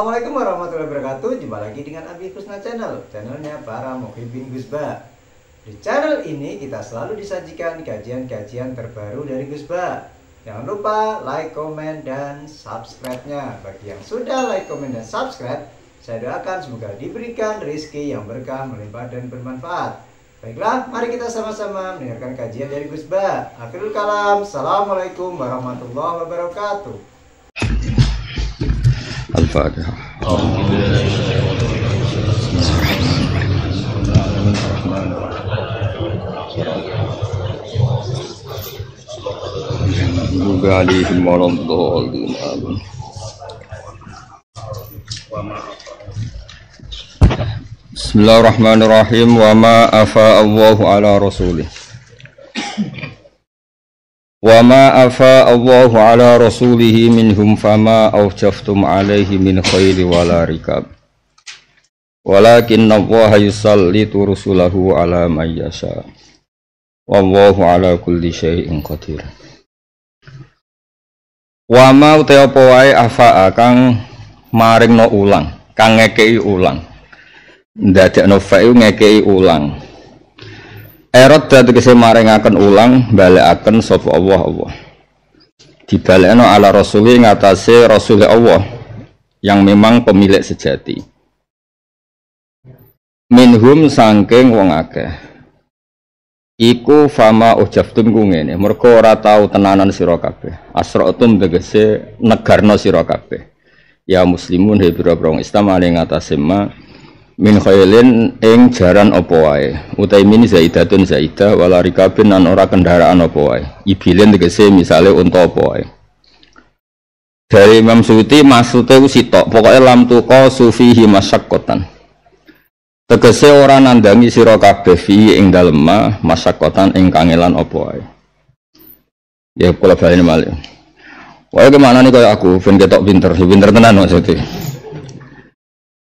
Assalamualaikum warahmatullahi wabarakatuh. Jumpa lagi dengan Abi Kusna Channel. Channelnya para muhibbin Gusba Di channel ini kita selalu disajikan kajian-kajian terbaru dari Gusba Jangan lupa like, komen, dan subscribe-nya. Bagi yang sudah like, komen, dan subscribe Saya doakan semoga diberikan rezeki yang berkah, melimpah, dan bermanfaat. Baiklah, mari kita sama-sama mendengarkan kajian dari Gusba Akhirul kalam, Assalamualaikum warahmatullahi wabarakatuh الفاتحة. عليهم ولا الضالين آمين بسم الله الرحمن الرحيم. وما أفاء الله على رسوله. Wa ma afa Allahu ala rasulih minhum fama awjaftum alaihi min khairi wala rikab. Walakin Allah yusallitu rusulahu ala man yasha. Wallahu ala kulli syai'in qadir. Wa ma apa wae afa ah, kang maringno ulang, kang ngekei ulang. Ndadekno fa'il ngekei ulang. Erot dadi kese maringaken ulang balekaken sapa Allah Allah. Dibalekno ala rasuli ngatasé rasul Allah yang memang pemilik sejati. Minhum sangking wong akeh. Iku fama ujaftum ku ngene, mergo ora tau tenanan sira kabeh. Asratum tegese negarno sira. Ya muslimun he pira-pira Islam ale ngatasé ma min khailin ing jaran apa wae. Utai min zaidatun zaida wala rikabin nan ora kendaraan apa wae. Ibilin tegese misale unta apa wae. Dari Imam Suyuti maksudnya sitok. Pokoknya lam tuqa sufihi masyakotan. Tegese ora nandangi sira kabeh fi ing dalem masyakotan ing kangelan apa wae. Ya kula baleni malih. Wae ke mana nih kayak aku, ben ketok pinter, pinter tenan maksudnya.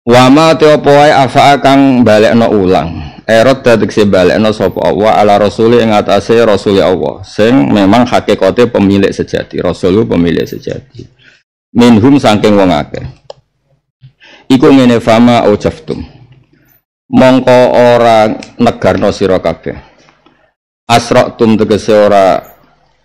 Wama te apa wae afa kang balekno ulang. Erot dadekse balekno sapa Allah ala rasuli ing atase rasul Allah sing memang hakikate pemilik sejati. Rasul pemilik sejati. Minhum saking wong akeh. Iku ngene fama ujaftum. Mongko ora negarno sira kabeh. Asratum tegese ora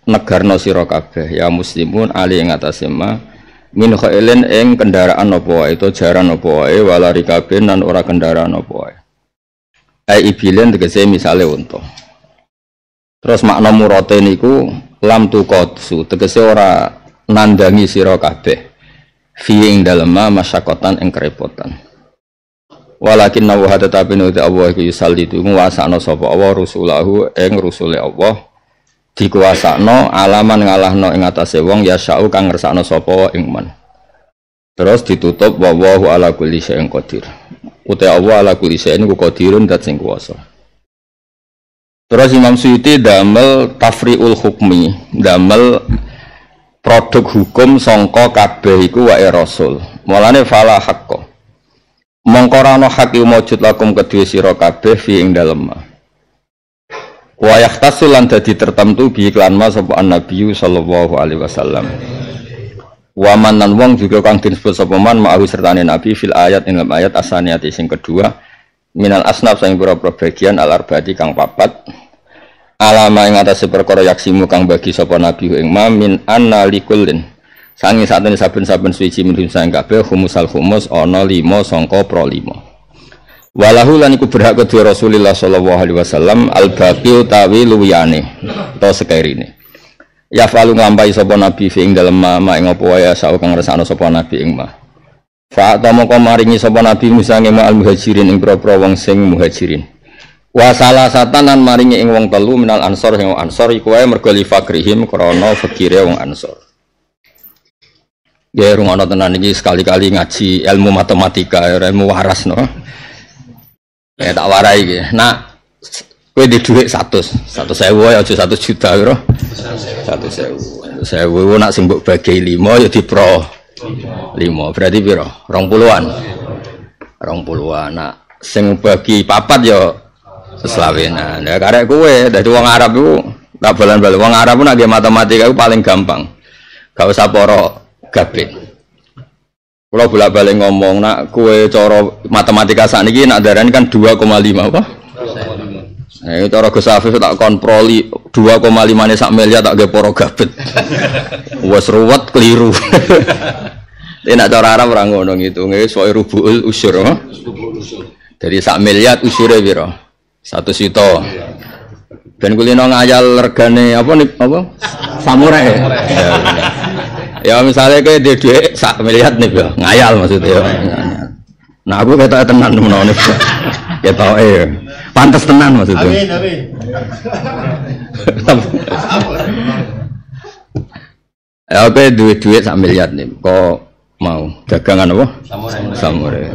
negarno sira kabeh ya muslimun ali ing atase ma min khailin ing kendaraan apa wae itu jaran apa wae wala rikabin lan ora kendaraan apa wae. Ai ibilin tegese misale unta. Terus makna murate niku lam qadsu tegese ora nandangi sira kabeh. Fi ing dalem masyakotan ing kerepotan. Walakin nawa tetapi nuti Allah iku yusallitu nguwasakno sapa Allah rusulahu ing rusule Allah dikuasakno alaman ngalahno ing atase wong ya syau kang ngersakno sapa ing man. Terus ditutup wa wallahu ala kulli syai'in qadir. Uta Allah ala kulli syai'in ku qadirun dat sing kuwasa. Terus Imam Suyuti damel tafriul hukmi, damel produk hukum songko kabeh iku wae rasul. Mulane fala haqqo. Mongko ora ana hak mujud lakum kedue sira kabeh fi ing dalem. Wa yahtasu lan dadi tertentu bi iklan ma sapa Nabi sallallahu alaihi wasallam. Wa man lan wong juga kang disebut sapa man ma'ahu sertane Nabi fil ayat ing ayat asaniyati sing kedua minal asnaf sing pira-pira bagian al arbati kang papat. Alama ing atase perkara yaksimu kang bagi sapa Nabi ing ma min anna likullin sangi satene saben-saben suci min sang kabeh humusal humus ana 5 sangka pro 5 Walahu lan iku berhak kedua Rasulullah sallallahu alaihi wasallam al baqi utawi luwiyane atau sekairine. Ya falu ngampai sapa nabi fi ing dalem ma ing apa wae asa kang resakno sapa nabi ing ma. Fa tamo maringi sapa nabi musange ma al muhajirin ing pro-pro wong sing muhajirin. Wa salah satanan maringi ing wong telu minal ansor ing ansor iku wae mergo li fakrihim krana fakire wong ansor. Ya rungono tenan iki sekali-kali ngaji ilmu matematika, ilmu waras no. Ya tak warai iki. Nak kowe di 100, 100 sewu ya 1 juta kira. 100 sewu. Sewu nak sing mbok bagi 5 ya di pro 5. Berarti piro? 20-an. 20-an. Nak sing bagi papat ya selawe. Nah, ya karek kowe dadi wong Arab iku tak balan-balan wong Arab nak matematika itu paling gampang. Gak usah poro gabit. Kalau bolak-balik ngomong, nak kue coro matematika saat ini nak darah ini kan 2,5 apa? Nah, itu cara Gus Afif tak kon proli 2,5 nih sak miliar tak ge poro gabet. Wes ruwet keliru. Ini nak cara Arab orang ngono gitu, nggak soal rubuul usur, apa? Dari sak miliar usurnya biro, satu sito. Ben kulino ngayal regane apa nih apa? Samurai. Ya, ya. Ya misalnya kayak dia duit sak miliar nih ya, ngayal maksudnya. Nah aku kata tenan menawa nih. Ya tau eh, pantas tenan maksudnya. Amin, amin. Ya oke duit-duit sak miliar nih. Kok mau dagangan apa? Samurai.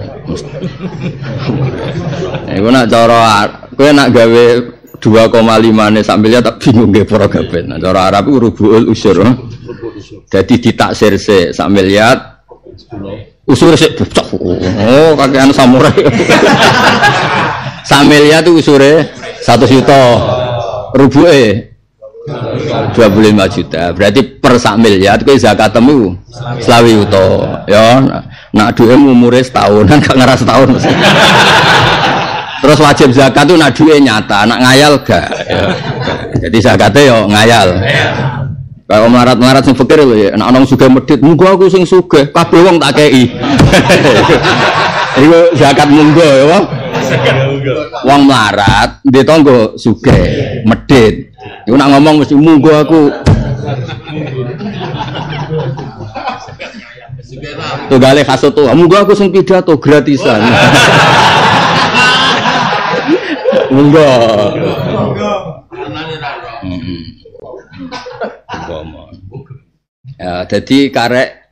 Iku nak cara kowe nak gawe 2,5 nih sak miliar tak bingung ge para gabet. Nah cara Arab iku rubuul usur. Jadi ditaksir se sak miliar usur bocah. Oh, kakean samurai. sak miliar itu usure 1 juta. Rubuke 25 juta. Berarti per sak miliar kowe zakatmu selawi uto. Ya, nak duwe umure setahunan gak ngeras setahun. Terus wajib zakat tuh nak duwe nyata, nak ngayal gak. Ya. Jadi zakatnya yo ngayal. Kalau melarat-melarat sing fakir lho ya, nek ana wong sugih medhit, munggo aku sing sugih, kabeh wong tak kei. Iku zakat munggo ya, Wong. Wong melarat, dia tonggo sugih, medhit. Iku nak ngomong mesti munggo aku. Tuh gale kasut tuh, munggo aku sing pidato gratisan. Umpama. Ya, jadi karek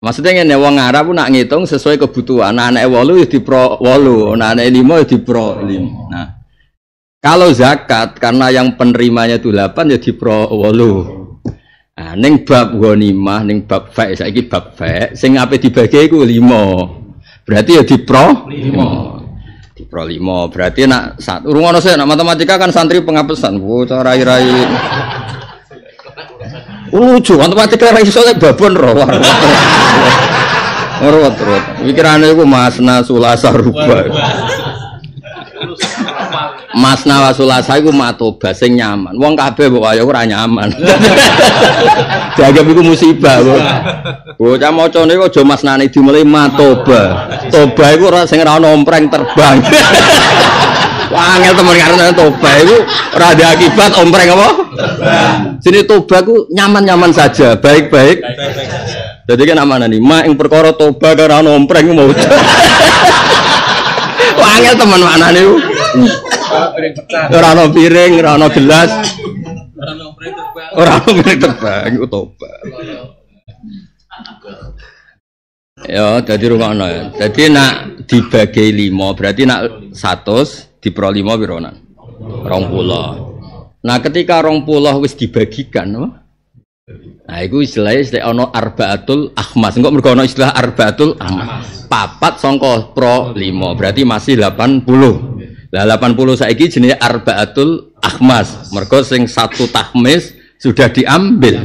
Maksudnya ngene wong Arab ku nak ngitung sesuai kebutuhan. Nah, anak 8 ya dipro 8, nah anak 5 ya dipro 5. Nah, kalau zakat karena yang penerimanya itu 8 ya dipro 8. Nah, ning bab ghanimah, ning bab fa saiki bab fa sing ape dibagi iku 5. Berarti ya dipro 5. Dipro 5. Berarti nak satu rungono saya nak matematika kan santri pengapesan. Bu cara rai-rai lucu matematika ra iso lek babon ro Ruwet ruwet. Pikirane iku masna sulasa ruba. Masna wa sulasa iku matoba sing nyaman. Wong kabeh mbok ayo ora nyaman. Dianggap iku musibah. Bu. Bocah macane kok aja masnane dimulai matoba. Toba iku ora sing ora ono ompreng terbang. Wah, angel temen karena toba iku ora ada akibat ompreng apa? Sini toba ku nyaman-nyaman saja, baik-baik. Jadi kan amanah nih, mak yang perkara toba karena ompreng mau. Angel temen mana nih? Ora ono piring, ora ono gelas. Ora ono piring terbang, iku toba. Ya, jadi rumah ya. Jadi nak dibagi lima, berarti nak satu di pro lima bironan. Rong pulau. Nah, ketika rong pulau wis dibagikan, apa? Nah, itu istilahnya istilah ono arbaatul ahmas. Enggak mergo ono istilah arbaatul ahmas. Papat songko pro lima, berarti masih 80. Lah 80 saiki jenenge arbaatul ahmas. Mergo sing satu tahmis sudah diambil.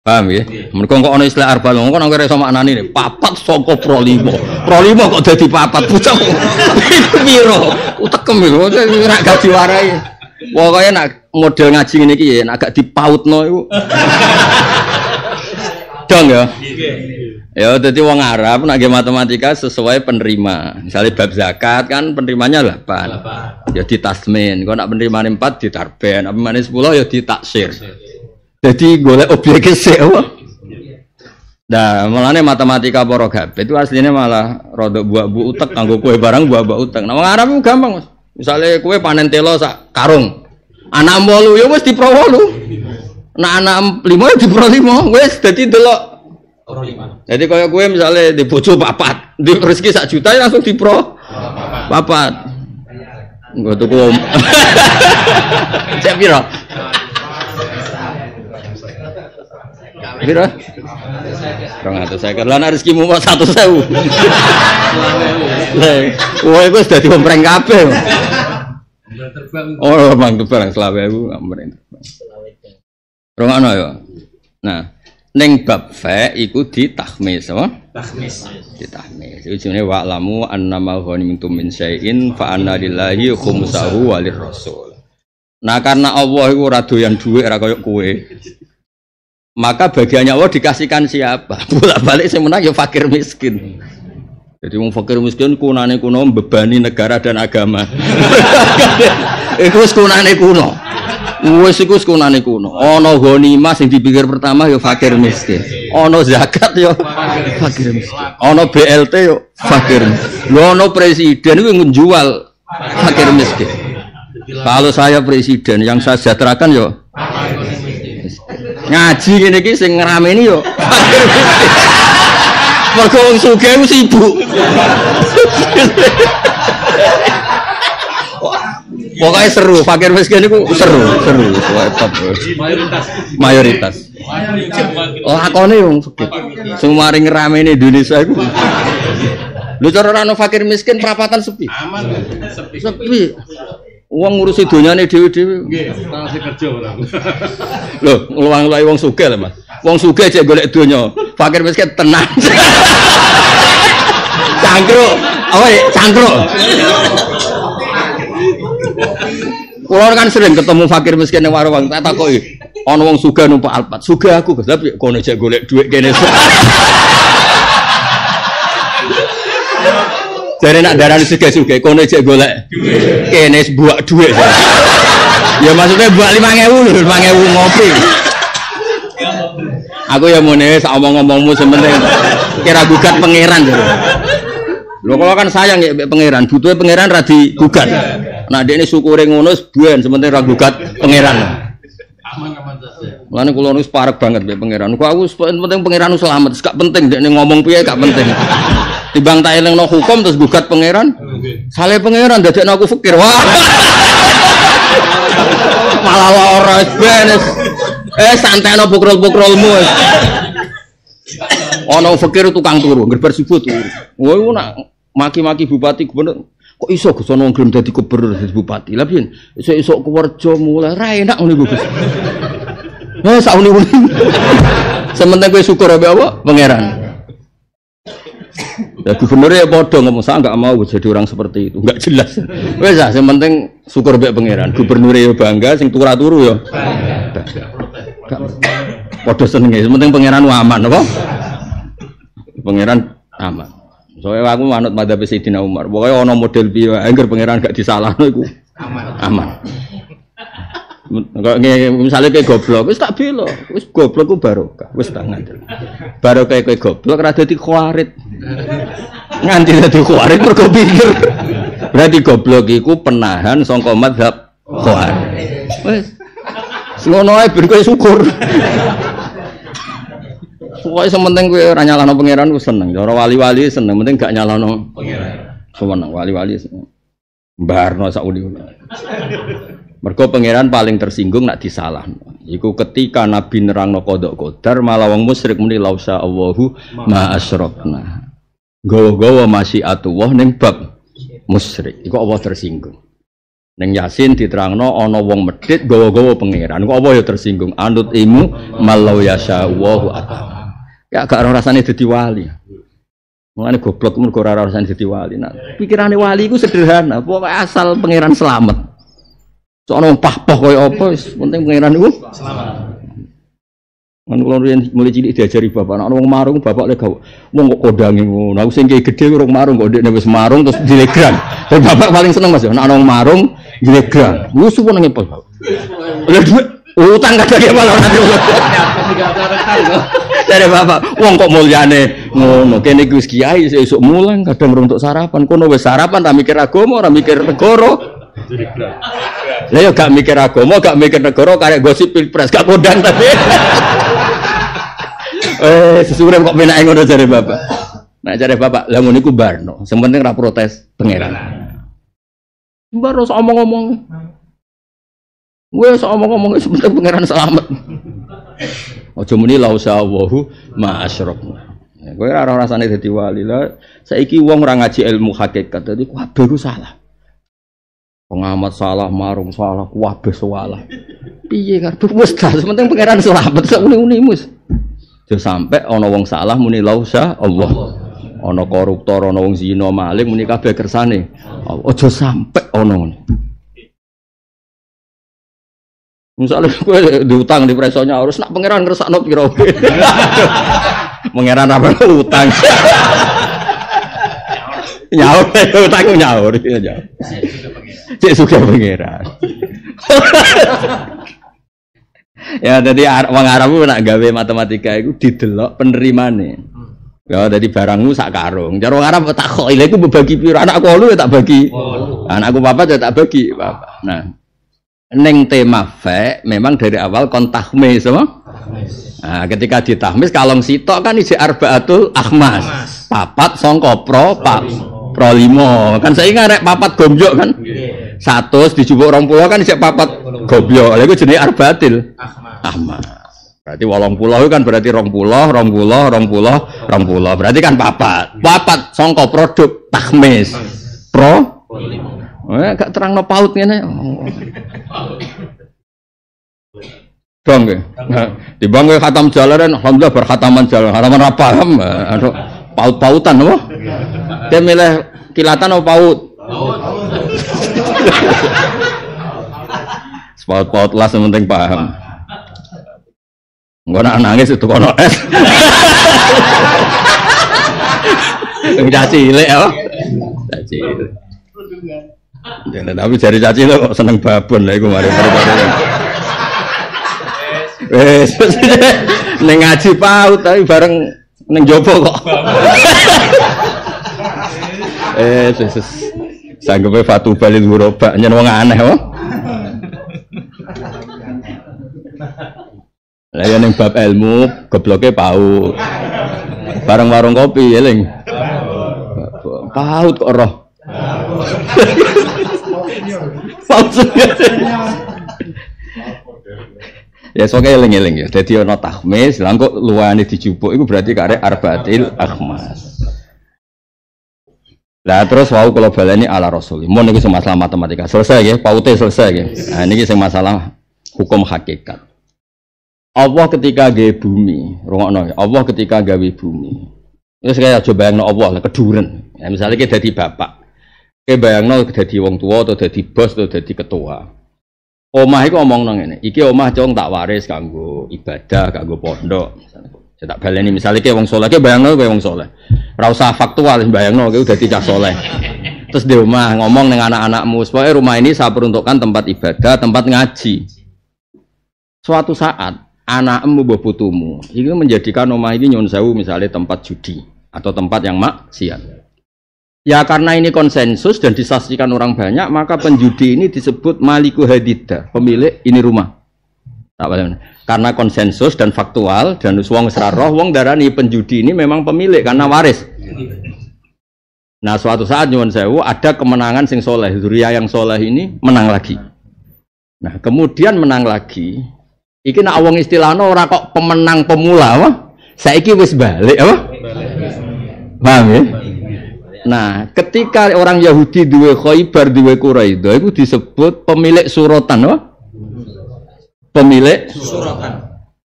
Paham ya? Mereka kok ono istilah arbal, kok nang sama anani nih. Papat songko pro limo, pro limo kok jadi papat. Itu piro? Utekem iku, ora gaji warai. Pokoknya nak model ngaji ini ki ya, nak gak dipautno iku. Dong ya. Ya, jadi wong Arab nak matematika sesuai penerima. Misalnya bab zakat kan penerimanya 8. Ya ditasmin. Kok nak penerimane 4 ditarben, apa meneh 10 ya ditaksir. Jadi golek objek apa? Nah, malahnya matematika para gabe itu aslinya malah rodok buah bu utek kanggo kue barang buah buah utek. Nah, wong Arab itu gampang, Mas. Misalnya kue panen telo sak karung. Anak bolu ya wis dipro wolu. Nah, anak lima ya dipro lima, wis dadi delok. Jadi kaya kue misalnya di bojo papat, di rezeki sak juta ya langsung dipro papat. Enggak tuh kum. Cek piro? Piro? Rong atus saya kerana rezekimu mau satu sewu. Lah, kowe iku sudah diompreng kabeh. Oh, mang terbang selawe iku ompreng terbang. Rong ana ya. Nah, ning bab fa iku ditahmis apa? Takhmis. Ditahmis. Ujune wa lamu annama ghanimtum min syai'in fa anna lillahi khumsahu walir rasul. Nah karena Allah itu ora doyan dhuwit ora koyo kowe. Maka bagiannya Allah dikasihkan siapa? Bolak-balik sing menang ya fakir miskin. Jadi wong fakir miskin kunane kuno bebani negara dan agama. Iku wis kunane kuno. Wis iku wis kunane kuno. Ana ghanimah sing dipikir pertama ya fakir miskin. Ana zakat ya fakir miskin. Ana BLT ya fakir. Lho ana presiden iku njual fakir miskin. Kalau saya presiden yang saya sejahterakan yo ngaji ngene iki sing ngrameni yo fakir miskin. Mergo wong sugih ku sibuk. Pokoknya seru, fakir miskin itu seru, seru, hebat. Mayoritas. Mayoritas. Oh, akone wong sugih. Sing mari ngrameni Indonesia iku. Lu cara ora fakir miskin perapatan sepi. Aman. Sepi. Sepi. Wong ngurusi donyane dhewe-dhewe. Nggih, langsung kerja orang. Lho, ngluwang-ngluwangi wong sugih lho, Mas. Wong sugih cek golek donya, fakir miskin tenang. Cangkruk. Ya? Cangkruk. Kulo kan sering ketemu fakir miskin yang warung tak takoki. Ana wong sugih numpak Alphard. Sugih aku, Gus. Tapi kono cek golek dhuwit kene. Jare nak darani sugih-sugih kono cek golek kene buak dhuwit. Ya maksudnya buat 5000 lho, 5000 ngopi. Aku ya mune sak omong-omongmu sementing kira gugat pangeran jare. Lho kalau kan sayang ya pangeran, butuhe pangeran ra digugat. Nah dekne syukure ngono wis buen sementing ra gugat pangeran. Aman-aman saja. Mulane kula nu parek banget mbek pangeran. Kok aku penting pangeran selamat, gak penting dekne ngomong piye gak penting. Timbang tak elingno hukum terus gugat pangeran. Sale pangeran dadekno aku fikir. Wah. Malah ora benes. Eh santai no bukrol-bukrolmu. Ono fakir tukang turu, ngerbar subuh turu. Iku nak maki-maki bupati gubernur. Kok iso Gus ono gelem dadi gubernur dadi bupati? Lah piyen? Esuk-esuk kewarja mulai ra enak ngene Gus. Eh sak uni-uni. Sementing kowe syukur apa apa? Pangeran. Ya gubernur ya bodoh ngomong saya nggak mau jadi orang seperti itu, nggak jelas. Wes ah, yang penting syukur mbek pangeran. Gubernur ya bangga, sing turah turu ya. Podo seneng ya, penting pangeran aman, apa? Pangeran aman. Soalnya aku manut madhab Sayyidina Umar. Pokoknya ono model piye anggar pangeran gak disalahno iku Aman. aman. Misalnya kayak goblok, wis tak bela, wis goblok ku barokah, wis tak ngandel. Barokah kayak goblok ora dadi khawarit. Nganti dadi khawarit mergo pikir. Berarti goblok iku penahan sangka mazhab khawarit. Wis. Ngono ae ben kowe syukur. Pokoknya sementing kowe ora nyalahno pangeran ku seneng. Cara wali-wali seneng, penting gak nyalahno seneng wali-wali. Mbarno sak uli. Mergo pangeran paling tersinggung nak disalah. Iku ketika Nabi nerangno kodok kodar malah wong musyrik muni lausa Allahu ma asyrokna. Gawa-gawa masih atuwah ning bab musyrik. Iku Allah tersinggung. Ning Yasin diterangno ana wong medhit gawa-gawa pangeran. Iku Allah ya tersinggung. Anut imu malau yasha Allahu atam. Ya gak ora rasane dadi wali. Mulane goblok mergo ora rasane dadi wali. Nah, pikirane wali iku sederhana, pokoke asal pangeran selamat. Soalnya wong pah-pah kaya apa, wis penting pangeran iku Selamat. Kan kula riyen mulai cilik diajari bapak, nek ana wong marung bapak lek gak wong kok kodange ngono. Aku sing kiai gedhe urung marung kok ndekne wis marung terus dilegram. Tapi bapak paling seneng Mas, ya, nek ana wong marung suwe nang ngepel. Lah duit utang kadang ya malah kan. Dari bapak, wong kok mulyane ngono. Kene iki wis kiai sesuk mulang kadang untuk sarapan. Kono wis sarapan tak mikir agama, ora mikir negara. Lah ya gak mikir agama, gak mikir negara, karek gosip pilpres, gak kodang tapi. eh, sesuren kok penake ngono jare bapak. Nah jare bapak, lah ngono iku barno. Sing penting ra protes pangeran. Baru omong-omong. Sok omong-omong wis penting pangeran selamat. Aja muni la usawahu ma asyrokna. Ya, kowe ora rasane dadi wali lah. Saiki wong ora ngaji ilmu hakikat, dadi ku salah. Pengamat salah, marung salah, kabeh salah. Piye kan wis dah penting pangeran selamat sak uni-uni mus. Aja sampai ana wong salah muni lausa Allah. Ana koruptor, ana wong zina, maling muni kabeh kersane. Aja sampai ana ngono. Misalnya gue diutang di presonya harus nak pangeran ngersakno piro. pangeran apa utang. Nyaur utang ku nyaur ya nyaur. Cek suka pangeran. ya jadi wong Arab ku nak gawe matematika itu didelok penerimane. Ya jadi barangmu sak karung. Cara wong Arab tak kok iku bagi piro anakku lu ya tak bagi. Anakku papat ya tak bagi papat. Nah, Neng tema fe memang dari awal kon tahmis apa? Nah, ketika ditahmis kalong sitok kan isi arbaatul akhmas. Papat songko pro pak pro limo. Kan saya ingat rek papat gombyok kan? Satu dijupuk rong pulau kan isi papat gobyok. Lalu jenis arbaatil akhmas. Berarti wolong pulau kan berarti rong pulau, rong pulau, rong pulau, rong pulau. Berarti kan papat. Papat songko produk tahmis. Pro Eh, gak terang no paut ngene. Dong ke. Di bangke khatam jalan alhamdulillah berkhataman jalan. Khataman apa paham? Aduh, paut-pautan apa? Dia milih kilatan apa paut? Paut-paut lah yang penting paham. Enggak nak nangis itu kono es. Enggak cilik apa? Caci. Ya, tapi jari caci lo kok seneng babon lah iku mari mari. Wes, ning ngaji paut tapi bareng ning jopo kok. Eh, wes. Sanggepe Fatu Balil Huroba nyen wong aneh oh. Lah ya ning bab ilmu gobloke paut. Bareng warung kopi eling. Paut kok roh. Paut Ya sok eling-eling ya. Dadi ana tahmis, lha kok luwane dijupuk iku berarti karek arbaatil akhmas. Lah terus wau kula baleni ala rasul. Mun niku sing masalah matematika. Selesai ya, paute selesai ya. Nah niki sing masalah hukum hakikat. Allah ketika gawe bumi, rungokno ya. Allah ketika gawe bumi. Wis kaya aja bayangno Allah lah keduren. Ya misalnya kita dadi bapak. Kayak bayangno dadi wong tua atau dadi bos atau dadi ketua. Omah iku omong nang ngene. Iki omah cong tak waris kanggo ibadah, kanggo pondok. Misalnya. Saya tak baleni misalnya kayak wong soleh, kayak bayangno kayak wong soleh. Ora usah faktual bayangno kayak udah tidak soleh. Terus di rumah ngomong dengan anak-anakmu, supaya rumah ini saya peruntukkan tempat ibadah, tempat ngaji. Suatu saat anakmu mbah putumu, ini menjadikan rumah ini nyun sewu misalnya tempat judi atau tempat yang maksiat. Ya karena ini konsensus dan disaksikan orang banyak, maka penjudi ini disebut maliku hadida, pemilik ini rumah. Karena konsensus dan faktual dan wong roh wong darani penjudi ini memang pemilik karena waris. Nah suatu saat nyuwun sewu ada kemenangan sing soleh, Zuria yang soleh ini menang lagi. Nah kemudian menang lagi, iki nak wong istilahno ora kok pemenang pemula, wah. Saiki wis balik, apa? Paham ya? Nah, ketika orang Yahudi duwe Khaybar duwe Quraidah itu disebut pemilik suratan, apa? Pemilik Suratan.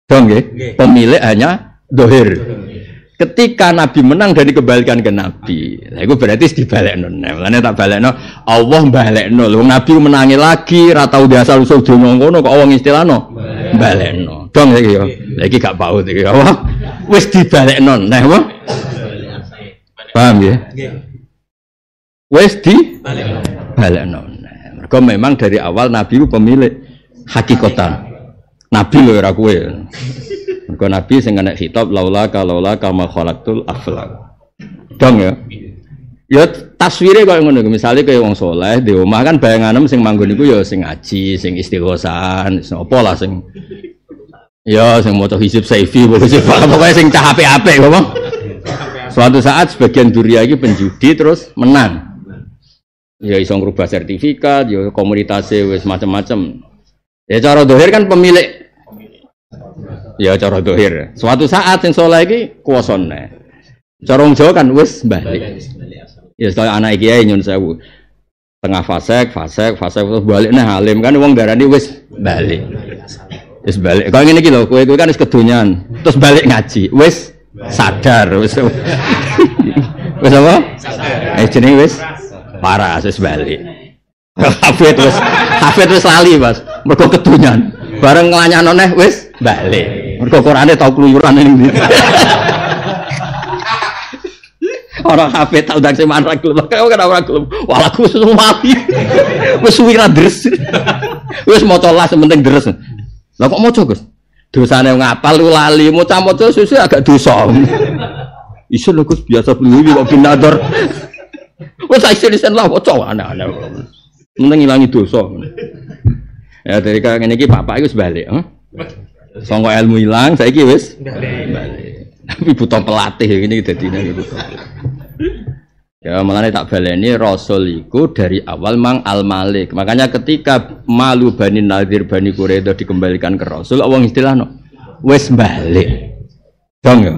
dong nggih. Pemilik hanya dohir. Ketika Nabi menang dan dikembalikan ke Nabi, lah itu berarti dibalekno. Nah, makanya tak balekno, Allah balekno. Lho Nabi menangi lagi, ra tau biasa usul donya ngono kok wong istilahno balekno. Dong iki ya. Lah iki gak paut iki apa? Wis dibalekno. Nah, apa? Paham ya? Wis di Balik. balekno. Nah, mergo memang dari awal Nabi itu pemilik hakikatan. Nabi lho ora kowe. Mergo Nabi sing kena khitab laula kalaula kama khalaqtul aflak. Dong ya. Ya taswire koyo ngono iku. Misale kaya wong soleh di omah kan bayanganem sing manggon iku ya sing ngaji, sing istighosan, sing apa lah sing Ya sing maca hizib saifi pokoknya sing cah apik-apik apa. Suatu saat sebagian duria ini penjudi terus menang. Ya iso ngrubah sertifikat, ya komunitasnya wis macam-macam. Ya cara dohir kan pemilik. Ya cara dohir. Suatu saat sing soleh kuwasane. Cara wong Jawa kan wis balik. Ya kaya anak iki ae nyun sewu. Tengah fasek, fasek, fasek terus balik nah alim kan wong darani wis balik. Wis balik. Ngene iki lho, kowe kowe kan wis kedonyan, terus balik ngaji. Wis sadar wis. Wis apa? Sadar. Eh jenenge wis parah wis balik. Hafid wis Hafid wis lali, Mas. Mergo kedonyan. Bareng nglanyano neh wis balik. Mergo Qur'ane tau kluyuran ning ndi. Orang hafid tak udah sing mana gelem. Kau kan ora gelem. Walah aku wis mati. Wis suwi ra deres. Wis maca las penting deres. Lah kok maca, Gus? Dosane ngapal lu lali, maca-maca susu agak dosa. Iso lho Gus biasa beli kok binador. Wes iso disen lah maca aneh-aneh. Mending ngilangi dosa. Ya dari kaya ngene iki bapak iku wis balik, huh? Songko ilmu hilang, saiki wis balik. Tapi butuh pelatih ini dadine butuh. Ya makanya tak baleni Rasul iku dari awal mang al Malik. Makanya ketika malu bani Nadir bani Quraidah dikembalikan ke Rasul, awang istilah no, wes balik. Dong ya.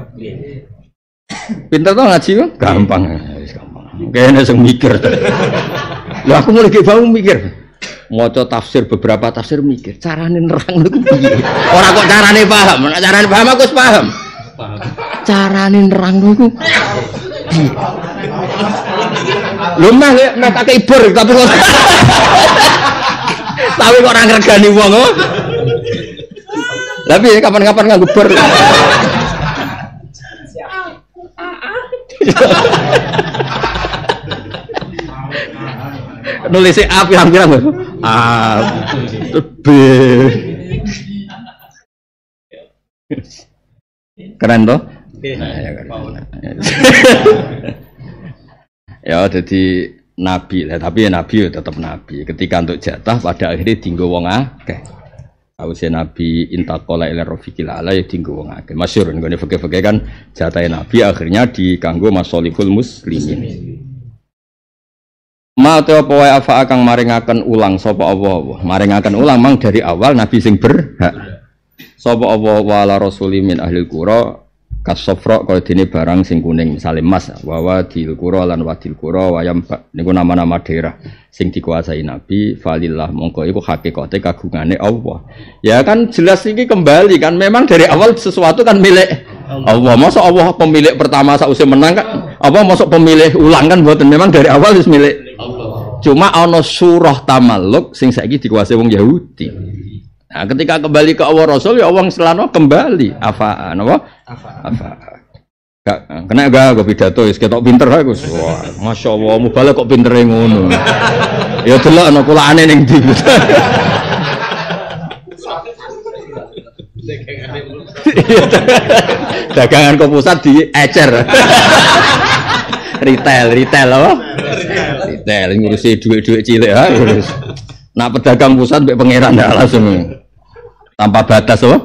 Pinter tuh ngaji kok? Gampang. Wis gampang. Kayaknya sing mikir. Lah aku mulai bau mikir. Maca tafsir beberapa tafsir mikir, carane nerang niku piye? Ora kok carane paham, nek carane paham aku wis paham. Carane nerang niku piye? Lho mah meh pakai ibur tapi kok Tapi kok ora ngregani wong oh. Tapi kapan-kapan nganggo ber. Nulis A pirang-pirang. A B Keren toh? Nah, ya, keren. ya jadi nabi lah tapi ya nabi ya tetap nabi ketika untuk jatah pada akhirnya tinggal wong akeh Aku nabi intakola ila rofiqil ala ya tinggal wong akeh masyur nggone fakir-fakir kan jatah nabi akhirnya diganggu masolihul muslimin Ma te apa wae afa kang maringaken ulang sapa Allah? Maringaken ulang mang dari awal nabi sing berhak sapa Allah wala rasuli min ahli qura kasofro kaya dene barang sing kuning. Misale emas wawa dil kura lan wadil kura wayam niku nama-nama daerah sing dikuasai nabi falillah mongko iku hakikate kagungane Allah. Ya kan jelas ini kembali kan memang dari awal sesuatu kan milik Allah. Masa Allah pemilik pertama sausi menang kan? Apa masuk pemilih ulang kan buatan memang dari awal wis milik Allah. Cuma ana surah tamaluk sing saiki dikuasai wong Yahudi. Nah, ketika kembali ke Allah Rasul ya wong selano kembali afaan apa? Afaan. Gak kena gak gue pidato wis ketok pinter aku. Wah, Masya Allah, mubalak kok pintere ngono. ya delok ana kulane ning ndi. Dagangan ke pusat di ecer. Retail, retail apa? Retail ngurusi duit-duit cilik ha. Nak pedagang pusat mbek pangeran dah langsung. Tanpa batas apa?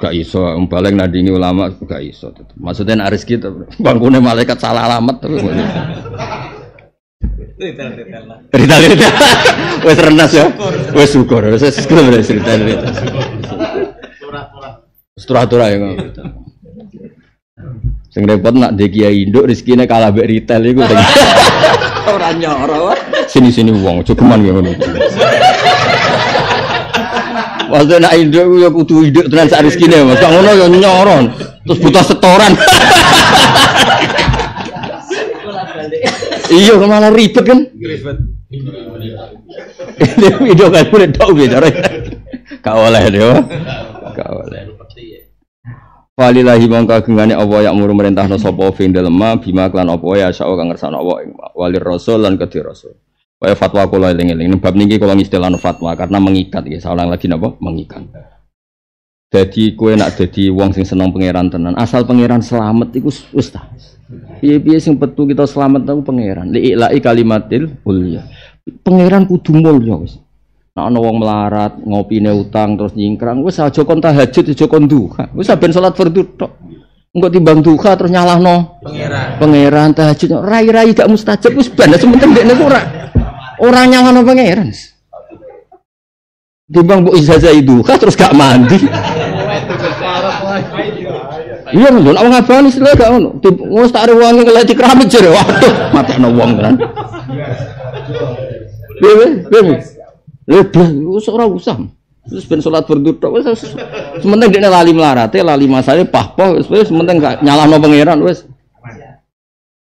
Gak iso, balik nadingi ulama gak iso. Maksudnya nak rezeki bangkune malaikat salah alamat terus. Retail retail. Wes renas ya. Wes syukur. Wes syukur wes retail retail. Setura-tura ya. Sing repot nak de kiai induk rezekine kalah mbek retail iku. Ora nyoro. Sini-sini wong cukuman ya ngono. Maksudnya nak induk ya kudu induk tenan sak rezekine Mas. Ngono ya nyoron. Terus butuh setoran. Iya malah ribet kan. Video kan udah tau bicara. Gak oleh dia. Gak oleh. Walillahi mongko kagungane apa yang muru merintahno sapa fi dalem ma bima klan apa ya sa'o kang ngersano apa ing walir rasul lan kedhi rasul. Kaya fatwa kula eling-eling bab niki kula istilahno fatwa karena mengikat ya salah lagi napa mengikat. Jadi kue nak jadi wong sing seneng pangeran tenan asal pangeran selamat iku wis- wis ta. Piye-piye sing petu kita selamat tahu pangeran. Li ilahi kalimatil ulya. Pangeran kudu mulya wis. Nek ana wong melarat, ngopine utang terus nyingkrang, wis aja kon tahajud aja kon duha. Wis saben salat fardu tok. Engko timbang duha terus nyalahno Pangeran. pangeran tahajud rai-rai gak mustajab wis ben sementing dekne ku ora ora nyalahno pangeran. Timbang mbok ijazah duha terus gak mandi. Iya kan, nek wong abang istilah gak ngono. Tim- Wis tak rewangi keleti keramik jare. Waduh, matekno wong tenan. Piye piye? Blas wis ora usah. Terus ben tok wis wis. Sementing dene lali melarate, lali masale pah-pah wis wis sementing gak nyalahno pangeran wis.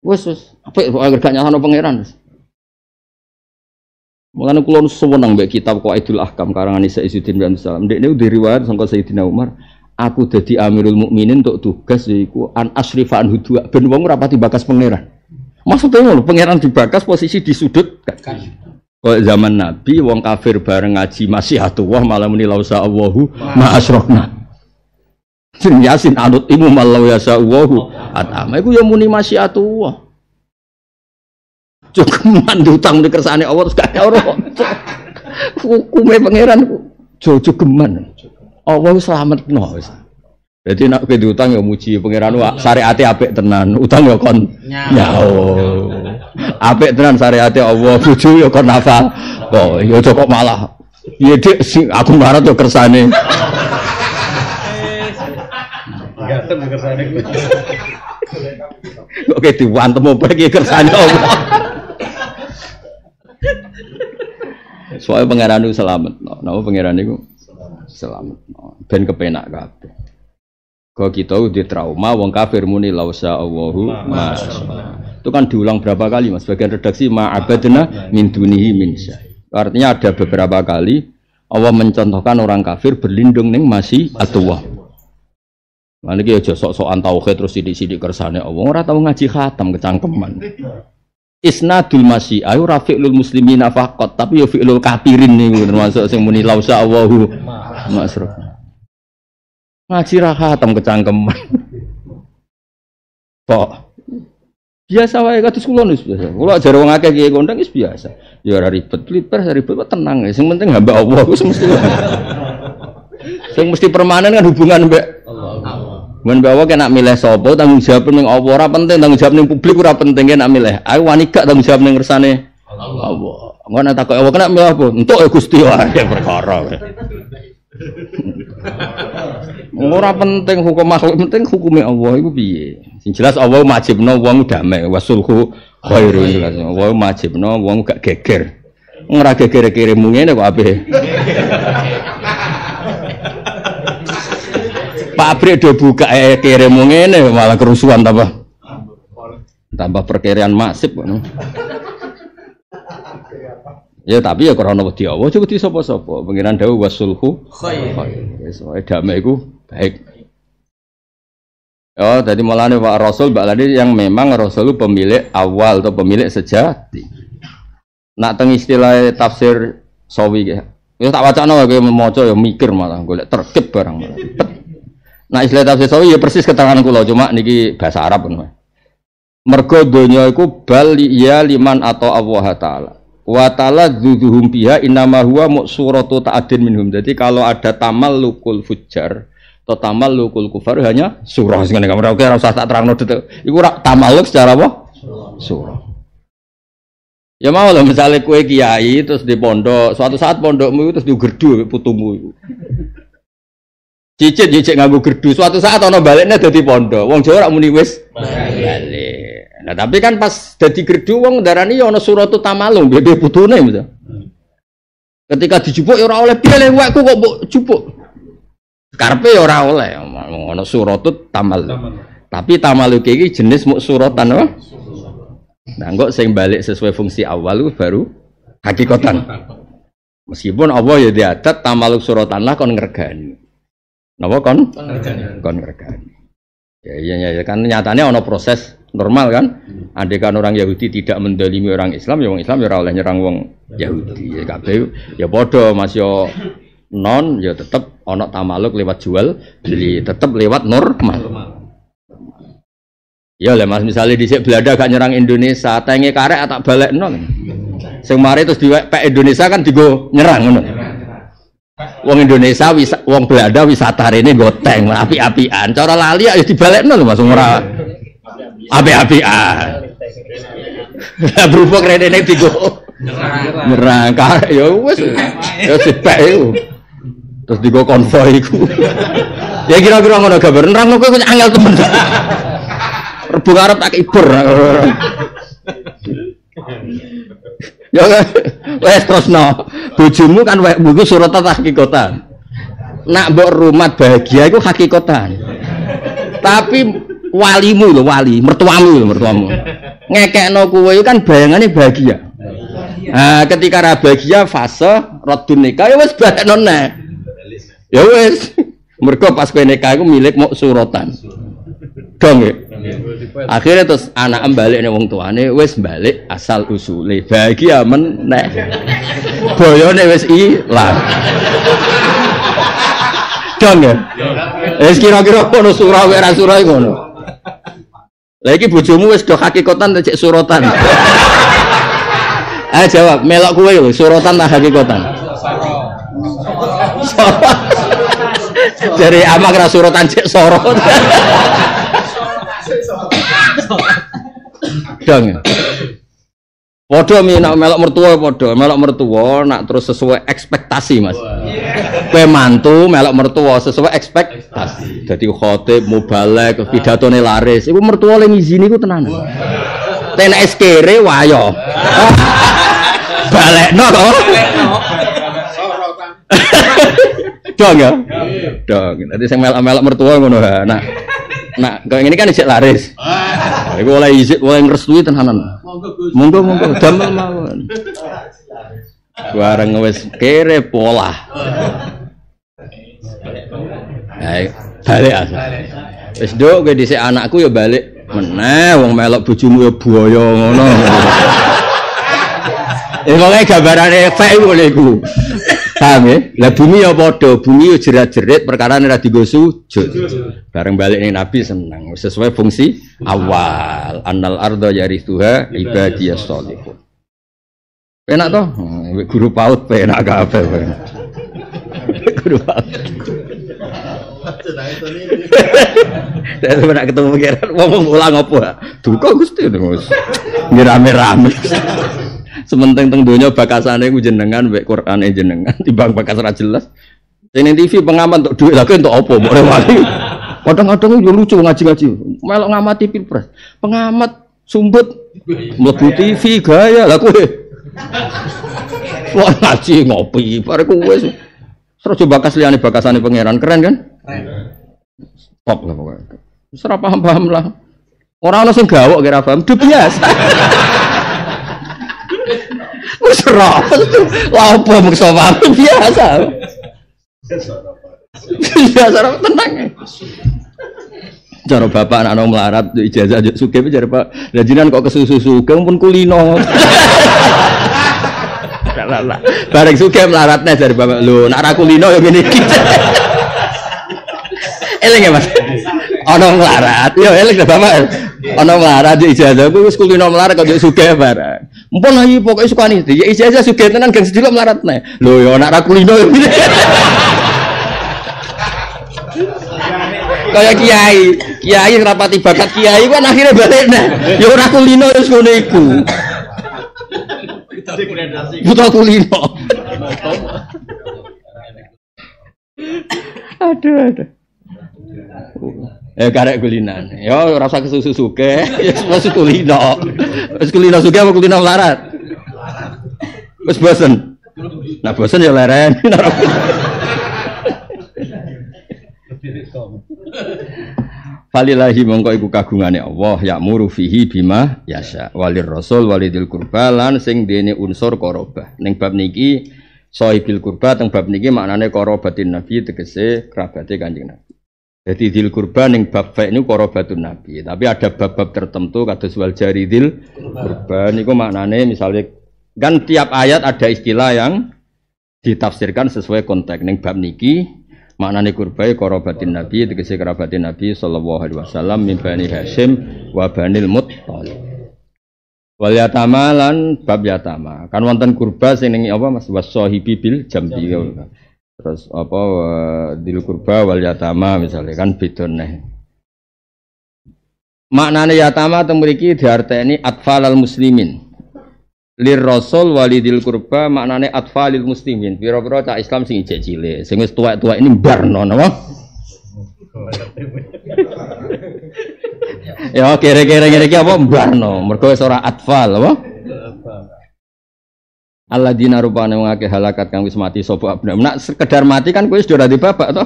Wis wis. Apik pokoke gak nyalahno pangeran wis. Mulane kula seneng mbek kitab Qaidul Ahkam karangan Isa Izzuddin bin Salam. Ndekne diriwayat sangka Sayyidina Umar, aku dadi Amirul Mukminin untuk tugas yaiku an asrifa an hudua ben wong ora bakas pangeran. Maksudnya ngono, pangeran dibakas posisi di sudut kan. Kalau zaman Nabi, wong kafir bareng ngaji masih wah malah muni lausa Allahu ma asrokna. Sing Yasin anut imu malau yasa Allahu atama iku ya muni masih wah. Cukuman diutang di kersane Allah terus gak ora. Hukume pangeran jo cukuman. Allah selamat no wis. Jadi nak kowe diutang ya muji pangeran wa syariate apik tenan, utang ya kon nyao. Apik tenan syariate Allah, bojo ya kon nafal. Oh, ya aja kok malah Ya dik sing aku marah tuh kersane. Gaten kersane. Oke diwantem iki kersane Allah. Soalnya pangeran itu selamat, no. Nama pangeran itu selamat, no. Ben kepenak kabeh. Kau kita di trauma, wong kafir muni lausa Allahu ma Itu kan diulang berapa kali mas? Bagian redaksi ma'abadna min dunihi min syai. Artinya ada beberapa kali Allah mencontohkan orang kafir berlindung ning masih atuwa. Mana aja sok-sokan tauhid terus sidik-sidik kersane Allah ora tau ngaji khatam kecangkeman. Isnadul masih ayo rafi'lul muslimina faqat tapi yo fi'lul kafirin nih termasuk sing muni lausa Allahu masruf. Ngaji ra khatam kecangkeman. Kok biasa wae kados kula wis biasa. Kula ajare wong akeh kiye kondang wis biasa. Ya ora ribet, liper ribet kok tenang. Sing penting hamba Allah ku mesti. Sing mesti permanen kan hubungan mbek Men bawa kena milih sopo tanggung jawab ning apa ora penting tanggung jawab ning publik ora penting kena milih. Aku wani gak tanggung jawab ning ngersane Allah. Engko nek takok Allah kena milih apa? Entuk ya Gusti wae perkara. Ora penting hukum makhluk, penting hukumnya Allah iku piye. Sing jelas Allah majibno wong damai, wasulhu khairu jelas. Allah majibno wong gak geger. Ora geger kirim ngene kok ape. Pabrik do buka eh kirim ngene malah kerusuhan tambah. Tambah perkiraan masif kok. Ya tapi ya karena wedi Allah coba di sapa-sapa. Pengiran dawuh wasulhu khair. Wis wae damai iku baik. Oh, jadi mulane Pak Rasul Mbak yang memang Rasul pemilik awal atau pemilik sejati. Nak teng istilah tafsir sawi ya. Ya tak wacana wae maca ya mikir malah golek terkep barang malah. Nah istilah tafsir sawi ya persis keterangan kula cuma niki bahasa Arab kan. Mergo donya iku bal ya liman atau Allah taala. Wa ta'ala dzuduhum biha innama huwa suratu ta'adin minhum. Jadi kalau ada tamallukul fujar atau tamallukul kufar hanya surah sing ngene oke ora usah tak terangno detik. Iku ora tamalluk secara apa? Surah. Ya mau lah misalnya kue kiai terus di pondok, suatu saat pondokmu terus digerdu putumu itu. Cicit cicit nganggo gerdu, suatu saat ono baliknya dari pondok. Wong Jawa rak muni wis balik. Nah, tapi kan pas dadi gerdu wong darani ya ana suratu tamalung, bebe putune gitu. Ketika dijupuk ya ora oleh piye lewekku kok mbok jupuk. Karepe ya ora oleh, ana suratu tamal. Tapi tamal iki jenis muk suratan apa? Nah, kok sing balik sesuai fungsi awal baru hakikatan. Meskipun Allah ya diadat tamaluk suratan lah kon ngergani. Napa kon? Kon ngergani. Ya iya ya, ya kan nyatanya ono proses normal kan andai kan orang Yahudi tidak mendolimi orang Islam ya orang Islam ya ora oleh nyerang wong Yahudi ya kabeh ya padha Mas yo non ya tetep. Ono tamaluk lewat jual beli tetep lewat normal ya lah Mas misalnya di Belanda gak nyerang Indonesia tenge karek tak balik non. Sing mari terus diwek pek Indonesia kan digo nyerang ngono. Wong Indonesia wis wong Belanda wisata ini goteng api-apian. Cara lali ya dibalekno lho Mas ora. Api-apian. Berhubung rene digo nyerang. Karek ya wis. Ya sipek iku. Terus digo konvoy ya kira-kira ngono gambar nerang kowe angel temen. Rebung arep tak ibur. ya wes terus no Bojomu kan wae buku suratan hakikatan. Nak mbok rumat bahagia iku hakikatan. Tapi walimu lho wali, mertuamu lho mertuamu. Ngekekno kowe kan bayangane bahagia. Nah, ketika ra bahagia fase radun nikah ya wis balekno neh. Ya wis. Mergo pas kowe nikah iku milik mok suratan. Dong ya. Akhirnya terus anak balik nih wong tuane wis balik asal usule bahagia meneh. Boyone wis ilang. Dong ya. Wis kira-kira ngono surah wae ra surah ngono. Lah iki bojomu wis do hakikatan cek suratan. Ah jawab, melok kowe lho suratan ta hakikatan. Dari amak ra suratan cek sorot. Dong. ya? Podo mi nak melok mertua podo, melok mertua nak terus sesuai ekspektasi mas. Kue mantu melok mertua sesuai ekspektasi. Jadi khotib, mubalek, pidatone laris. Iku mertua le ngizini ku tenan. Tenek eskere wayo. Balekno to. Dong ya. Dong. Nanti saya melok-melok mertua ngono ha. Nak nak kayak ini kan ijek laris. Iku oleh izin, oleh ngrestui tenanan. Monggo monggo damel mawon. Bareng wis kere pola. Ayo balik asal. Wis nduk kowe dhisik anakku ya balik meneh wong melok bojomu ya buaya ngono. Eh pokoke gambarane efek iku ngene iku. Paham ya? Lah bumi ya padha, bumi ya jerat-jerit perkara ora digo sujud. Bareng balik ning Nabi seneng sesuai fungsi awal. Annal arda yarithuha ibadiyas sholihun. Penak toh? Hmm, Guru PAUD penak kabeh. Guru PAUD. Saya pernah ketemu pengiran, ngomong ulang apa? Duka Gusti Gus. Ini rame-rame. Sementing teng donya bakasane ku jenengan mek Qur'ane jenengan timbang bakas ra jelas. Ini TV pengamat untuk duit lagi untuk apa? Mau rewali. Kadang-kadang yo lucu ngaji-ngaji. Melok ngamati pilpres. Pengamat sumbut mlebu TV gaya lah kowe. Wah ngaji ngopi, bare kowe. Terus coba bakas liyane bakasane pangeran keren kan? Top lah pokoknya. Serap paham-paham lah. Orang orang sing gawok kira paham, udah biasa. Wis ora. Lah apa biasa. Biasa ora tenang. Cara bapak anak melarat yo ijazah yo sugih jar Pak. Lah jinan kok kesusu sugih pun kulino. Bareng sugih melaratnya dari bapak. Lho, nak ra kulino yo ngene iki. Eling ya Mas. Ana melarat. Yo eling ya Bapak. Ana melarat ijazah ku wis kulino melarat kok yo sugih bareng. Mumpun ayo pokoke sukani. Ya ijazah sugih tenan geng sedilok melarat nih. Lho yo nak ra kulino yo ngene. Kayak kiai, kiai rapati bakat kiai kan akhirnya balik nah. Ya ora kulino wis ngono iku. Buta kulino. aduh, aduh. Eh karek kulinan. Ya rasa kesusu suke, ya wis kulino. Wis kulino suke apa kulino melarat? Wis bosen. Nah bosen ya leren. Falilahi mongko iku kagungane Allah ya muru fihi bima yasha walir rasul walidil kurba lan sing dene unsur korobah ning bab niki sohibil kurba teng bab niki maknane korobatin nabi tegese kerabate kanjeng nabi jadi dil kurba ning bab fa ini korobatun nabi. Tapi ada bab-bab tertentu kados wal jaridil kurba niku maknane misalnya kan tiap ayat ada istilah yang ditafsirkan sesuai konteks. Ning bab niki maknane kurbai korobatin nabi tegese kerabatin nabi sallallahu alaihi wasallam min bani hashim wa banil muttalib. Wal yatama lan bab yatama. Kan wonten kurba sing ning apa Mas? Wasahibi bil jambi terus apa wa- dil kurba wal yatama misalnya kan beda neh maknane yatama mriki diarteni atfalal muslimin. Lir rasul walidil kurba maknane atfalil muslimin. Pira-pira cah Islam sing ijek cilik. Sing wis tuwek-tuwek ini barno napa? Ya kira-kira ngene iki apa? Barno mergo wis ora atfal apa Allah dina rupane wong akeh halakat kang wis mati sapa abna. Nak sekedar mati kan kowe wis ora di bapak to.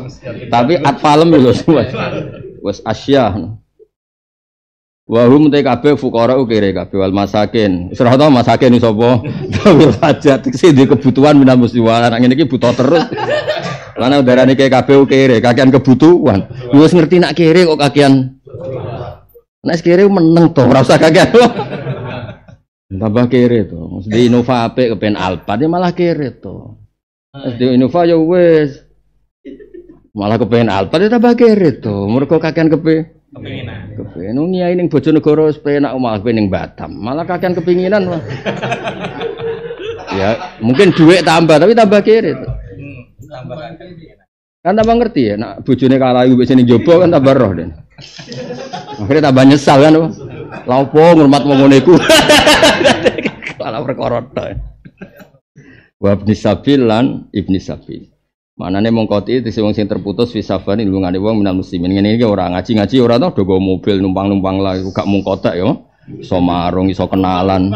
Tapi atfalem lho wis. Wis asya. Wa hum te kabeh fuqara kere kabeh wal masakin. Wis tau masakin sapa. Tawil hajat sing di kebutuhan minal muslimin. Anak ngene iki butuh terus. Karena udarane kayak kabeh kere, kakean kebutuhan. Wis ngerti nak kere kok kakean. Nek kere meneng to, ora usah kakean. Tambah kere to. Di Innova apik kepen Alphard ya malah kere to. Di Innova ya wis. Malah kepen Alphard ya tambah kere to. Mergo kakean kepe Kepinginan. kepen ngiyai ning Bojonegoro wis penak malah kepen ning Batam. Malah kakean kepinginan mah. ya, mungkin duit tambah tapi tambah kere to. Hmm, tambah kan. Kan tambah ngerti ya, nak bojone kalah ibu sini jopo kan tambah roh den. Akhirnya tambah nyesal kan. Pak. Lah opo ngurmat wong ngene iku. Kalau perkara tok. Wa ibni sabil lan ibni sabil. Manane mongkoti itu wong sing terputus fi safarin lungane wong minal muslimin. Ngene iki ora ngaji-ngaji ora tau do mobil numpang-numpang lah iku gak mungkotek ya. Iso marung, iso kenalan.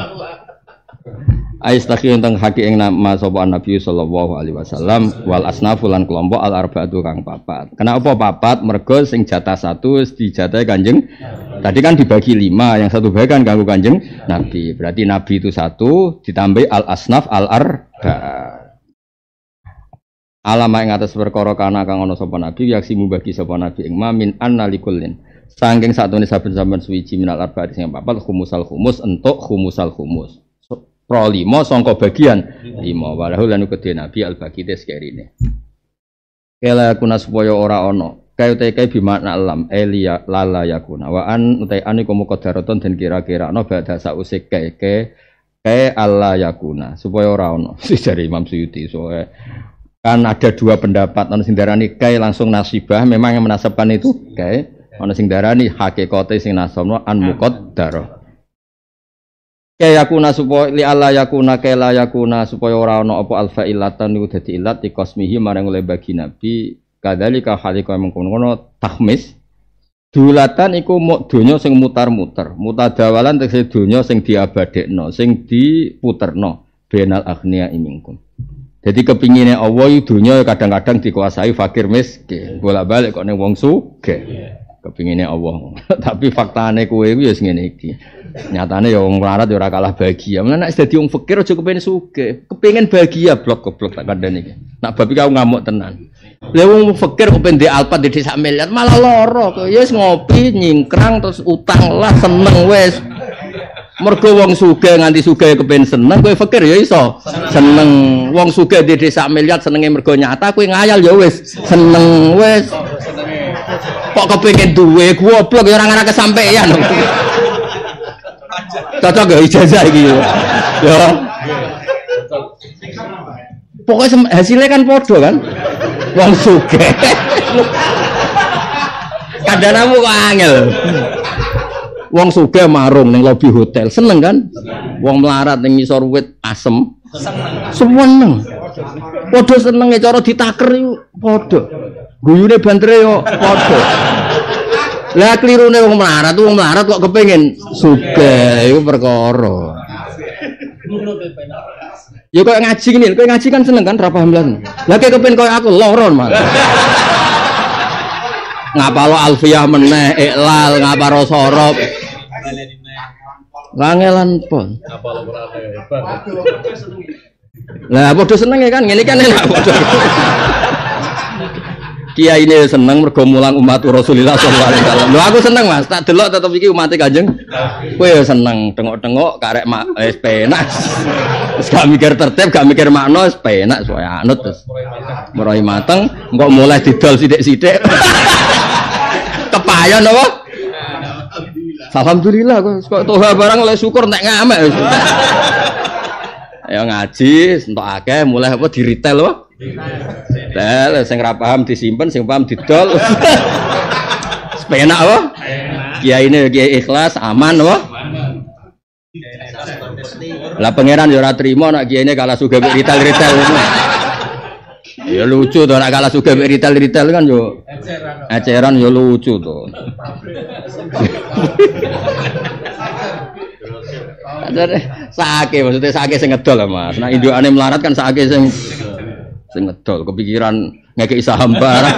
Aistakhi tentang haki ing nama sapa Nabi sallallahu alaihi wasallam wal asnafu lan kelompok al arbaatu kang papat. Kenapa papat? Mergo sing jatah satu wis dijatahi Kanjeng. Tadi kan dibagi lima, yang satu bagian kanggo Kanjeng Nabi. Berarti Nabi itu satu ditambah al asnaf al arba. Alama ing atas perkara kana kang ana sapa Nabi yaksimu bagi sapa Nabi ing ma min anna likullin. Sangking satu ini saben-saben suwiji minal arbaati sing papat humusal humus entuk humusal humus. Pro limo songko bagian. Limo walahu lan kedhe nabi al baqite sekerine kala kuna supaya ora ono. Kaya te kaya bimakna lam elia lala yakuna wa an utai an iku muqaddaraton den kira-kira no badha sausik kaya kaya kaya Allah yakuna supaya ora ono. Dari Imam Suyuti soalnya kan ada dua pendapat. Ono sing darani kaya langsung nasibah. Memang yang menasabkan itu kaya ono sing darani hakikate sing nasabno an muqaddara Kaya yakuna supaya li Allah yakuna kaya la yakuna supaya ora ana apa alfa illatan niku dadi illat di kosmihi marang oleh bagi nabi. Kadzalika halika mengkono tahmis. Dulatan iku muk donya sing mutar-mutar. Mutadawalan tegese donya sing diabadekno sing diputerno. Benal aghnia imingkum. Jadi kepingine Allah donya kadang-kadang dikuasai fakir miskin. Bolak-balik kok ning wong sugih kepingine Allah. Tapi faktane kowe iku ya ngene iki. Nyatane ya wong melarat ya ora kalah bahagia. Mana nek dadi wong fakir aja kepengin sugih. Kepengin bahagia blok goblok tak kandhani iki. Nak babi kau ngamuk tenan. Lha wong fakir kepengin di alpat di desa miliar malah loro kok ya ngopi nyingkrang terus utang lah seneng wis. Mergo wong sugih nganti sugih kepen seneng kowe fakir ya iso. Seneng. Wong sugih di desa miliar senenge mergo nyata kowe ngayal ya wis. Seneng wis kok kepengen duwe goblok ya ora ngara kesampaian cocok gak ijazah iki ya. Ya. Pokoknya hasilnya kan podo kan? Wong sugih. Kadanamu kok angel. Wong sugih marung ning lobi hotel. Seneng kan? Wong melarat ning ngisor wit asem seneng. Podo seneng ya cara ditaker iku podo guyune bantere yo podo lah klirune wong melarat wong melarat kok kepengin sugih iku perkara. Ya kok ngaji gini, kok ngaji kan seneng kan ra paham lan. Lah kayak kepen koyo aku loron malah. ngapa lo alfiah meneh iklal ngapa ro sorop langelan pon Apa lo berada hebat? lah padha seneng ya kan ngene kan enak padha Kiai ini seneng mergo mulang umat Rasulullah sallallahu alaihi wasallam. Lho aku seneng Mas, tak delok tetep iki umat Kanjeng. Kowe ya seneng tengok-tengok karek mak wis penak. Wis gak mikir tertib, gak mikir makna wis penak soalnya anut terus. Murai mateng, engko mulai didol sithik-sithik. Kepayon apa? Alhamdulillah kok toha barang oleh syukur nek ngamek. Ya ngaji, entuk akeh mulai apa di retail apa? Retail sing ra paham disimpen, sing paham didol. Sepenak apa? Kiai ini kiai ikhlas, aman apa? Lah pangeran ya ora trimo nek kiai ini kalah mek retail-retail. Ya lucu tuh nek kalah mek retail-retail kan yo eceran yo lucu tuh. Sake maksudnya sake sing ngedol lah, Mas. Nah indukane melarat kan sake sing sing ngedol, kepikiran ngekeki saham barang.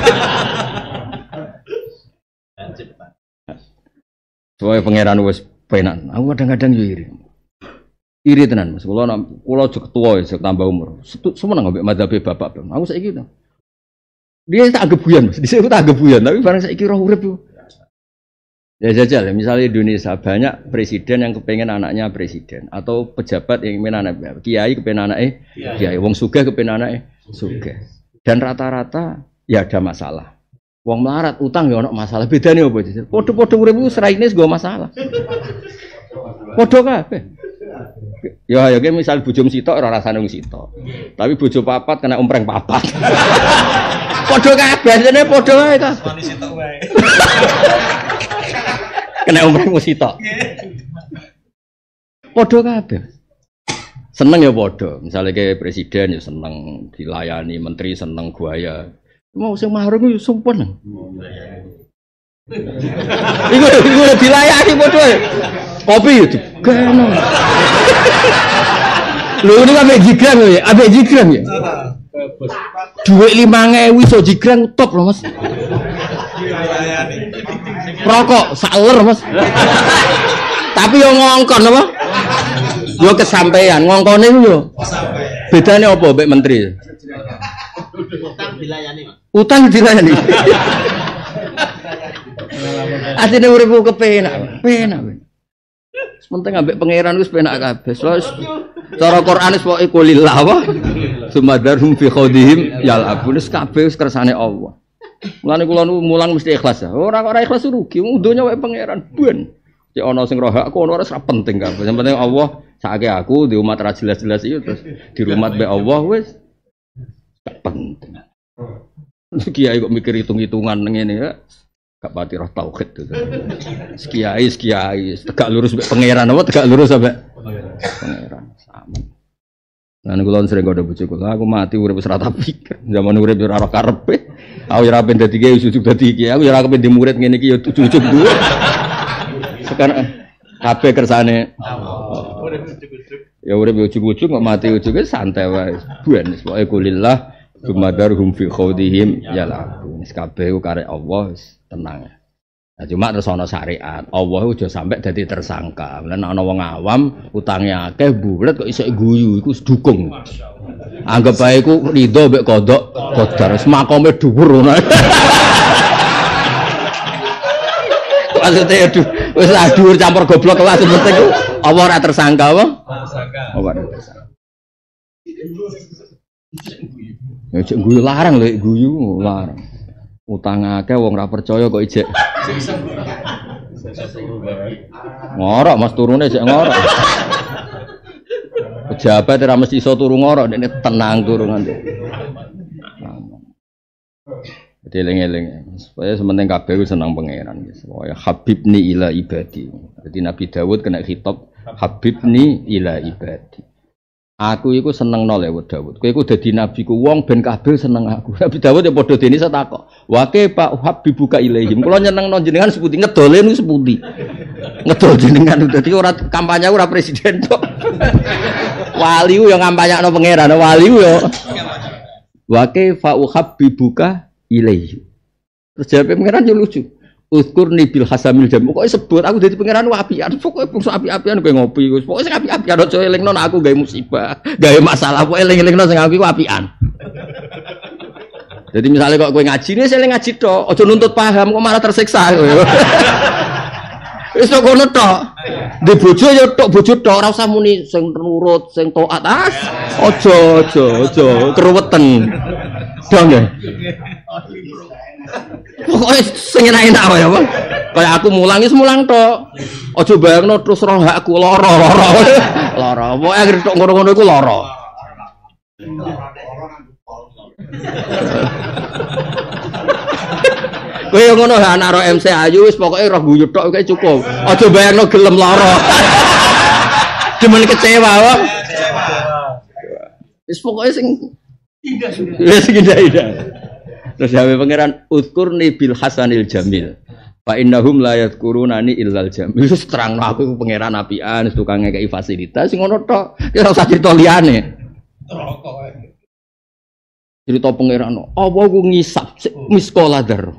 Soalnya pangeran wis penak. Aku kadang-kadang yo iri. Iri tenan Mas. Kula nak- kula jek tuwa ya jek tambah umur. Setu- Semua nggak madzhab bapak. Aku saiki gitu. Dia tak agak buyan, Mas. Dia tak agak buyan, tapi barang saiki roh urip yo. Ya jajal, ya. misalnya Indonesia banyak presiden yang kepengen anaknya presiden atau pejabat yang kepengen anak kiai kepengen anaknya kiai, wong sugih kepengen anaknya sugih. Dan rata-rata ya ada masalah. Wong melarat utang ya ono masalah. Bedane apa sih? Podo-podo urip iku seraine gak masalah. Podo kabeh. Ya ya kayak misal bojom sitok ora rasane wong sitok. Tapi bojo papat kena umpreng papat. Podo kabeh, jane podo ae kabeh. kena umrah musito. Podo kabeh. Seneng ya podo. Misalnya kayak presiden ya seneng dilayani, menteri seneng buaya. Mau sing mahrum ya sumpun. Iku iku dilayani podo. ya. Kopi itu kena. Lu ini apa jigrang ya? Apa jigrang ya? Duit lima ngewi so jigrang top loh mas. Rokok saler mas. Tapi yo ngongkon apa? Yo kesampaian ngongkone yo. Bedane apa mbek menteri? Utang dilayani. Asline uripku kepenak, penak. Penting ambek pangeran wis penak kabeh. Wis cara Quran wis pokoke kulillah wa sumadarhum fi khawdihim yal'abun wis kabeh wis kersane Allah. Mulane kula nu mulang mesti ikhlas. Ora kok ora ikhlas rugi, donya wae pangeran ben. Cek ana sing roh aku ora ora penting kabeh. Yang penting Allah sakake aku di umat ra jelas-jelas itu terus di rumah be Allah wis penting. Kiai kok mikir hitung-hitungan ngene ya. Gak pati roh tauhid itu. Sekiai, sekiai, tegak lurus pangeran apa tegak lurus sampe pangeran sama. Nah, kula sering kode bojo kula, aku mati urip wis ora tak pikir. Zaman urip ora ora karepe. Aku yo ora pengen dadi kiai, ujug dadi kiai. Aku yo ora kepen di murid ngene iki yo ujug duwe. Sekarang kabeh kersane ya urip yo ujug-ujug kok mati ujug santai wae. Wis pokoke kulillah Gumadarhum fi khawdihim yal'abun. Wis kabeh ku karek Allah wis tenang. Nah, cuma terus ana syariat. Allah aja sampai dadi tersangka. Lan ana wong awam utange akeh bulet kok iso guyu iku dukung. Anggap bae iku ridho mek kodok kodar. Makome dhuwur ngono. Maksudnya aduh, wis aduh campur goblok kelas penting ku Allah ora tersangka apa? Allah ora tersangka. Ya cek guyu larang lho, guyu larang. Utang akeh wong ora percaya kok ijek. Ngorok Mas turune cek ngorok. Pejabat ora mesti iso turu ngorok, ini tenang turu nanti. Jadi eling-eling, supaya sementing kabeh senang pangeran. Supaya habibni ila ibadi. Jadi Nabi Dawud kena khitab habibni ila ibadi. Aku iku seneng no lewat Dawud. Kowe iku dadi nabi ku wong ben kabeh seneng aku. Nabi Dawud ya padha dene setakok. Wa ke Pak habibuka ilaihim. Kula nyeneng no jenengan seputi ngedole niku seputi. Ngedol jenengan dadi ora kampanye ora presiden tok. Wali yo kampanye no pangeran, wali yo. Wa ke fa uhabbibuka ilaihim. Terus jawab pangeran yo lucu. Uskur bil hasamil jam. Pokoknya sebut aku jadi pangeran apian. Pokoknya bungsu api-apian gue ngopi. Pokoknya api-apian aja elingno nek aku gawe musibah, gawe masalah. Pokoknya eling-elingno sing aku apian. Jadi misalnya kok gue ngaji nih, saya ngaji tok. Ojo nuntut paham, kok malah tersiksa. Wis tok kono tok. Di bojo ya tok bojo tok ora usah muni sing nurut, sing taat. As. Ojo, ojo, ojo, keruwetan. Dong ya. Pokoknya sing enak-enak wae apa. Kayak aku mulang wis mulang tok. Aja bayangno terus roh hakku lara lara. Lara. Pokoke akhir tok ngono-ngono iku lara. Kowe yo ngono anak ro MC ayu wis pokoke roh guyu tok kae cukup. Aja bayangno gelem lara. Cuman kecewa wae. Wis pokoke sing Wis indah-indah. Terus Yahweh pangeran utkur bil hasanil jamil. Fa innahum la yadhkurunani illal jam. Wis terangno aku iku pangeran apian, wis tukang ngekeki fasilitas sing ngono tok. Ya ora usah cerita liyane. Rokok. Cerita pangeran, apa aku ngisap miskola dar.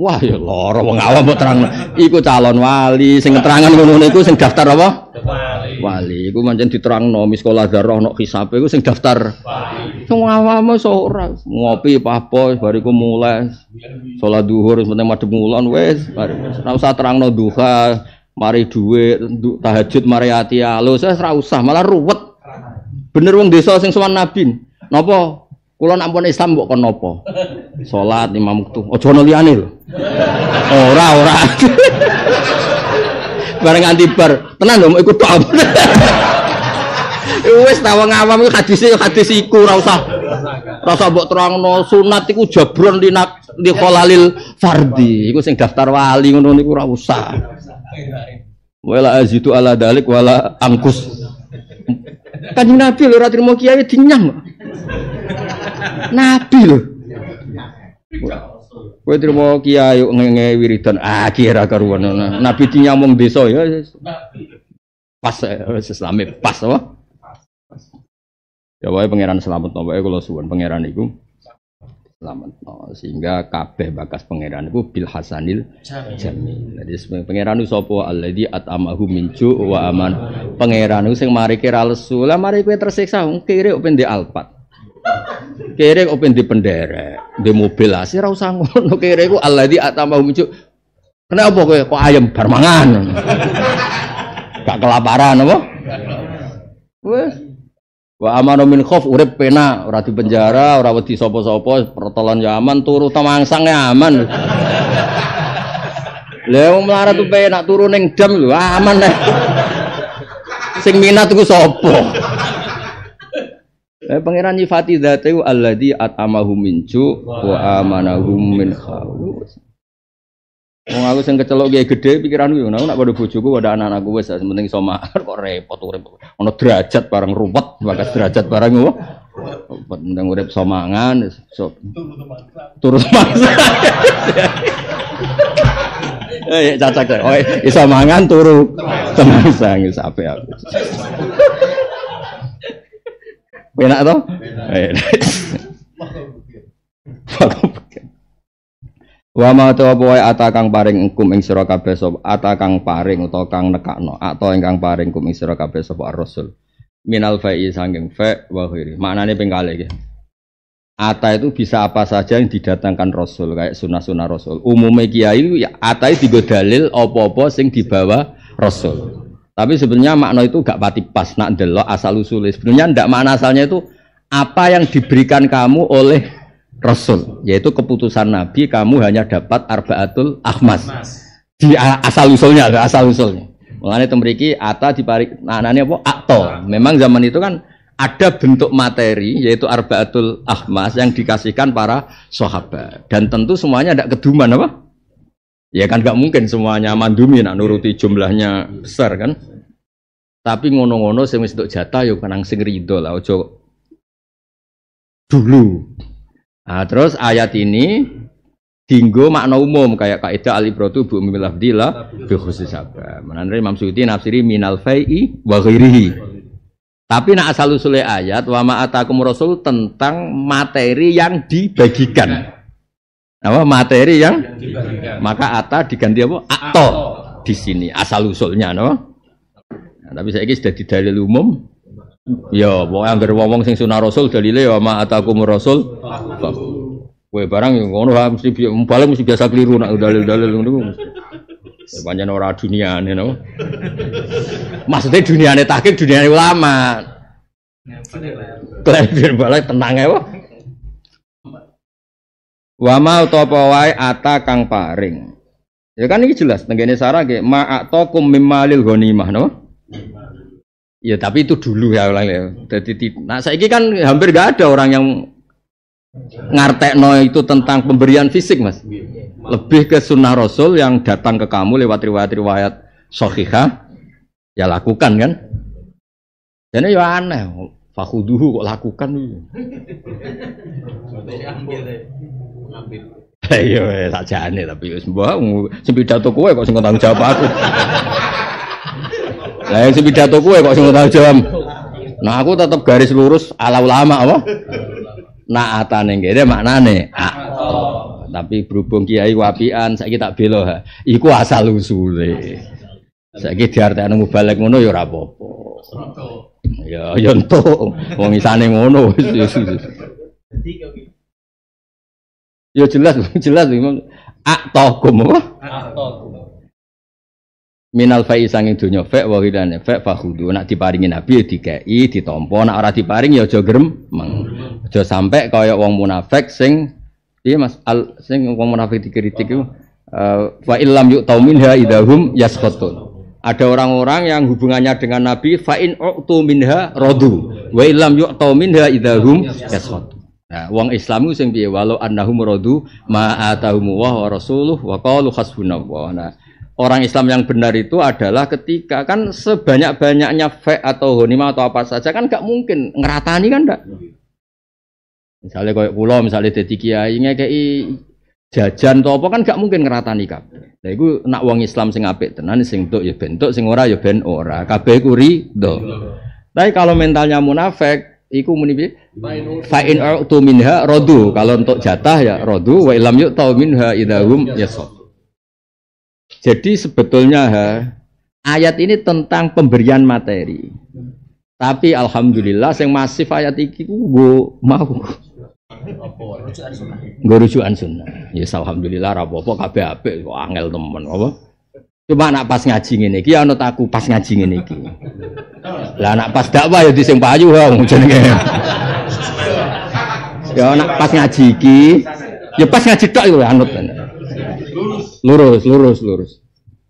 Wah ya lara wong awam mbok terangno. Iku calon wali sing keterangan ngono iku sing daftar apa? Wali iku pancen diterangno miskola darah ono hisabe iku sing daftar. Wong awam wis ora ngopi apa bariku mulai Salat duhur wis penting madhep ngulon wis wis. ora usah terangno duha, mari dhuwit, tahajud mari ati alus, ora usah malah ruwet. Bener wong desa sing sowan Nabi. Napa? Kula nak pun Islam mbok kon napa? Salat lima waktu. Aja ono liyane lho. Ora, ora. Bareng anti bar, tenan mau ikut tok. Wis ta wong awam iku hadise ya hadis iku ora usah Rasa mbok terangno sunat iku jabron li nak li kholalil fardi. Iku sing daftar wali ngono niku ora usah. Wala azidu ala dalik wala angkus. Kanjeng Nabi lho ora trimo kiai dinyang. Nabi lho. Kowe trimo kiai yuk ngenge wiridan ah kira karuan. Nabi dinyang wong desa ya pas eh, Islame pas apa? Ya wae pangeran selamat no wae kula suwun pangeran iku selamat no sehingga kabeh bakas pangeran iku bil hasanil jamil. Jadi pangeran itu sapa alladzi at'amahu min ju' wa aman. Pangeran itu sing mari kira lesu. Lah mari kowe tersiksa wong kere kok di alpat. Kere kok di penderek, di mobil lah, sih ora usah ngono kere ku min ju'. Kenapa kowe kok ayam bar mangan? Gak kelaparan apa? Wes Wa amanu min khauf urip penak, ora di penjara, ora wedi sapa-sapa, pertolongan ya aman, turu tamangsang ya aman. Lah wong melarat tuh penak turu ning dam lho, aman nek. Sing minat iku sapa? Eh pangeran nyifati dzate ku alladzi at'amahu min ju wa amanahum min khauf. Wong aku sing kecelok kiai gede pikiranku yo nak padha bojoku padha anak-anakku wis penting iso makan kok repot urip. Ono derajat bareng ruwet, bakas derajat bareng apa? Ruwet penting urip iso mangan iso turut mangsa. Eh cacak. Oh, iso mangan turu temasang wis apik aku. Enak toh? Wa ma ta apa wae ata kang paring engkum ing sira kabeh sapa ata kang paring utawa kang nekakno atau ingkang paring kum ing sira kabeh sapa ar-rasul minal fa'i sanging fa wa ghairi maknane ping kalih iki Ata itu bisa apa saja yang didatangkan Rasul kayak sunah-sunah Rasul. Umumnya kiai ya ata itu dalil apa-apa sing dibawa Rasul. Tapi sebenarnya makna itu gak pati pas nak delok asal usulnya. Sebenarnya ndak makna asalnya itu apa yang diberikan kamu oleh Rasul, yaitu keputusan Nabi kamu hanya dapat arbaatul ahmas. Di asal usulnya, asal usulnya. Mulane temriki ata diparik nanane apa? Akto. Memang zaman itu kan ada bentuk materi yaitu arbaatul ahmas yang dikasihkan para sahabat dan tentu semuanya ada keduman apa? Ya kan gak mungkin semuanya mandumi nak nuruti jumlahnya besar kan? Tapi ngono-ngono sing wis jatah yo kanang sing rido lah ojo dulu. Nah, terus ayat ini dinggo makna umum kayak kaidah alibratu bu mimilah dila bi khusus apa. Menandai Imam Suyuti nafsiri minal fai'i wa ghairihi. Tapi nak asal usulnya ayat wa ma atakum rasul tentang materi yang dibagikan. Apa materi yang maka ata diganti apa? Akto di sini asal usulnya no. Nah, tapi saya sudah di dalil umum. Ya, pokoknya anggar wong sing sunah rasul dalile wa ma atakum rasul. Kowe barang yang ngono mesti balik mesti biasa keliru nak dalil-dalil ngono. Ya pancen ora duniane no. Maksudnya duniane takik duniane ulama. Klaim balik tenang ya wah. Wa ma utawa wae ata kang paring. Ya kan ini jelas tenggene sarah ge ma atakum mimmalil ghanimah no. Ya tapi itu dulu ya ulang ya. Jadi nah saiki kan hampir gak ada orang yang ngartekno itu tentang pemberian fisik mas. Lebih ke sunnah rasul yang datang ke kamu lewat riwayat-riwayat sahihah ya lakukan kan. Jadi ya aneh. Fakhuduhu kok lakukan iya sajane tapi wis mbah sing pidato kowe kok sing tanggung jawab aku. Lah yang sing pidato kowe kok sing tanggung jawab. Nah aku tetap garis lurus ala ulama apa? Nah atane ngene maknane. Ah. Tapi berhubung kiai wapian saiki tak bela. ha. Iku asal usule. Saiki diartekno mubalek ngono ya ora apa-apa. Ya ya entuk. Wong isane ngono wis wis. Ya jelas jelas Imam Aktakum apa? Minal fa'i sanging donya fa wa ghidane fa fakhudu nak diparingi nabi ya dikei ditampa nak ora diparingi ya aja gremeng. Aja sampe kaya wong munafik sing iya Mas al sing wong munafik dikritik iku eh, fa illam yu'tau minha idahum yaskhatun. Ada orang-orang yang hubungannya dengan Nabi fa in minha radu wa illam yu'tau minha idahum yaskhatun. Nah, wong Islam sing piye walau annahum radu ma atahum wa rasuluh wa qalu hasbunallah. Nah, orang Islam yang benar itu adalah ketika kan sebanyak-banyaknya fake atau honima atau apa saja kan gak mungkin ngeratani kan enggak. Misalnya kayak pulau misalnya jadi kiai ngekei jajan atau apa kan gak mungkin ngeratani kabeh. Nah, itu nak wong Islam sing apik tenan sing entuk ya bentuk sing ora ya ben ora. Kabeh ku ridho. Tapi kalau mentalnya munafik iku muni piye? Fa in u'tu minha radu. Kalau untuk jatah ya radu wa ilam yu'tau minha idahum yasad. Jadi sebetulnya ha, ayat ini tentang pemberian materi. Tapi alhamdulillah yang masif ayat iki ku nggo mau nggo rujukan sunnah. Ya alhamdulillah ra apa-apa kabeh apik kok angel temen apa. Cuma nak pas ngaji ngene iki ana aku pas ngaji ngene iki. Lah nak pas dakwah ya di sing payu wong jenenge. Ya nak pas ngaji iki ya pas ngaji tok iku anut. Lurus, lurus, lurus.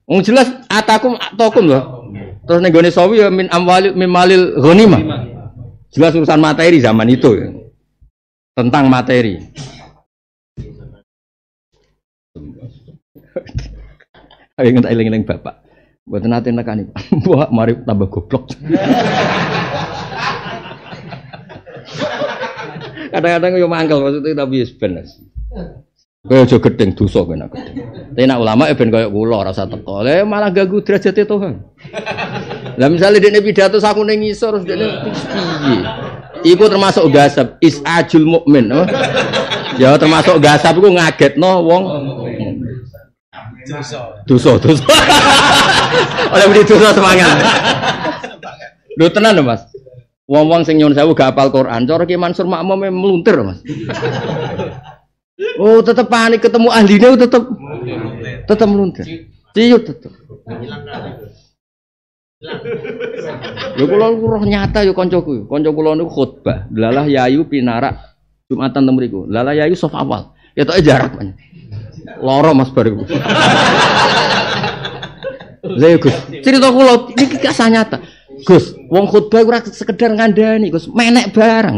Wong jelas atakum atakum lho. Terus ning gone sawi ya min amwali min malil ghanimah. Jelas urusan materi zaman itu. ya. Tentang materi. Ayo ngentak eling-eling bapak. Buat nanti nekani, Wah, mari tambah goblok. Kadang-kadang yo mangkel maksudnya tapi wis ben. Kaya aja gedeng dosa kena gedeng. Tapi nak ulama ya ben kaya kula rasa teko. Lah malah ganggu derajate Tuhan. Lah misalnya dekne pidato aku ning ngisor dekne piye? Iku termasuk gasab isajul mukmin. oh. Ya termasuk gasab iku ngagetno wong dosa dosa. Oleh beli dosa semangat. Lho tenan lho Mas. Wong-wong sing nyuwun sewu gak hafal Quran, cara Ki Mansur Makmum meluntir Mas. Oh, tetep panik ketemu ahlinya tetep tetep meluntir. Ciut tetep. Lho kula roh nyata yo kancaku. Kanca kula niku khutbah. Lalah yayu pinarak Jumatan teng mriku. Lalah yayu sof awal. Ya jarak banyak. Loro Mas bariku. Lha ya, Gus, cerita kula iki kisah nyata. Gus, wong khutbah ora sekedar ngandani, Gus, menek barang.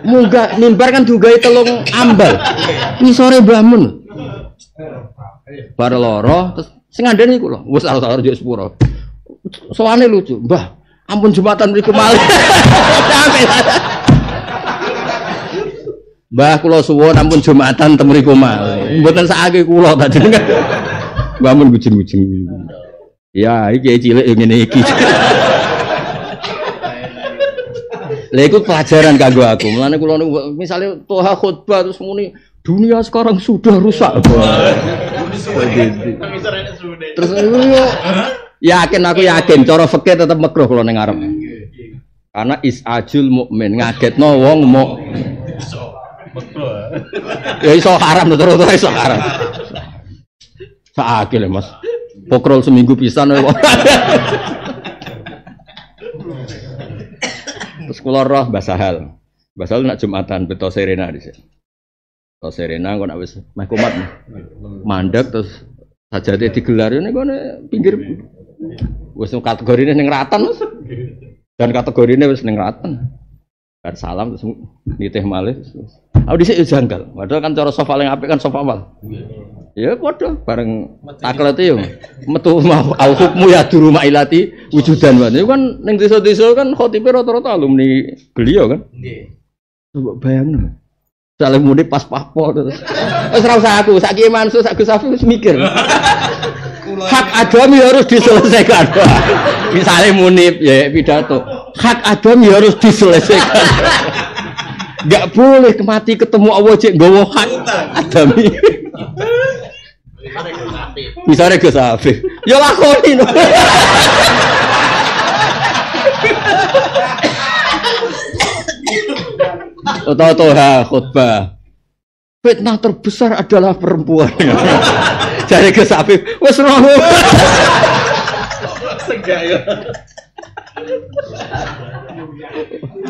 Munggah mimbar kan dugai telung ambal. Ngisore bangun. Bar loro terus sing ngandani kula. Wis altar yo sepuro. Soane lucu, Mbah. Ampun Jumatan mriku malih. Sampai. Mbah kula suwun ampun Jumatan teng mriku malih. Mboten sakake kula tadi. Mbah ampun gujing-gujing. Ya, iki cilik yang ngene iki. Lah iku pelajaran kanggo aku. Mulane kula misale toha khutbah terus muni dunia sekarang sudah rusak. terus yo yakin aku yakin cara fikih tetep makruh kula ning ngarep. Karena isajul mukmin ngagetno wong mau ya iso haram terus terus iso haram. Sakake lho Mas. Pokrol seminggu pisan kok. Terus kula roh basahal. Basahal nak Jumatan beto Serena di sini. Beto Serena kok nak wis meh kumat. Mandek terus sajate digelar ini kene pinggir wis kategorine ning ratan Mas. Dan kategorine wis ning ratan. Bar salam terus nitih malih. Aku dhisik yo janggal. Padahal kan cara sofa paling apik kan sofa awal. Ya padha bareng taklete yo metu mau al hukmu ya duru mailati wujudan wae. Itu kan ning desa-desa kan khotibe rata-rata alumni beliau kan. Nggih. Coba bayangin. Saling muni pas papo terus. Wis ora usah aku, sak Kiai Mansur, sak Gus Safi wis mikir. Hak adami harus diselesaikan. Misalnya munib ya pidato. Hak adami harus diselesaikan. Gak boleh mati ketemu Allah cek nggawa hak adami. Misalnya Gus Afif, ya lakoni. no. Atau toha khutbah. Fitnah terbesar adalah perempuan. Jadi Gus Afif, wes roh.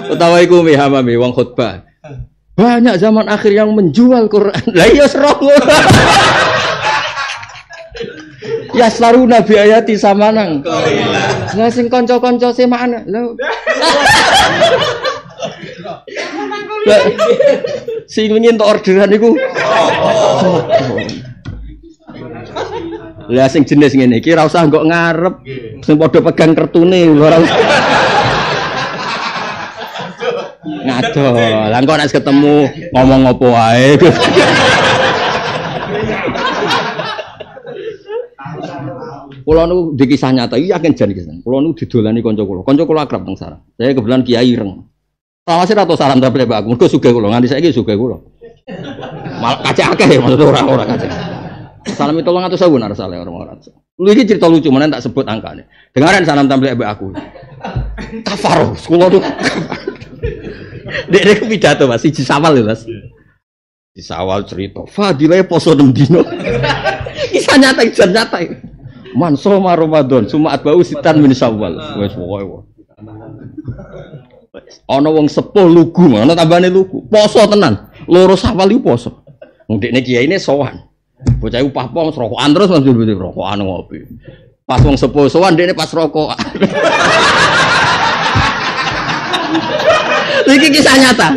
Utawa iku mi hamami wong khutbah. Banyak zaman akhir yang menjual Quran. Lah iya serong. ya selalu nabi ayati sama nang. Lah sing kanca-kanca semaan. Lah Lah, sing ingin tok orderan iku. Lah sing jenis ngene iki ora usah nggo ngarep. Sing padha pegang kertune ora usah. Ngado. Lah engko nek ketemu ngomong apa wae. Kulo nu di kisah nyata, iya yakin jan kisah. Kulo nu didolani kanca kulo. Kanca kulo akrab teng sarang. Saya kebetulan kiai ireng. Awase ra tau salam tapi aku. Mergo sugih kulo, nganti saiki sugih kulo. Mal kaca akeh maksudnya ora ora kaca. Salam itu tolong atau sewu nar saleh orang orang. Lu ini cerita lucu mana tak sebut angkanya. Dengaran salam tampil ibu aku. Kafaro, sekolah tuh. Dek dek pidato mas, siji sawal ya mas. Di sawal cerita, Fadilah poso enam dino. Kisah nyata, kisah nyata. Man soma Ramadan, cuma bau sitan min sawal. Wes pokoknya. Ana wong sepuh lugu, ana tambahane lugu. Poso tenan. Loro sawal iku poso. Dekne kiai ini sowan. Bocah upah pom rokokan terus Mas Dulur rokokan ngopi. Pas wong sepuh sowan dekne pas rokokan. Iki kisah nyata.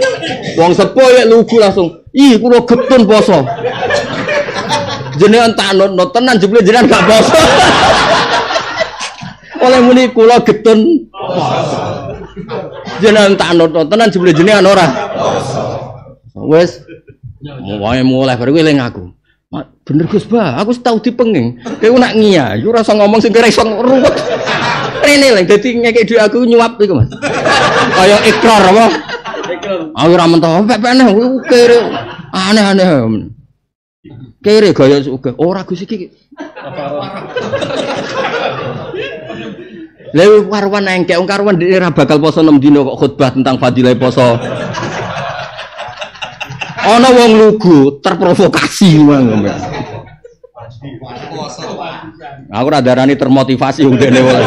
Wong sepuh ya lugu langsung. Ih, kula getun poso. Jenengan tak nonton tenan jebule jenengan gak poso. Oleh muni kula getun. Jenengan tak nonton tenan jebule jenengan ora. Wes mulai mulai baru eling aku. Bener Gus Bah, aku tahu dipenging. Kowe nak ngia, yo ora usah ngomong sing kira iso ruwet. Rene lho, dadi ngekek dhuwit aku nyuap iku, Mas. Kaya ikrar apa? Aku ora mentok, pepene kere aneh-aneh. Kere gaya juga. Ora Gus iki. Lha warwan engke wong karwan dhewe bakal poso 6 dino kok khutbah tentang fadilah poso. Ana wong lugu terprovokasi mang. Aku ora darani termotivasi wong dene wae.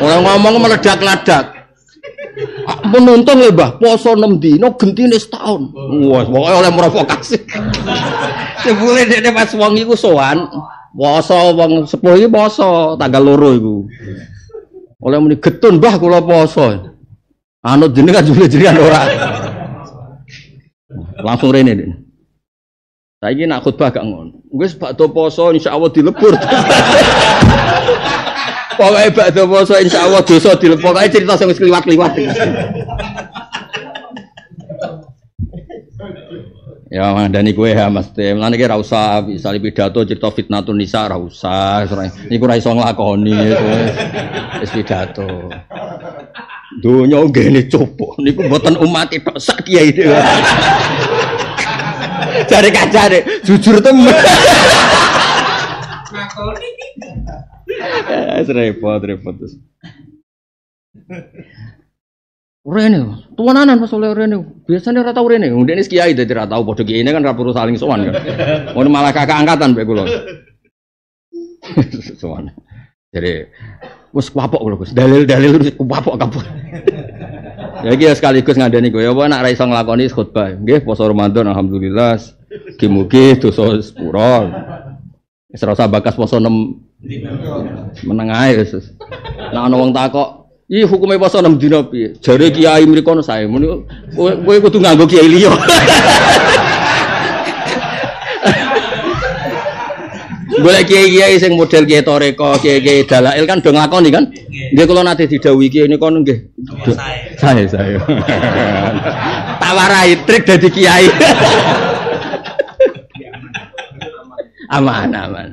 Ora ngomong meledak-ledak. Menuntung ya Mbah, poso 6 dino gentine setahun. Wah, pokoke oleh provokasi. Sebule dene pas wong iku sowan, poso wong sepuh iki poso tanggal loro iku. Oleh muni getun Mbah kula poso. Anut jenengan jebule jenengan ora. Langsung rene Dik. Saiki nak khutbah gak ngono. Wis bakdo poso insyaallah dilebur. Pokoke bakdo poso insyaallah dosa dilebur. Pokoke cerita sing wis kliwat-kliwat. Ya mandani kowe ya Mas Tem. Lan iki ra usah misale pidato cerita fitnatun nisa ra usah. Niku ra iso nglakoni wis. Pidato. Donya ngene copo niku mboten umat tok sak kiai dhewe. Cari kacare jujur temen. Repot repot terus. Rene, tuananan pas oleh Rene. Biasanya ora tau Rene. Ndek kiai dadi ora tau padha kiai ini kan ora perlu saling sowan kan. Ngono malah kakak angkatan mek kula. Sowan. Jadi wis kapok kula Gus. Dalil-dalil wis kapok kapok. Ya iki ya sekaligus ngandani kowe apa nek ra iso nglakoni khutbah. Nggih poso Ramadan alhamdulillah. Mugi-mugi dosa sepura. Wis ora usah bakas poso 6 meneng ae wis. Nek ana wong takok, "Ih, hukume poso 6 dina piye?" Jare kiai mriko sae. Muni kowe kudu nganggo kiai liya. Boleh kiai-kiai sing model kiai toreko, kiai-kiai dalail kan do nglakoni kan? Nggih kula nate didhawuhi kiai niku nggih. Saya saya. Tawarai trik dadi kiai. aman aman.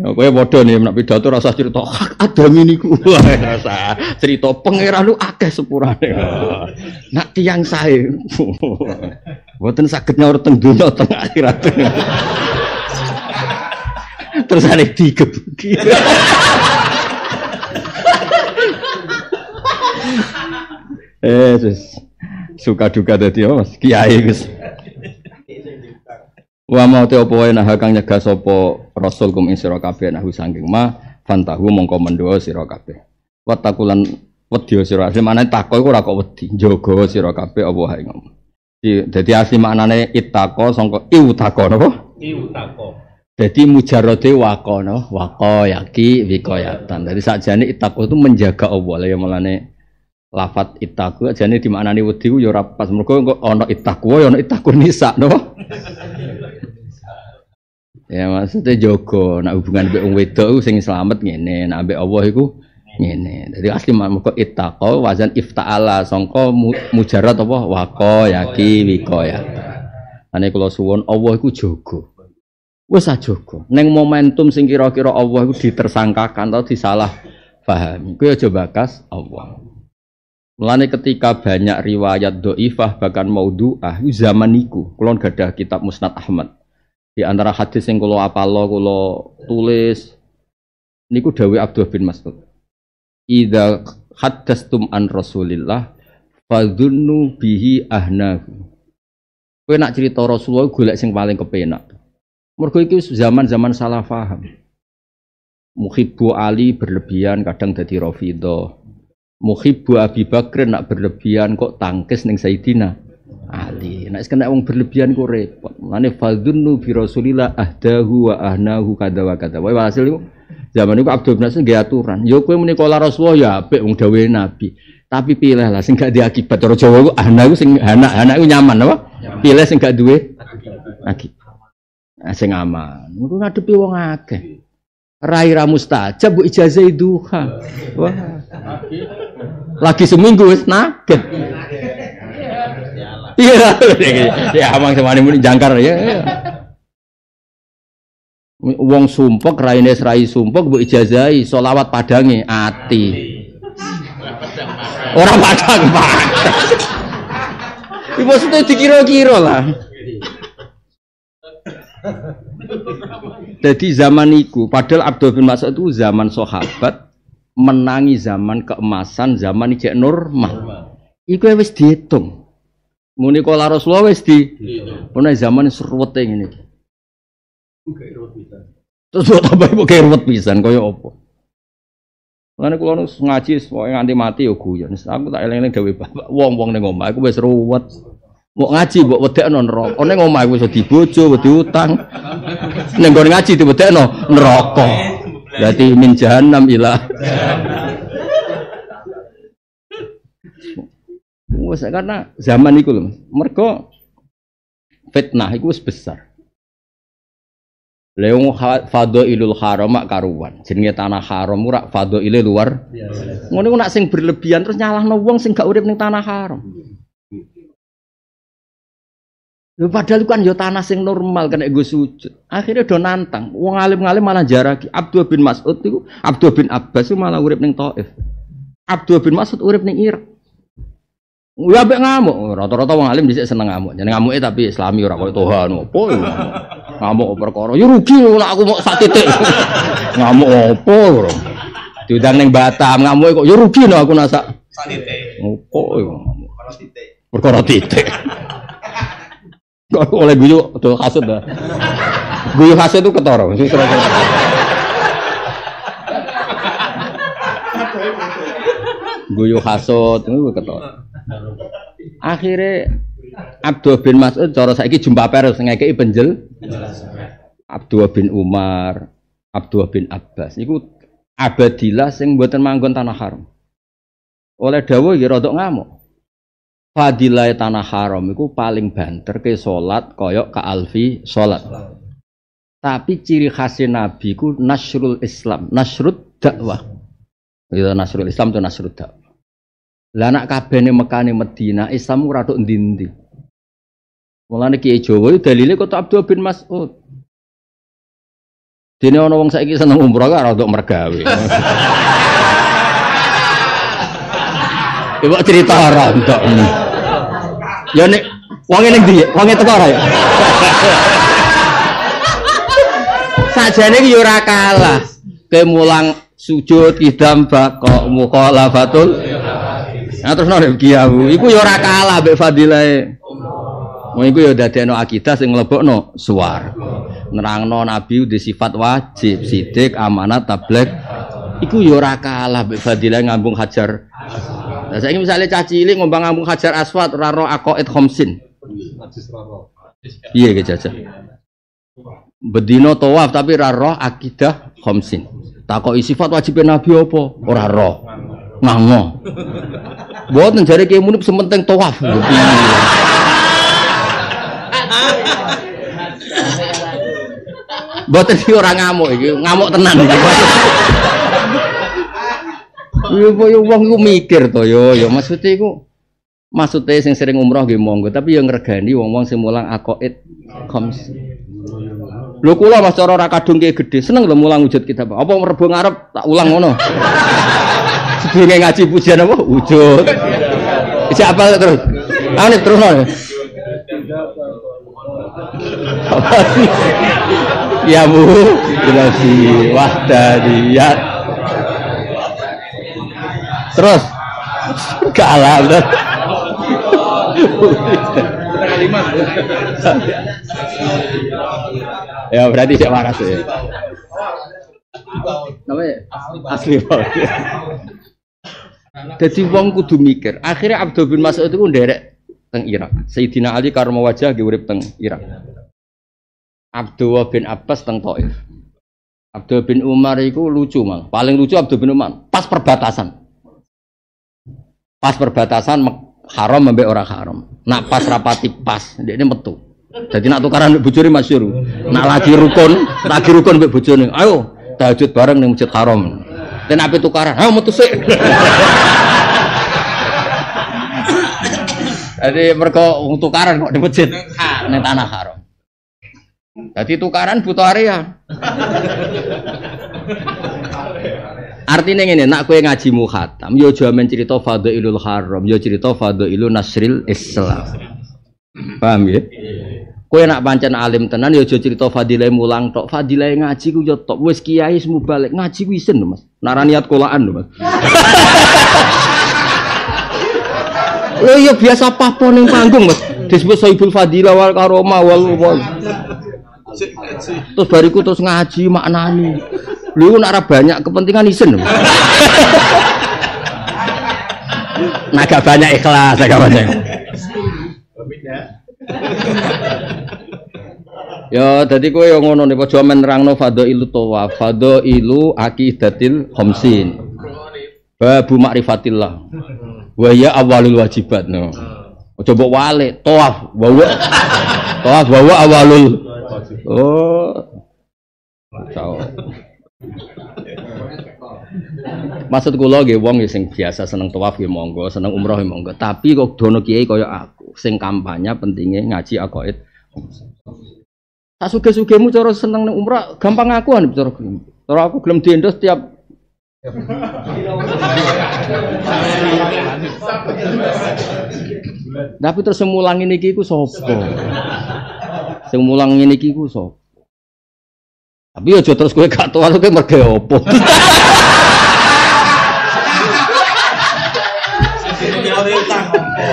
Ya, kowe padha nih nek pidato rasa cerita hak adam ini ku Wah, rasa cerita pangeran lu akeh sepurane. Nak tiang sae. Mboten saged nyaur teng donya teng akhirat. Terus ada digebuki. eh, terus suka duka dadi Mas Kiai Gus. Wa mau te opo wae nah kang nyegah sapa rasul kum ing sira kabeh nahu ma fantahu mongko mendho sira kabeh. Watakulan wedi sira asli maknane takok iku ora wedi, jaga sira kabeh apa hae ngomong. Dadi asli maknane ittaqo sangka iutaqo napa? Iutako. Jadi mujarode wakono, wako yaki wikoyatan. Jadi sakjane ittaqo itu menjaga Allah. Lah ya mulane lafat ittaqo jane dimaknani wedi ku ya ora pas mergo kok ana ittaqo ya ana ittaqo nisa napa? Ya maksudnya jogo, nak hubungan mbek wong wedok sing slamet ngene, nak mbek Allah iku ngene. Jadi asli maka ittaqo wazan ifta'ala sangka mu, mujarad apa waqo yaki wikoya. Ane kula suwun Allah iku jogo. Wis ajogo. Ning momentum sing kira-kira Allah iku ditersangkakan atau disalah pahami. Kuwi aja bakas Allah. Mulane ketika banyak riwayat doifah bahkan maudhu'ah zaman iku kula gadah kitab Musnad Ahmad. Di antara hadis yang kalau apalo kalau tulis niku dawe Abdul bin Mas'ud. Idza haddastum an Rasulillah fadhunnu bihi ahnahu. Kowe nak cerita Rasulullah golek sing paling kepenak. Mergo iki zaman-zaman salah paham. Muhibbu Ali berlebihan kadang jadi Rafidah. Muhibbu Abi Bakr nak berlebihan kok tangkis ning Sayyidina Ali. Nek kena wong berlebihan ku repot. Mane fadzunnu bi Rasulillah ahdahu wa ahnahu kada wa kada. Wae hasil iku zaman iku Abdul bin nggih aturan. Ya kowe muni kala Rasulullah ya apik wong dawuhe Nabi. Tapi pilih lah sing gak diakibat cara Jawa ku ahna ku sing anak anak ku nyaman apa? Pilih sing gak duwe akibat. Nah, sing aman. Ngono ngadepi wong akeh. Rai ra mustajab bu ijazah duha. Wah. Lagi seminggu wis naget. Iya, ya amang semane muni jangkar ya. Wong sumpek raine rai sumpek mbok ijazahi selawat padange ati. Ora padang padang. Iku maksudnya dikira-kira lah. Jadi zaman itu, padahal Abdul bin Mas'ud itu zaman sahabat menangi zaman keemasan, zaman ijek normal. Iku wis dihitung. Muni kala Rasulullah wis di Ono zaman seruwete ngene iki. Terus buat tambah kayak ruwet pisan kaya apa? Lan kula nu ngaji pokoke nganti mati yo guyon. Aku tak eling-eling dewe bapak wong-wong ning omah aku wis ruwet. Mau ngaji mbok wedekno neraka. Ning omah aku iso dibojo, wedi utang. Ning nggon ngaji diwedekno neraka. Berarti min jahannam ila. Wes karena zaman iku lho. Mergo fitnah iku wis besar. Leung fadhailul haram karuan. Jenenge tanah haram ora fadhaile luar. Ngono iku nak sing berlebihan terus nyalahno wong sing gak urip ning tanah haram. Padahal kan yo tanah sing normal kena gue sujud. Akhirnya do nantang. Wong alim-alim malah jaraki. Abdul bin Mas'ud itu, Abdul bin Abbas itu malah urip ning Taif. Abdul bin Mas'ud urip ning Irak. Ya mbek ngamuk, rata-rata wong alim dhisik seneng ngamuk. Jeneng ngamuke tapi islami ora koyo Tuhan opo. ya. Ngamuk perkara, ya rugi lho aku mau sak titik. ngamuk opo lho. Diundang ning Batam ngamuke kok ya rugi lho aku nasak. Sanite. Opo ya ngamuk. Kalau titik. Perkara titik. Oleh guyu tuh kasut dah. Guyu kasut itu. Sing kira-kira. Guyu kasut itu ketara. Akhirnya Abdul bin Mas'ud cara saiki jumpa pers ngekeki penjel Abdul bin Umar, Abdul bin Abbas niku abadilah sing mboten manggon tanah haram. Oleh dawuh ya rada ngamuk. Fadilah tanah haram iku paling banter ke salat koyok ke alfi salat. Tapi ciri khasnya Nabi ku nasrul Islam, nasrud dakwah. Itu nasrul Islam itu nasrud dakwah. Lah nak kabeh ning Mekah Madinah Islam ora tok ndi-ndi. Mulane Kiai Jawa itu dalile kota Abdul bin Mas'ud. Dene ana wong saiki seneng umroh kok ora. Ibu cerita ora entuk. Ya nek wong ning ndi? Wong teko ora ya? Sajane iki yo ora kalah. Sujud idam bako mukhalafatul. Nah terus nang iku yo ora kalah mbek fadilahe. Mau iku yo dadekno akidah sing mlebokno suar. Nerangno nabi di sifat wajib, sidik, amanat, tabligh. Iku yo ora kalah mbek fadilahe ngambung hajar. Nah, saya misalnya caci cilik ngombang ngambung hajar aswad raro akoid khomsin. Iya ke jajah. Bedino tawaf tapi raro akidah khomsin. Takoki sifat wajib nabi apa? Ora roh. Ngango. Mboten jare ki munib sementing tawaf. Mboten iki ora ngamuk ngamuk tenan. Yo yo wong iku mikir to yo yo maksudnya iku maksudnya sing sering umroh nggih monggo tapi yo ngregani wong-wong sing mulang aqaid khams. Lho kula Mas cara ora kadung ki gedhe, seneng lho mulang wujud kitab. Apa merebo ngarep tak ulang ngono. Sedurunge ngaji pujian apa? Wujud. Siapa terus? Ane terus no. Sih? Ya bu, ilasi wahdadiyat. Terus kalah bener. ya berarti saya waras ya. Namanya asli banget. Jadi wong kudu mikir. Akhirnya Abdul bin Mas'ud itu nderek teng Irak. Sayyidina Ali karena wajah ge urip teng Irak. Abdul bin Abbas teng Taif. Abdul bin Umar itu lucu mal. Paling lucu Abdul bin Umar pas perbatasan. Pas perbatasan haram mbek ora haram. Nak pas rapati pas, dia ini metu. Jadi nak tukaran mbek bojone masyhur. Nak lagi rukun, lagi rukun mbek bojone. Ayo tahajud bareng ning Masjid Haram. Dan ape tukaran? Ayo metu sik. Jadi mereka tukaran kok di masjid ning tanah haram. Jadi tukaran butuh area. Artinya ngene, nak kue ngaji muhatam, yo jamin cerita fadhailul haram, yo cerita fadhailun nasril Islam. Paham ya? Kue nak pancen alim tenan yo aja cerita fadilah mulang tok, fadilah ngaji ku yo tok. Wis kiai semu balik ngaji ku isen lho, Mas. Nara niat kolaan lho, Mas. Lho yo biasa papo ning panggung, Mas. Disebut Saibul Fadilah wal Karomah wal wal. Terus bariku terus ngaji maknani. Lu nak banyak kepentingan isen. agak banyak ikhlas, agak banyak. Ya, dadi kowe yo ngono nih, men nerangno fadhailu tawaf, fadhailu aqidatil khamsin. Babu ma'rifatillah. Wa ya awalul wajibat no. Mbok wale, tawaf, wawa. Tawaf wawa awalul. Oh. Ciao. Maksud kula nggih wong ya sing biasa seneng tawaf nggih monggo, seneng umroh nggih monggo. Tapi kok dono kiai kaya aku, sing kampanye pentingnya ngaji aqaid. Tak suge-sugemu cara seneng ning umrah gampang ngakuan cara gelem. Cara aku gelem diendos tiap Tapi terus semulang ini iki ku sapa? Sing mulang ngene iki ku sapa? Tapi aja terus kowe gak tau kowe mergo opo.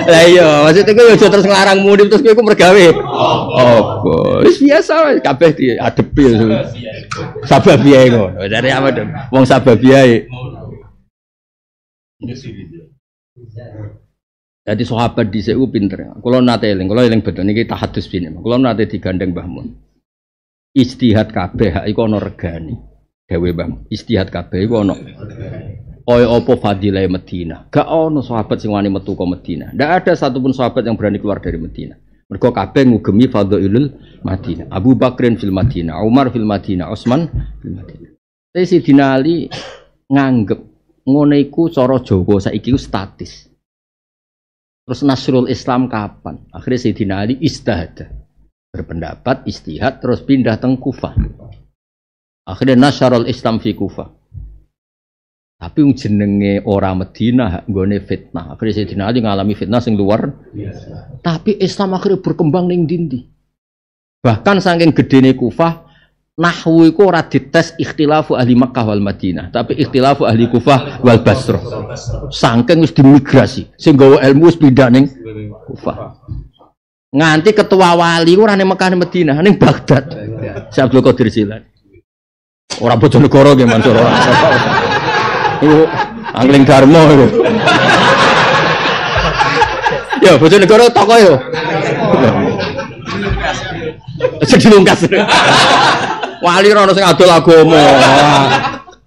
Lah iya, maksudnya kowe aja terus nglarang mudim terus kowe ku mergawe. Opo? Wis biasa kabeh diadepi. Sababiyae ngono. Dari apa dong? Wong sababiyae. Jadi sahabat di CU pinter. Kalau nate eling, kalau eling betul niki tahadus bini. Kalau nate digandeng Mbah Mun. Istihad kabeh iku ana regani. Dewe Mbah. Istihad kabeh iku ana. Kaya apa fadilah Medina. Gak ono sahabat sing wani metu ke Medina. Ndak ada satupun sahabat yang berani keluar dari Medina. Mergo kabeh ngugemi fadhailul Madinah. Abu Bakrin fil Madinah, Umar fil Madinah, Utsman fil Madinah. Tapi Sidina Ali nganggep ngono iku cara Jawa saiki ku statis. Terus Nasrul Islam kapan? Akhirnya Sayyidina Ali istihad. Berpendapat, istihad, terus pindah teng Kufah. Akhirnya Nasrul Islam fi Kufah. Tapi yang jenenge orang Medina nggone fitnah. Akhirnya Sayyidina Ali ngalami fitnah sing luar. Tapi Islam akhirnya berkembang ning dindi. Bahkan saking gedene Kufah, nahwu iku ora dites ikhtilafu ahli Makkah wal Madinah, tapi ikhtilafu ahli Kufah wal Basrah. Saking wis dimigrasi, sing gawa ilmu wis pindah ning Kufah. Nganti ketua wali ora ning Mekah ning Madinah, ning Baghdad. Si Abdul Qadir Jilani. Ora Bojonegoro nggih Mansur ora. Angling Darmo itu. Ya Bojonegoro toko yo. Sedih lungkas. Wali rono sing adol agama.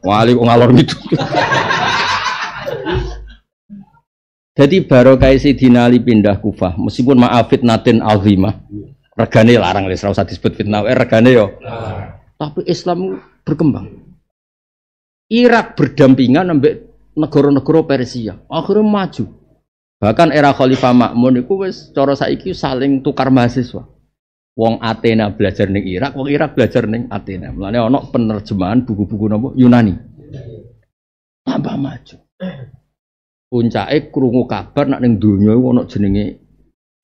Wali kok ngalor gitu. Jadi barokah Sayyidina Ali pindah Kufah, meskipun maaf fitnatin azimah. Regane larang wis ora usah disebut fitnah, eh regane yo. Tapi Islam berkembang. Irak berdampingan ambek negara-negara Persia. Akhirnya maju. Bahkan era Khalifah Makmun itu wis cara saiki saling tukar mahasiswa. Wong Athena belajar ning Irak, wong Irak belajar ning Athena. Mulane ana penerjemahan buku-buku napa Yunani. Tambah maju. Puncake krungu kabar nak ning donya ana jenenge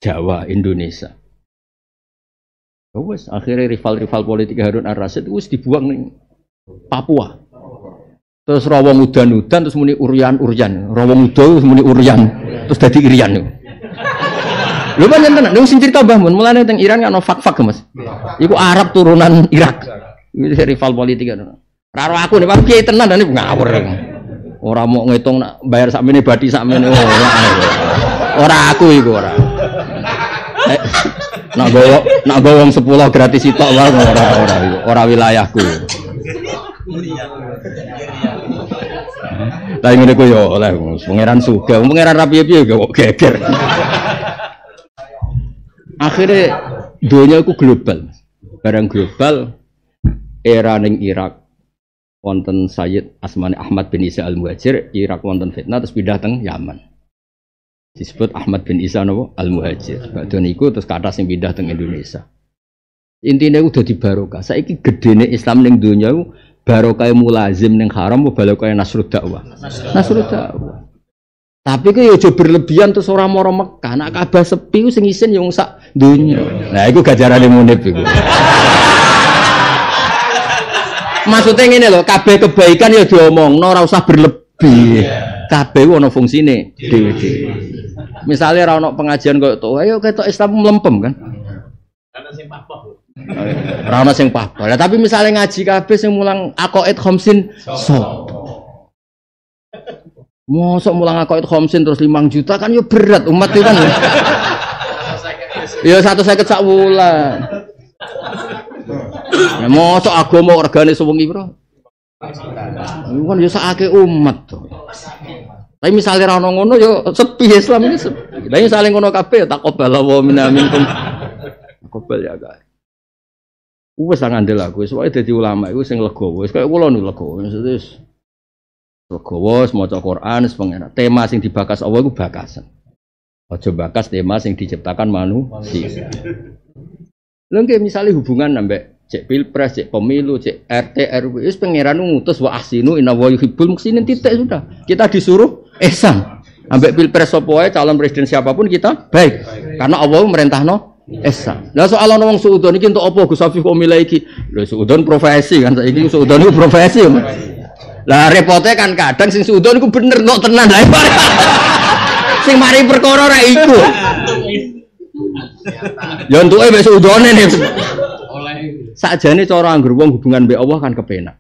Jawa Indonesia. Ya Wes akhirnya rival-rival politik Harun Ar-Rasyid wis dibuang ning Papua. Terus rawong udan-udan terus muni uryan-uryan. Rawong udan terus muni uryan. Terus dadi irian niku. Lho pancen tenan, niku sing cerita Mbah Mun, mulane teng Iran kan ono fak-fak Mas. Iku Arab turunan Irak. Iki rival politik kan. Raro aku nih, Kiai tenan dan ngawur. Ora mau ngitung nak bayar sakmene badi sakmene ora. Ora aku iku ora. Eh, nak gowo nak wong 10 gratis sitok wae ora ora iku. Ora wilayahku. Lah ngene ku yo oleh pangeran suga, pangeran rapi piye kok geger. Akhirnya dunia itu global. Barang global era ning Irak wonten Sayyid Asmani Ahmad bin Isa Al-Muhajir, Irak wonten fitnah terus pindah teng Yaman. Disebut Ahmad bin Isa napa Al-Muhajir. Badhe niku terus kata sing pindah teng Indonesia. Intinya udah di barokah. Saiki gedene Islam ning itu barokah mulazim ning haram apa barokah nasrud dakwah? Nasrud dakwah. Tapi ku yo aja berlebihan terus ora moro Mekah. Nak Ka'bah sepi ku sing isin yo sak donya. Nah, iku gajarane munib iku. Maksudnya ngene lho, kabeh kebaikan ya diomongno ora usah berlebih. Kabeh ana fungsine dhewe-dhewe. Misale ora ana pengajian kok to, ayo ketok Islam mlempem kan. Ora ana sing paham. Lah tapi misale ngaji kabeh sing mulang aqaid khamsin so. Mosok mulang aqaid khamsin terus 5 juta kan yo berat umat itu kan. Ya satu seket sak wulan. Ya mosok agama regane sewengi pira? Iku kan yo sakake umat to. Tapi misalnya ra ono ngono yo sepi Islam ini sepi. Tapi misalnya ngono kabeh ya taqabbal wa minna minkum. Taqabbal ya guys. Wes ngandel aku, soalnya dadi ulama iku sing legowo. Wis kaya kula niku legowo. Maksudnya legowo maca Quran wis pengen. Tema sing dibakas Allah iku bakasan. Aja bakas tema sing diciptakan manusia. Lha misale hubungan nambah cek pilpres, cek pemilu, cek RT RW, wis pangeran ngutus wa ahsinu inna wa yuhibbul muhsinin titik sudah. Kita disuruh ihsan. Ambek pilpres sapa calon presiden siapa pun kita baik. Karena Allah merintahno ihsan. Lah soal ana wong suudon iki untuk apa Gus Afif kok milih iki? Lho suudon profesi kan saiki suudon iku profesi. Lah repotnya kan kadang sing suudon iku bener kok tenan lah. sing mari perkara ra iku. Ya entuke mek suudone nih. Sakjane cara anggur wong hubungan mbek Allah kan kepenak.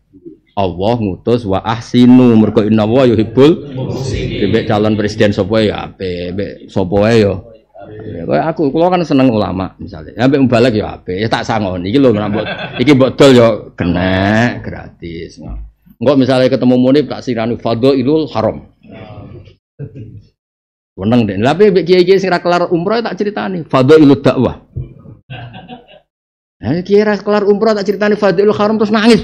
Allah ngutus wa ahsinu mergo inna wa yuhibbul mbek calon presiden sapa ya ape, mbek sapa wae ya. Ya, Kayak aku, kula kan seneng ulama misalnya. Ya mbek mubalek ya ape, ya tak sangon. Iki lho mbok iki mbok dol ya kena gratis. Enggak misalnya ketemu Munib tak sirani fadhailul haram. Weneng deh. Tapi kiai-kiai ra kelar umroh tak critani fadhailud dakwah. Nah, kiai ra kelar umroh tak critani fadhailul haram terus nangis.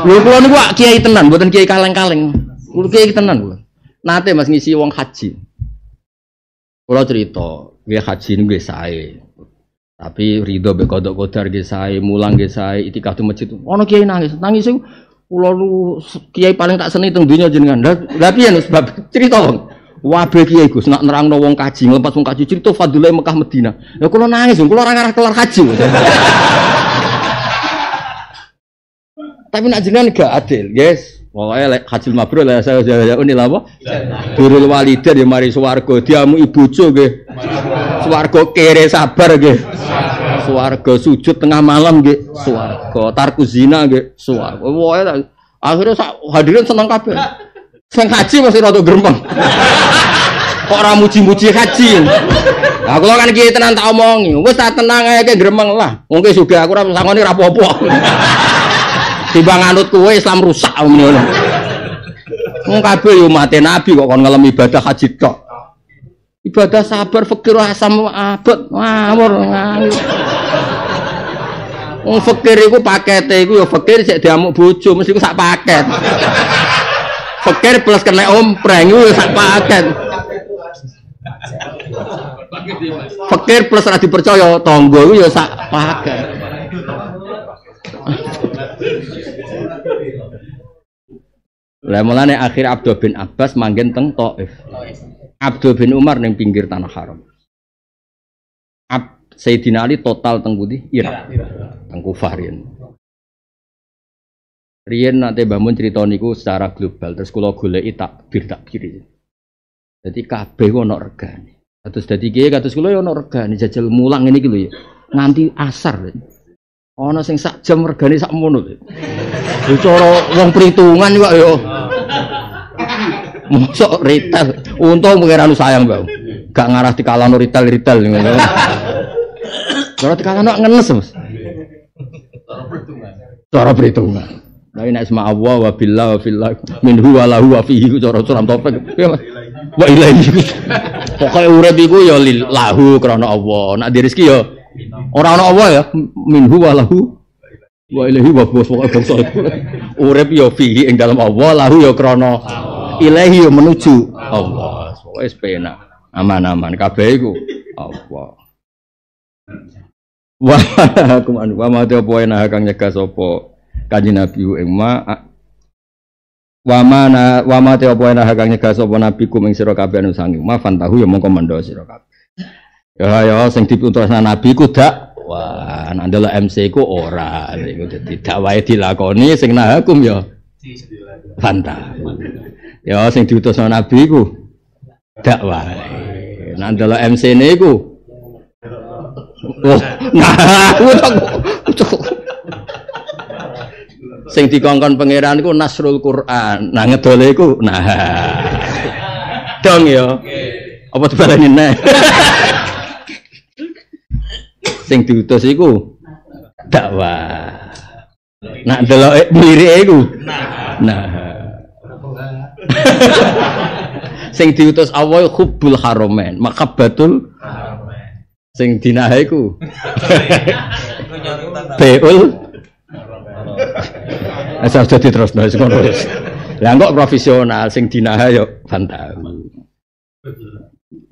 Lho kula niku wak kiai tenan, mboten kiai kaleng-kaleng. Kula kiai tenan kula. Nate Mas ngisi wong haji. Kalau cerita, gue haji ini gue sae. Tapi ridho be kodok kodar gue sae, mulang gue sae, itikaf di masjid. Ono kiai nangis, nangis itu Kulo lu kiai paling tak seni teng dunya jenengan. Piye nih sebab cerita Bang. Wabe kiai Gus nak nerangno wong kaji, nglepas wong kaji cerita fadilah Mekah Madinah. Ya kulo nangis, kulo ora ngarah kelar haji. Tapi nak jenengan gak adil, guys. Pokoknya hasil mabrur lah saya saya ini lah apa? Durul walidan ya mari swarga, diamu ibujo nggih. Swarga kere sabar nggih. Swarga sujud tengah malam nggih, swarga tarku zina nggih, swarga. Pokoke tak- akhirnya hadirin seneng kabeh. Sing haji masih rada gremeng. Kok ora muji-muji haji. Lah kula kan kiai tenan tak omongi, wis tak tenang ke gremeng lah. Ki sugih aku ora apa-apa. Timbang anut kowe Islam rusak ngono. Wong kabeh yo mate nabi kok kon ngelem ibadah haji tok. Ibadah sabar fikir asam abot ngawur ngawur. Wong fikir iku pakete iku yo fikir sik diamuk bojo mesti iku sak paket. Fikir plus kena ompreng iku sak paket. Fikir plus ora dipercaya tangga iku yo sak paket. Lah mulane akhir Abdul bin Abbas manggen teng Taif. Abdul bin Umar ning pinggir tanah haram. Ab Sayyidina Ali total teng pundi? Irak. Teng Kufah riyen. Riyen nanti bangun cerita niku secara global terus kula goleki takbir takbir. Jadi kabeh ono regane. Terus dadi kiye kados kula ya ono regane jajal mulang ini gitu ya. Nganti asar. Ono sing sak jam regane sak mono. Lho cara wong perhitungan kok ya. Mosok retail. Untung pengiran sayang, Bang. Gak ngarah di kalano retail retail ngono. Cara di kalano ngenes, Mas. Cara perhitungan. Nah, ini isma Allah wa billah wa fillah minhu wa lahu wa fihi cara suram topik. Ya, Mas. Wa ilaihi. Pokoke urip iku ya lillahu krana Allah. Nak di rezeki ya ora ana Allah ya? Minhu wa lahu wa ilahi wa bos pokoke bangsa urip ya fihi ing dalam Allah lahu ya krana ilahi ya menuju Allah. Pokoke penak aman-aman kabeh iku. Allah. Wa kum an wa ma te apa enak kang nyegah sapa kanjeng Nabi ing ma wa mana wa ma te apa enak kang nyegah sapa nabi kum ing sira kabeh anu sangi. Ma fantahu ya mongko mendo sira kabeh ya ya sing diputusna nabi ku dak wah nek ndelok MC ku ora iku dadi dakwahe dilakoni sing nah hukum ya bantah ya sing diutusna nabi ku dakwah nek ndelok MC ne iku Oh, nah. Sing dikongkon pangeran iku Nasrul Quran. Nah, ngedole iku nah. Dong ya. Apa dibaleni neh? Sing diutus iku dakwah. Nak delok mlirike iku. Nah. sing diutus Allah hubbul haramain, makabatul sing dinahe iku. Beul. Asal jadi terus nulis ngono wis. Lah kok profesional sing dinahe yo fantahu.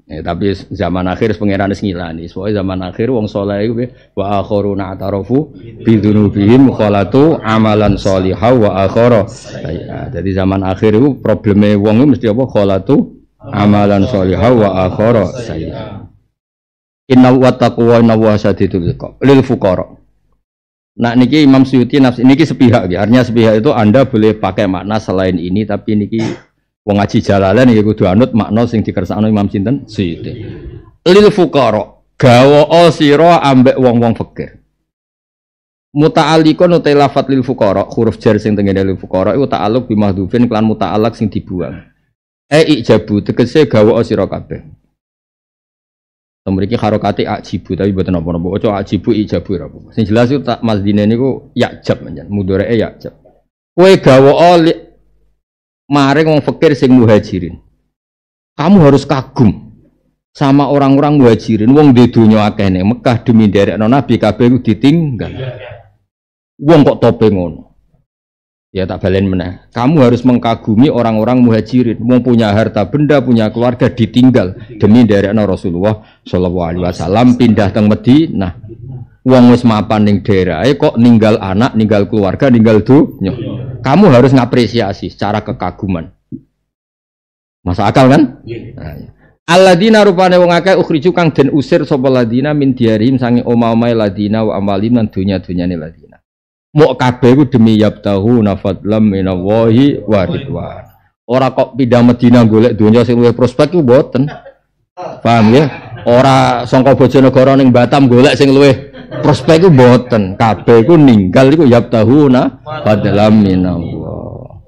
Ya, tapi zaman akhir pangeran ngilani. Soalnya zaman akhir wong saleh iku piye? wa akharuna atarafu bi dzunubihim khalatu amalan sholihah wa akhara. Ya, jadi zaman akhir itu probleme wong itu mesti apa? Khalatu amalan sholihah wa sayyi'ah. Inna wa taqwa inna wa sadidul lil fuqara. Nah niki Imam Suyuti nafsi niki sepihak ya. Artinya sepihak itu Anda boleh pakai makna selain ini tapi niki wong ngaji jalalan ya kudu anut makna sing dikersakno Imam Sinten Suyuti. Lil fuqara gawa sira ambek wong-wong fakir. Muta'alliqun utai lafat lil fuqara huruf jar sing tengene lil fuqara iku ta'alluq bi mahdhufin kelan muta'allaq sing dibuang. E ijabu tegese gawa sira kabeh. Memiliki harokati ajibu tapi buatan apa napa ojo ajibu ijabu ora apa. Sing jelas itu tak masdine niku yakjab menjan mudharae yakjab. Kowe gawa maring wong fakir sing muhajirin. Kamu harus kagum sama orang-orang muhajirin wong di dunya akeh ning Mekah demi nderekno Nabi kabeh ditinggal. Wong kok tope ngono. Ya tak balen meneh. Kamu harus mengkagumi orang-orang muhajirin, mau punya harta benda, punya keluarga ditinggal demi dari Rasulullah Shallallahu Alaihi Wasallam pindah teng Madinah. Wong wis mapan ning daerah, kok ninggal anak, ninggal keluarga, ninggal dunya. Kamu harus ngapresiasi secara kekaguman. Masa akal kan? Nah, ya. Alladzina rupane wong akeh ukhriju kang den usir sapa ladina min diarim sange oma-omae ladina wa amalim lan dunya-dunyane ladina. Mok kabeh ku demi yabtahu nafadlam minallahi wa ridwan. Ora kok pindah Madinah golek dunya sing luwih prospek ku mboten. Paham ya? Ora sangka Bojonegoro ning Batam golek sing luwih prospek ku mboten. Kabeh ku ninggal iku yabtahu nafadlam minallah.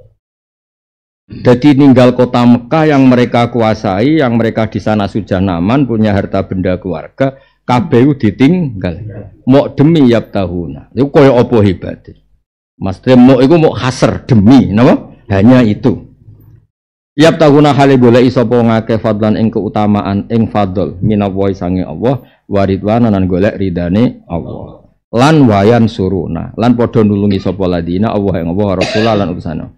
Jadi ninggal kota Mekah yang mereka kuasai, yang mereka di sana sudah naman, punya harta benda keluarga, KBU ditinggal. Mau demi yap tahuna. Itu koyo opo hebat. Mas mau itu mau haser demi, nama? Hanya itu. Yap tahuna hale boleh isopo ngake fadlan ing keutamaan ing fadl minawai sange Allah waridwan nan golek ridane Allah. Lan wayan suruna, lan podo nulungi sopo ladina Allah yang Allah Rasulullah lan utusana.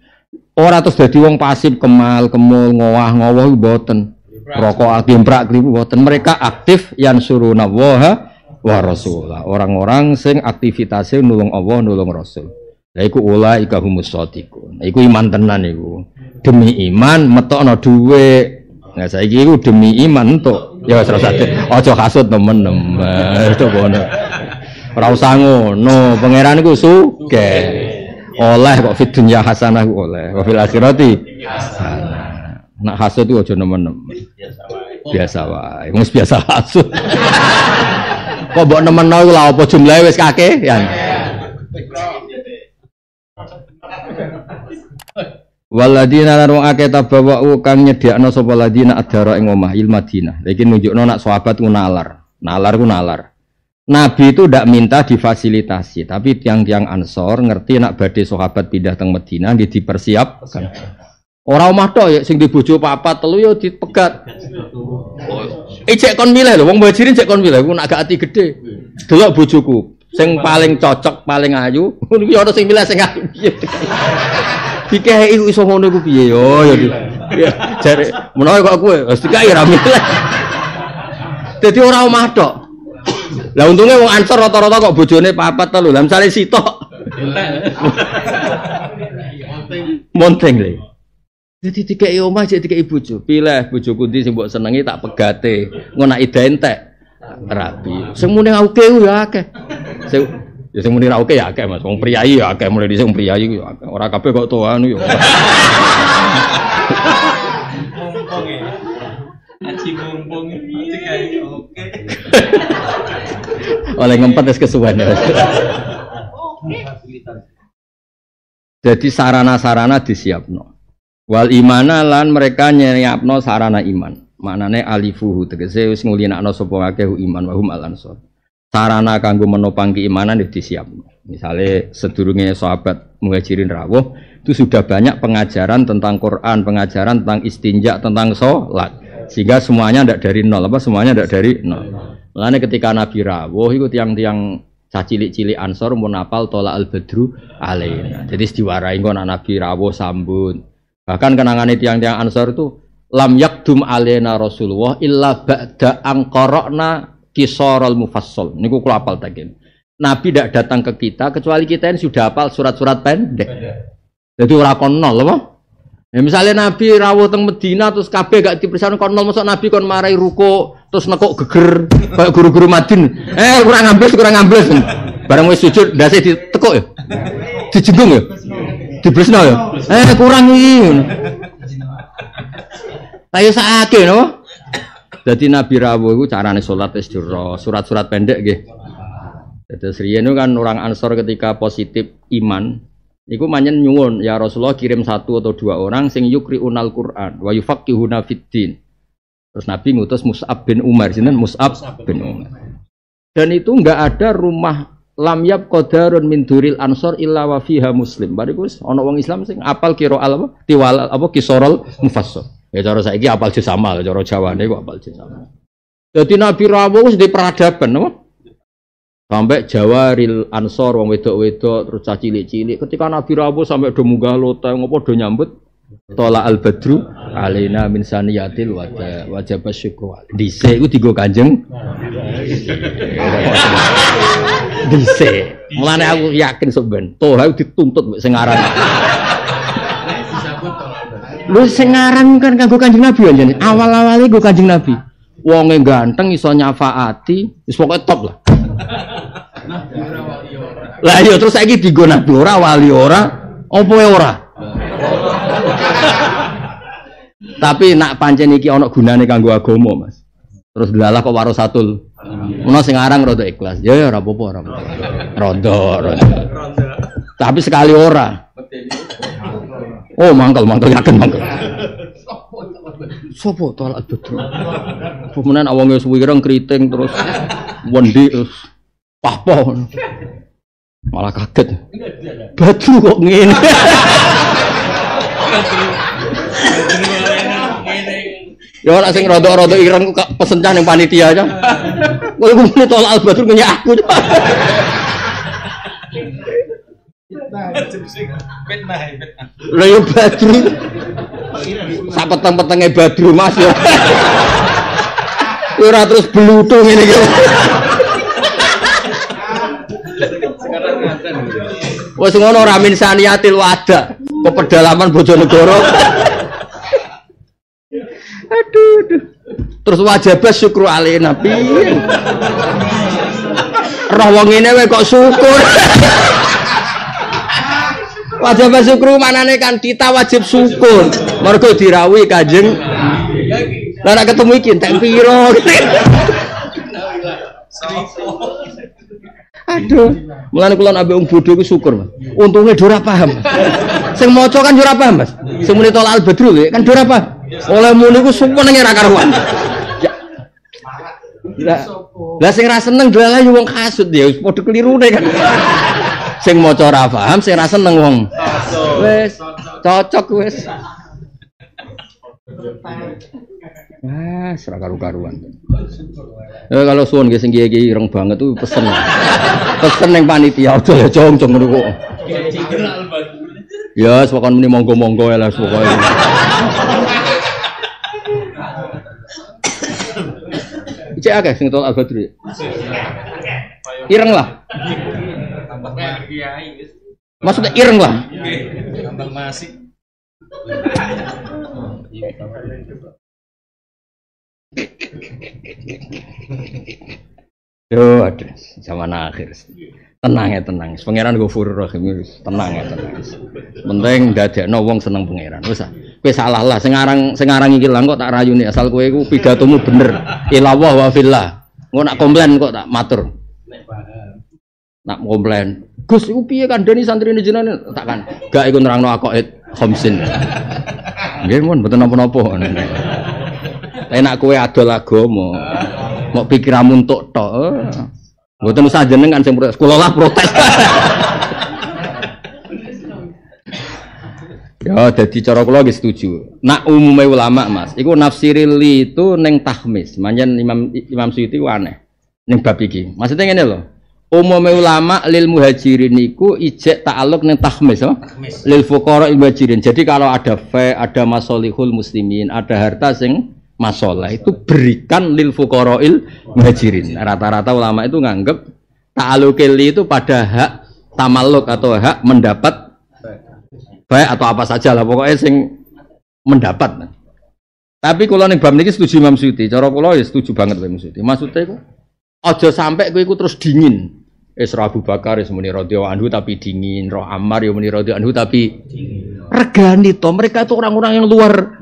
Ora terus dadi wong pasif kemal, kemul, ngowah, ngowah boten. Rokok gimprak kribu boten. Mereka aktif yang suruh nawaha wa rasulah. Orang-orang sing aktivitasnya nulung Allah, nulung Rasul. Lah iku ula ika humus sotikun. Iku iman tenan iku. Demi iman metokno dhuwit. Nah saiki iku demi iman entuk. Ya wis rasa aja kasut temen-temen. Itu bono. Ora usah ngono, pangeran iku sugih. Oleh kok fit dunya hasanah oleh. Wa fil akhirati nak hasud itu aja nemen-nemen. Biasa wae. Wis biasa hasud kok mbok nemen iku lha apa jumlahe wis kake ya Waladina lan wong akeh tabawa kang nyediakno sapa ladina adara ing omah il Madinah. Iki nunjukno nak sahabat ku nalar. Nalar ku nalar. Nabi itu tidak minta difasilitasi, tapi tiang-tiang Ansor ngerti nak badai sahabat pindah teng Medina dia dipersiapkan. Orang omah tok ya sing dibojo papat telu ya dipegat. Eh cek kon milih lho, wong muhajirin cek kon milih, aku nak gak ati gede. Delok bojoku sing paling cocok, paling ayu, niku ya ana sing milih sing ayu piye. Dikei iso ngono iku piye yo ya. Ya jare menawa kok kowe wis dikai ra milih. Dadi ora omah tok. Lah untungnya wong ansor rata-rata kok bojone papat telu. Lah misale sitok. Monteng le. Jadi tiga omah jadi tiga ibu bojo. Pilih bojoku ndi sing mbok senengi tak pegate. Ngono identik. Rapi. Muni auke ya akeh. Sing ya sing muni auke ya akeh Mas. Wong priyayi ya akeh mulai dhisik wong priyayi ya akeh. Ora kabeh kok tuwa anu ya. Mumpung ya. Aji mumpung iki oke. Oleh ngempet wis kesuwen. Jadi sarana-sarana disiapno. Wal imana lan mereka nyiapno sarana iman. Maknane alifuhu tegese wis ngulinakno sapa akeh iman wahum al ansor. Sarana kanggo menopang keimanan itu disiapno. Misalnya sedurunge sahabat muhajirin rawuh itu sudah banyak pengajaran tentang Quran, pengajaran tentang istinja, tentang sholat. Sehingga semuanya tidak dari nol, apa semuanya tidak dari nol. Makanya ketika Nabi rawuh itu tiang-tiang cacilik-cilik ansor mau napal tola al badru alaina. Jadi diwarai kok Nabi rawuh sambut. Bahkan kenangan tiang-tiang ansor itu lam yakdum alaina Rasulullah illa ba'da angkorokna kisorol mufassal. Niku kula apal takin. Nabi tidak datang ke kita kecuali kita ini sudah hafal surat-surat pendek. Jadi ora kon nol apa? Ya misalnya Nabi rawuh teng Medina terus kabeh gak diperiksa kon nol masuk Nabi kon marai ruko terus nekok geger kayak guru-guru Madin. Eh kurang ngambil kurang ngambil. Barang wis sujud ndase ditekuk ya. Dijenggung ya. Dibresno ya. Eh kurang iki. Ayo sakake no. Jadi Nabi rawuh itu carane sholat wis surat-surat pendek nggih. Jadi Sriyen kan orang Ansor ketika positif iman, Iku manyen nyuwun ya Rasulullah kirim satu atau dua orang sing yukri unal Quran wa yufaqihuna fiddin. Terus Nabi ngutus Mus'ab bin Umar, sinten Mus'ab bin Umar. Dan itu enggak ada rumah lam yab qadarun min duril ansor illa wa fiha muslim. Bariku ana wong Islam sing apal kira al apa tiwal apa kisorol mufassal. Ya cara saiki apal juz amal, cara Jawane kok apal juz amal. Jadi Nabi rawuh di peradaban apa? Sampai Jawaril Ansor wong wedok-wedok terus cilik-cilik. Ketika Nabi rawuh sampai do munggah loteng ngopo do nyambut Tola al badru alina min saniyatil wajah wajah basyukru. Dise iku digo Kanjeng. Dise. Mulane aku yakin sampean toha dituntut sing. Lu sing aran kan kanggo Kanjeng Nabi anjene. Awal-awale go Kanjeng Nabi. Wonge ganteng iso nyafaati, wis pokoke top lah. Lah iya terus saiki digo nabi ora wali ora apa ora? Tapi nak pancen iki ana gunane kanggo agama, Mas. Terus delalah kok warasatul. Ono sing aran rada ikhlas. Ya ya ora apa-apa ora. Rada, rada. Tapi sekali ora. Oh, mangkel mangkel yakin mangkel. Sopo tolak betul. Kemudian awangnya suwireng keriting terus wendi terus pahpoh. Malah kaget. Batu kok ngene. Ya ora sing rada-rada ireng kok pesen cah ning panitia aja. Kowe kuwi tolak al-badru ngenyak aku. Fitnah, fitnah. Lah ya badru. Sak peteng-petenge badru Mas ya. Ya Ora terus belutung ngene iki. Wes ngono ora min saniyatil wada. Ke pedalaman Bojonegoro. aduh, aduh. Terus wajibah syukur alina piye? Roh wong ngene kok syukur. Wajib syukur manane kan kita wajib syukur. Mergo dirawi Kanjeng. Lah ketemu iki entek piro. Aduh, mulane kula ambek wong bodho iku syukur, Mas. Untunge ora paham. Sing maca kan ora paham, Mas. Sing muni tolak al-badru kan do ora paham. Oleh muni ku senenge ra karuan. Ya. Lah, sing ra seneng dalah yo wong kasut ya wis padha kelirune kan. Sing maca ora paham, sing ra seneng wong. Wis cocok wis. Ah, serah karu-karuan. Ya kalau suwon nggih sing kiye-kiye ireng banget tuh pesen. Pesen ning panitia aja ya jong-jong ngono kok. Ya, sepokon muni monggo-monggo ya lah pokoke. Cek akeh sing tol Al-Badri. Ireng lah. Maksudnya ireng lah. Tambah masih. Yo, ada zaman akhir. Tenang ya tenang. Pangeran Ghafurur Rahim tenang ya tenang. Penting dadekno wong seneng pangeran. Wis. Kowe salah lah sing aran sing aran iki kok tak rayuni asal kowe iku pidatomu bener. Ilawah wa fillah. Engko nak komplain kok tak matur. Nak komplain. Gus iku piye kandhani santri jenengan tak kan. Gak iku nerangno aqaid khamsin. Nggih mun mboten napa-napa. Tapi nak kowe adol agama. Mau pikiranmu untuk tok. Mboten usah jenengan sing protes. Kula lah protes. ya, jadi cara kula nggih setuju. Nak umume ulama, Mas, iku nafsiril itu ning tahmis. Manjen Imam Imam Suyuti aneh. Ning bab iki. Maksudnya ngene lho. Umume ulama lil muhajirin iku ijek ta'alluq ning tahmis, oh? Lil fuqara il muhajirin. Jadi kalau ada fe, ada masolihul muslimin, ada harta sing masalah itu berikan lil fuqarail muhajirin. Rata-rata ulama itu nganggep ta'alluqil itu pada hak tamalluk atau hak mendapat baik atau apa saja lah pokoknya sing mendapat. Tapi kalau ning bab niki setuju Imam Suyuti, cara kula ya setuju banget Imam Suyuti. Maksudnya iku aja sampai kowe iku terus dingin. Isra Abu Bakar ya muni radhiyallahu anhu tapi dingin, Roh Ammar ya muni radhiyallahu anhu tapi regani to. Mereka itu orang-orang yang luar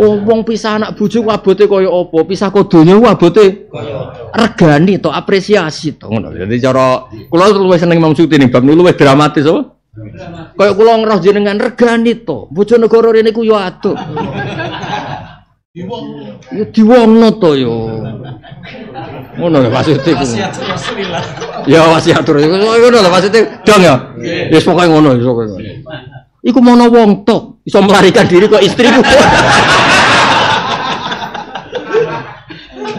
Oh, wong pisah anak bojo abote kaya apa? Pisah kodonya abote regani to, apresiasi to. Ngono. Jadi cara kula luwih seneng Imam Suyuti ning bab niku luwih dramatis apa? Kaya kula ngeroh jenengan regani to. Bojo negara rene ku yo. Ya diwongno to yo. Ngono lho ku. Wasiat Rasulillah. Ya wasiat terus. Ngono lho maksudnya dong ya. Wis pokoke ngono, pokoke ngono. Iku mono wong tok iso melarikan diri kok istriku.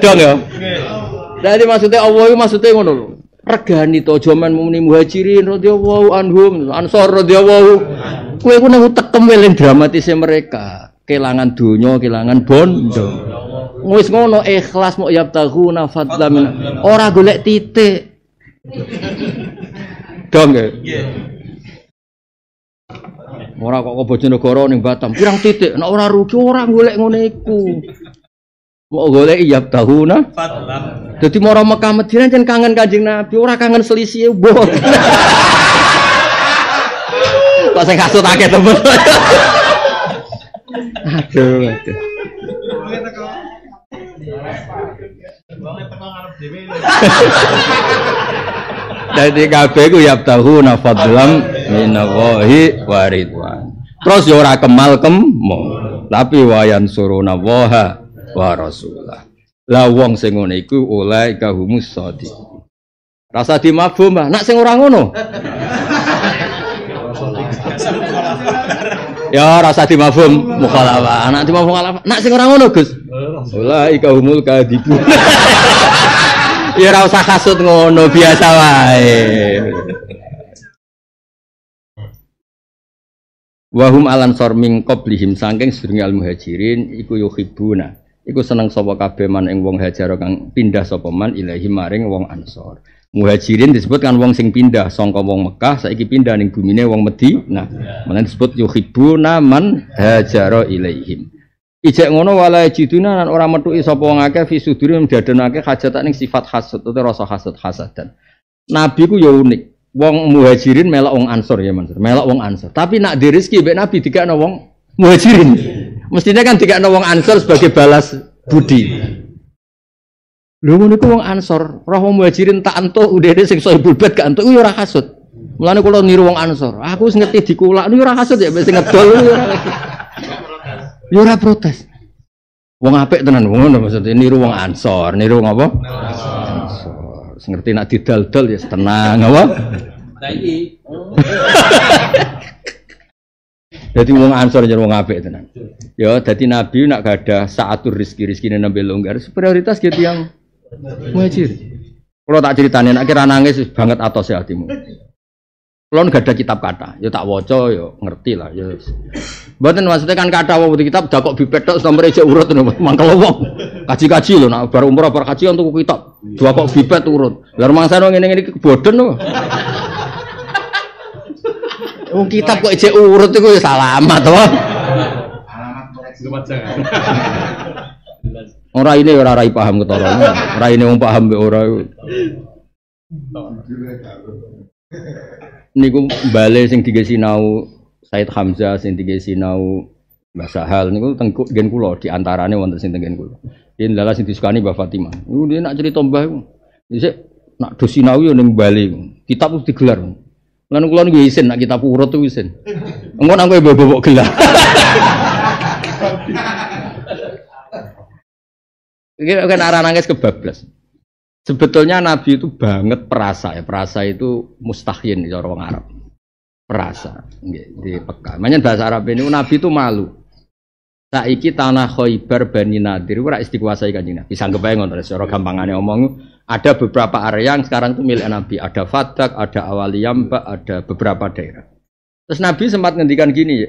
dong ya. Jadi maksudnya Allah itu maksudnya ngono lho. regani to aja men muni muhajirin radhiyallahu anhum ansor radhiyallahu kowe ku nang tekem eling dramatisnya mereka kelangan donya kelangan bondo wis ngono ikhlas mau yabtaghuna fadlan min. Ora golek titik. Dong ya? Ora kok kok Bojonegoro ning Batam. Pirang titik? Nek ora rugi ora golek ngene iku. Mau golek yabtaghuna. Fadlam. Jadi mau Mekah Madinah jangan kangen kanjeng Nabi, ora kangen selisih bot. Kok saya kasut akeh temen. aduh, aduh. Jadi kabeh ku ya tahu nafadlam minallahi wa ridwan. Terus ya ora kemal kemo, tapi wayan suruna waha wa rasulah. Lah wong sing ngono iku oleh kahumus sadiq. Rasa dimafhum. Nak sing ora ngono. Ya rasa dimafhum mukhalafah. Nak dimafhum mukhalafah. Nak sing ora ngono, Gus. Oleh kahumul kadibun. ya ora usah kasut ngono, biasa wae. Wahum alan sor min qablihim saking sedurunge al muhajirin iku yuhibbuna. Iku seneng sapa kabeh man ing wong hajar kang pindah sapa man ilahi maring wong ansor. Muhajirin disebut kan wong sing pindah sangka wong Mekah saiki pindah ning bumine wong Madinah. Mulane disebut yuhibbuna man hajara ilaihim. Ijek ngono wala jiduna lan ora metuki sapa wong akeh fi hajatan sifat hasad utawa rasa hasad hasadan. Nabi ku ya unik. Wong muhajirin melok wong ansor ya Mansur. Melok wong ansor. Tapi nak di rezeki mbek Nabi dikakno wong muhajirin. Mestinya kan dikakno wong ansor sebagai balas budi. Lho ngono iku wong ansor, roh wong muhajirin tak entuk udene sing sahibul bait gak entuk ya ora hasud. Mulane kula niru wong ansor. Aku wis ngerti dikulak niku ora hasud ya sing ngedol ya ora. Ya ora protes. Wong apik tenan ngono maksudnya niru wong ansor, niru wong apa? Ansor. Sing ngerti nak didal-dal ya tenang apa? Saiki. Jadi wong ansor jadi wong apik tenan. Ya, jadi Nabi nak gak ada saatur rizki rizki nabi longgar. Prioritas gitu yang muhajir. Kalau tak ceritain, nak kira nangis banget atas ya hatimu. Kalau gak ada kitab kata, ya tak woco, ya ngerti lah. Ya. Buatan maksudnya kan kata wow di kitab, dah kok bipet tok nomor aja urut mangkel wong. Kaji-kaji loh, nak baru umroh baru kaji untuk kitab. Dua kok bipet urut. Lalu mangsa nong ini ini bodoh loh. Wong kitab kok ijek urut iku ya salamat to. Ora ini ora rai paham ketara. Ora ini wong paham mbek ora. Niku bale sing dige sinau Said Hamzah sing dige sinau Mbah Sahal niku teng gen kula di antarane wonten sing teng gen kula. Yen lala sing disukani Mbah Fatimah. Niku dia nak cerita Mbah iku. Dhisik nak do sinau yo ning Bali. Kitab wis digelar. Lan kula niku isin nak kitab urut tuh isin. Engko nang kowe bobok gelar. Iki kan arah nangis kebablas. Sebetulnya Nabi itu banget perasa ya. Perasa itu mustahyin di orang Arab. Perasa di Pekah. Makanya bahasa Arab ini Nabi itu malu. Saiki tanah Khaybar Bani Nadir ora dikuasai kanjeng Nabi. Sanggep ae ngono secara omong. Ada beberapa area yang sekarang itu milik Nabi. Ada Fadak, ada Awaliyamba, ada beberapa daerah. Terus Nabi sempat ngendikan gini,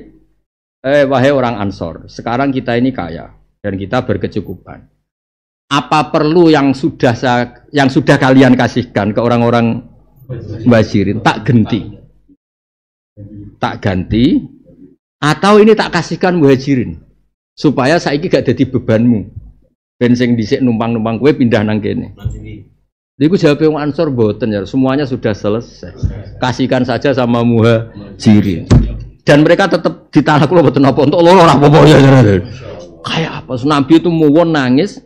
eh wahai orang Ansor, sekarang kita ini kaya dan kita berkecukupan. Apa perlu yang sudah saya, yang sudah kalian kasihkan ke orang-orang muhajirin tak ganti, tak ganti, atau ini tak kasihkan muhajirin supaya saiki gak jadi bebanmu. Ben sing dhisik numpang-numpang kowe pindah nang kene. Iku jawab wong Ansor boten ya, semuanya sudah selesai. Kasihkan saja sama muhajirin. Dan mereka tetap di tanah kula boten apa untuk ora apa-apa ya. Kayak apa? Nabi itu muwon nangis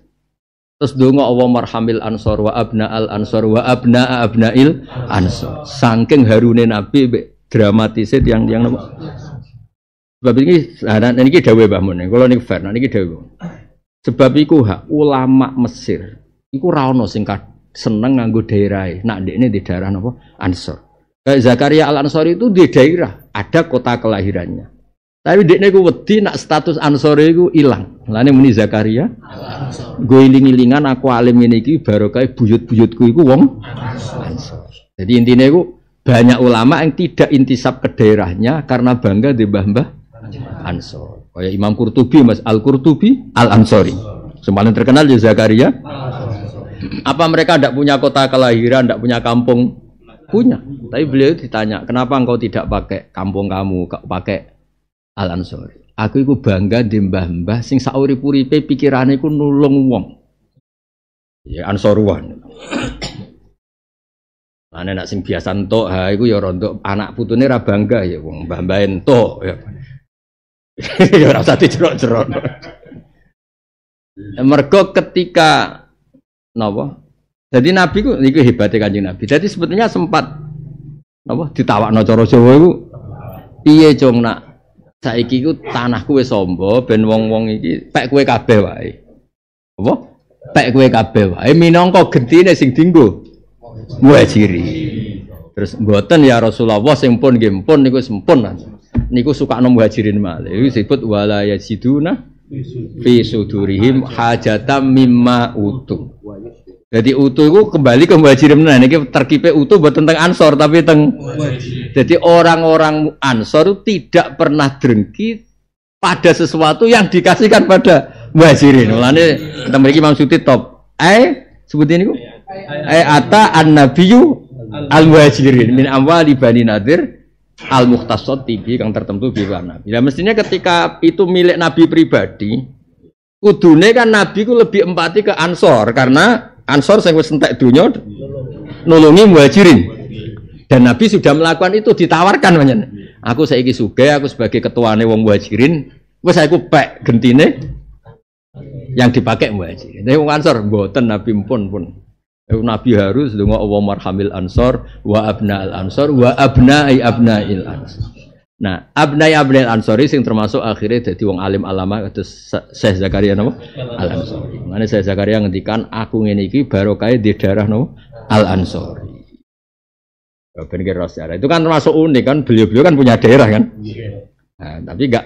terus donga Allah marhamil ansor wa abna al ansor wa abna abnail ansor. Saking harune Nabi mbek dramatisir yang yang nama. Sebab ini, nah, ini kita dawe Mbah Mun. Kalau ini fair, nah ini dawe. Sebab iku hak ulama Mesir, iku rano sing seneng nganggo daerah. Nak ini di daerah napa? Ansor. Kayak Zakaria Al Ansori itu di daerah, ada kota kelahirannya. Tapi dekne ku wedi nak status ansore iku ilang. Lane muni Zakaria. Gue iling-ilingan aku alim ngene iki barokah buyut-buyutku iku wong ansor. Jadi intinya iku banyak ulama yang tidak intisab ke daerahnya karena bangga di mbah-mbah ansor. Kayak Imam Qurtubi, Mas Al Qurtubi, Al Ansori. Semakin terkenal di Zakaria. Apa mereka tidak punya kota kelahiran, tidak punya kampung? Punya. Tapi beliau ditanya, kenapa engkau tidak pakai kampung kamu, pakai Al Ansori? Aku iku bangga di mbah-mbah sing saurip-uripe pikirane iku nulung wong. Ya Ansoruan. Ane nak sing biasa entuk ha iku ya rontok anak putune ra bangga ya wong mbah-mbah entuk ya. ya ora usah dijerok-jerok. Mergo ketika napa? Jadi Nabi ku niku hebatnya Kanjeng Nabi. Jadi sebetulnya sempat napa ditawakno cara Jawa iku piye cung nak saiki ku tanahku wis sombo ben wong-wong iki pek kowe kabeh wae. Apa? Pek kowe kabeh wae minangka gentine sing dinggo muhajiri. Terus mboten ya Rasulullah sing pun nggih pun niku sempun. Niku sukakno muhajirin malih. Iku disebut wala yajiduna fi sudurihim hajatam mimma utu. Jadi utu itu kembali ke muhajirin nah ini terkipe utu buat tentang ansor tapi tentang jadi orang-orang ansor tidak pernah drengki pada sesuatu yang dikasihkan pada muhajirin. Mulane kita memiliki maksudnya top. Eh sebut ini. Eh ata an nabiyu al muhajirin min amwali bani nadir al muhtasot tibi yang tertentu bi nabi. Ya mestinya ketika itu milik nabi pribadi, kudune kan nabi ku lebih empati ke ansor karena ansor saya wis entek dunya nulungi muhajirin. Dan Nabi sudah melakukan itu ditawarkan banyak. Aku saiki suge, aku sebagai ketuane wong muhajirin, wis aku pek gentine yang dipakai muhajirin. Tapi wong ansor mboten Nabi pun pun. Nabi harus dengan Allah marhamil ansor wa abna al ansor wa abnai abnail ansor. Nah, abnai abnai al ansori sing termasuk akhirnya jadi wong alim alama terus Syekh Zakaria napa? Al Ansori. Mane Syekh Zakaria ngendikan aku ngene iki barokah di daerah napa? Al Ansori. Ben kira sejarah. Itu kan termasuk unik kan beliau-beliau kan punya daerah kan. Nah, tapi enggak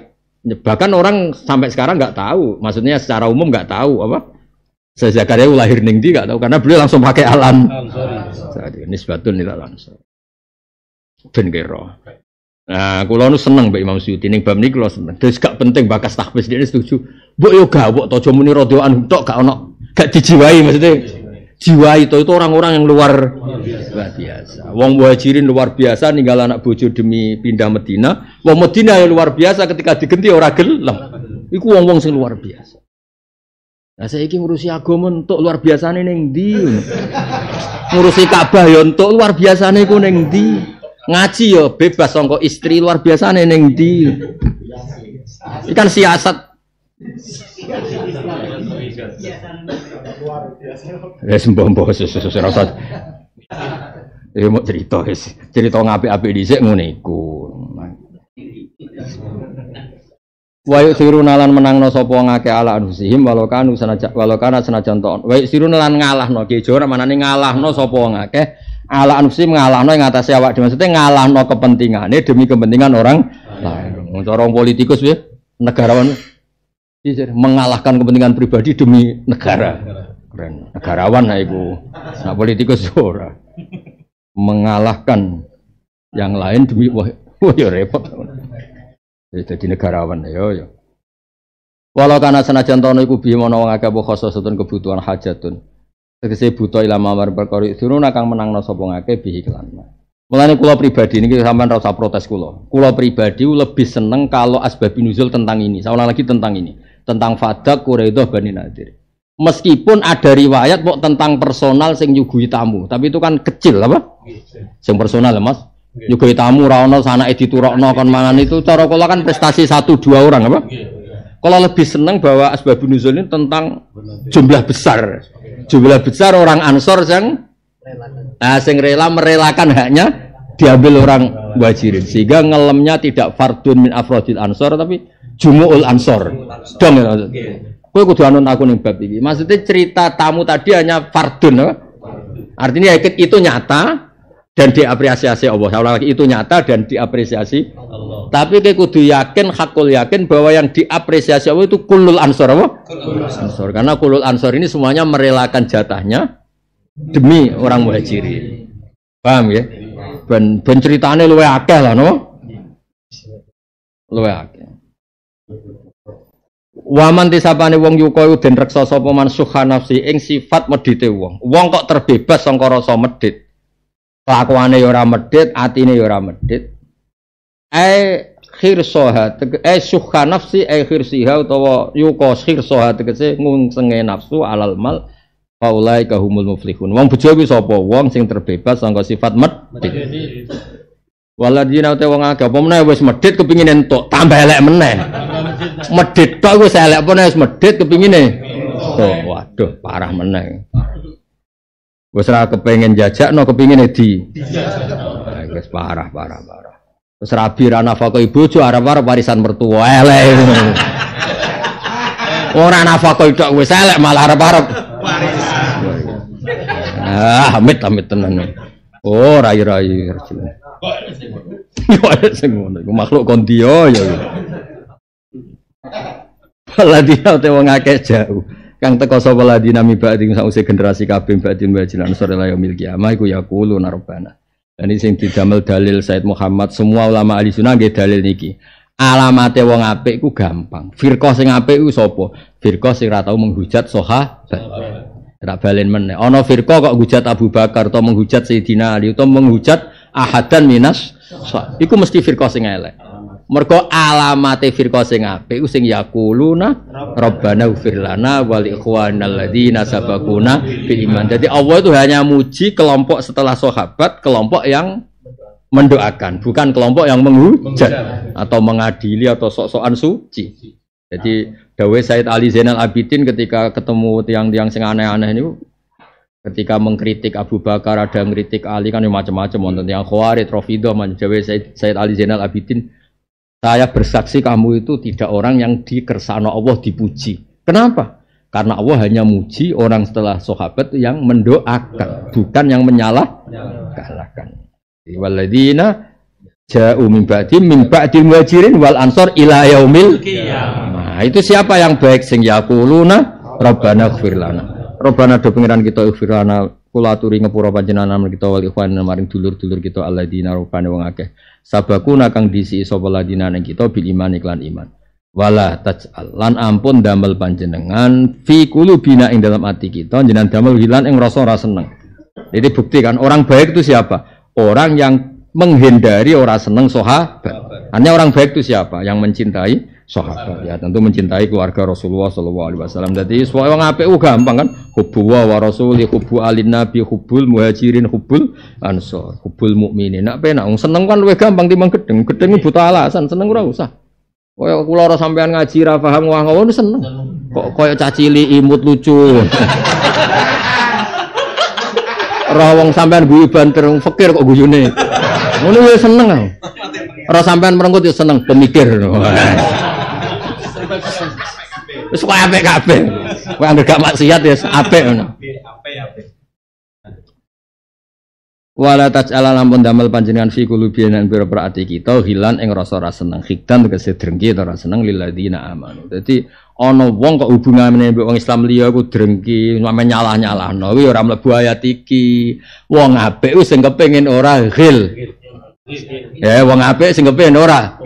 bahkan orang sampai sekarang nggak tahu, maksudnya secara umum nggak tahu apa saya Zakaria lahir ning di nggak tahu karena beliau langsung pakai alan. Ini sebatun nih langsung. Ben kira. Nah, kalau nu seneng Mbak Imam Suyuti ning bab niki kula seneng. Terus gak penting bakas tahfiz dia setuju. Mbok yo gawok to aja muni radhiyallahu tok gak ono gak dijiwai maksudnya. Jiwa itu itu orang-orang yang luar biasa. Wong muhajirin luar biasa ninggal anak bojo demi pindah Medina. Wong Medina yang luar biasa ketika digenti ora gelem. Iku wong-wong sing luar biasa. Nah saya ini ngurusi agama untuk luar biasa nih neng di. ngurusi Ka'bah ya untuk luar nih ku neng di. Ngaji yo bebas songko istri luar biasa neng di. Ikan siasat. Ya sesuatu rasa. Ya mau cerita guys, cerita ngapi-api di sini nguniku. Wa yusiruna lan menangno sapa ngake ala anfusihim walau kanu sanajan walau kana senajan to. Wa yusiruna lan ngalahno ki jora manane ngalahno sapa ngake ala anfusihim ngalahno ing atase awak dhewe maksudnya ngalahno kepentingane demi kepentingan orang lain. Cara politikus ya negarawan mengalahkan kepentingan pribadi demi negara. Keren. Negarawan nah iku. Nah politikus ora. Mengalahkan yang lain demi wah, wah ya repot. Ya, jadi negarawan ya ya. Walau karena senajan tono iku bi mono wong akeh khosusatun kebutuhan hajatun. Tegese buta ilama mar perkara turun kang menangno sapa ngake bi iklan. Mulane kula pribadi ini sampean ora usah protes kula. Kula pribadi lebih seneng kalau asbab nuzul tentang ini. Ulang lagi tentang ini, tentang fadak Quraidah Bani Nadir. Meskipun ada riwayat kok tentang personal sing nyugui tamu, tapi itu kan kecil apa? Sing personal ya, Mas. Juga tamu rano sana diturokno kon mangan itu cara kula kan prestasi satu dua orang apa? Kalau lebih seneng bahwa asbabun nuzul ini tentang jumlah besar. Jumlah besar orang ansor yang nah, sing rela merelakan haknya diambil orang wajirin sehingga ngelemnya tidak fardun min afrodil ansor tapi jumuul ansor. Dong ya. Kowe kudu anut aku ning bab iki. Maksudnya cerita tamu tadi hanya fardun apa? Artinya itu nyata dan diapresiasi Allah. Saya lagi itu nyata dan diapresiasi. Allah. Tapi kayak kudu yakin, hakul yakin bahwa yang diapresiasi Allah itu kulul ansor apa? Ansor. Karena kulul ansor ini semuanya merelakan jatahnya demi orang muhajirin. Paham ya? Ben, ben ceritane luwe akeh lah no. Luwe akeh. Waman tisapane wong yuka den reksa sapa man suha nafsi ing sifat medite wong. Wong kok terbebas sangka rasa medit. Kelakuane ya ora medit, atine ya ora medit. Ai khirsoha eh suha nafsi ai khirsiha utawa yuka khirsoha tegese ngungsenge nafsu alal mal faulai kahumul muflihun. Wong bejo kuwi sapa? Wong sing terbebas sangka sifat medit. Waladina te wong akeh apa meneh wis medit kepingin entuk, tambah elek meneh. Medit tok wis elek apa wis medit kepingine. Oh, waduh, parah meneh. Wis ora kepengin jajakno kepingine di. Ah, Wis parah, parah, parah. Wis rabi ra nafkah bojo arep-arep warisan mertua elek. Ora nafkah tok wis elek malah arep-arep. Ah, amit amit tenan. Oh, rai-rai. Ada sing ngono iku makhluk kon dia ya. Ladina te wong akeh jauh. Kang teko sapa ladina mi ba'di sause generasi kabeh ba'di wajilan sore la yaumil qiyamah iku yaqulu narbana. Dan sing didamel dalil Said Muhammad semua ulama ahli sunnah nggih dalil niki. Alamate wong apik iku gampang. Firqah sing apik iku sapa? Firqah sing ora tau menghujat sahabat. Tak balen meneh. Ana firqah kok hujat Abu Bakar atau menghujat Sayyidina Ali atau menghujat ahadan minas. Iku mesti firqah sing elek. Mergo alamate firqah sing apik iku sing yaquluna Rabbana ighfir lana wal ikhwanal ladzina sabaquna bil iman. Jadi Allah itu hanya muji kelompok setelah sahabat, kelompok yang mendoakan, bukan kelompok yang menghujat atau mengadili atau sok-sokan suci. Jadi Dawe Said Ali Zainal Abidin ketika ketemu tiang-tiang sing aneh-aneh ini ketika mengkritik Abu Bakar ada ngkritik Ali kan macam-macam wonten yang Khawarij Rafidah man Dawe Said, Said Ali Zainal Abidin saya bersaksi kamu itu tidak orang yang dikersano Allah dipuji. Kenapa? Karena Allah hanya muji orang setelah sahabat yang mendoakan, bukan yang menyalah kalahkan. Waladina ja'u min ba'di muhajirin wal ansor ila yaumil Nah, itu siapa yang baik sing yaquluna Rabbana ighfir lana. Do pengiran kita ighfir lana kula aturi ngepura panjenengan kita wal ikhwan maring dulur-dulur kita alladzina rupane wong akeh. Sabakuna kang disi sapa ladina ning kita bil iman iklan iman. Wala taj'al lan ampun damel panjenengan fi qulubina ing dalam hati kita jenengan damel hilan ing rasa ora seneng. Jadi bukti kan orang baik itu siapa? Orang yang menghindari orang seneng sahabat. Hanya orang baik itu siapa? Yang mencintai sahabat. Ya tentu mencintai keluarga Rasulullah Shallallahu Alaihi Wasallam. Jadi semua orang apik gampang kan? Hubbu wa rasuli, hubbu alin nabi, hubbul muhajirin, hubbul ansor, hubbul mukminin. Nak penak, wong seneng kan lebih gampang timbang gedeng. Gedeng itu buta alasan, seneng ora usah. Kaya kula ora sampean ngaji ra paham wah ngono seneng. Kok kaya cacili imut lucu. Ora wong sampean guyu banter fakir kok guyune. Ngono ya seneng. Ora sampean merenggut ya seneng pemikir. Wis kowe apik kabeh. Kowe anggere gak maksiat ya apik ngono. Wala taj'ala lampun damel panjenengan fi qulubina pira ati kita hilan ing rasa ra seneng hikdan tegese drengki ora seneng lilladzina amanu. Dadi ana wong kok hubungane mbek wong Islam liya ku drengki sampe nyalah-nyalahno kuwi ora mlebu ayat iki. Wong apik ku sing kepengin ora ghil. Ya wong apik sing kepengin ora.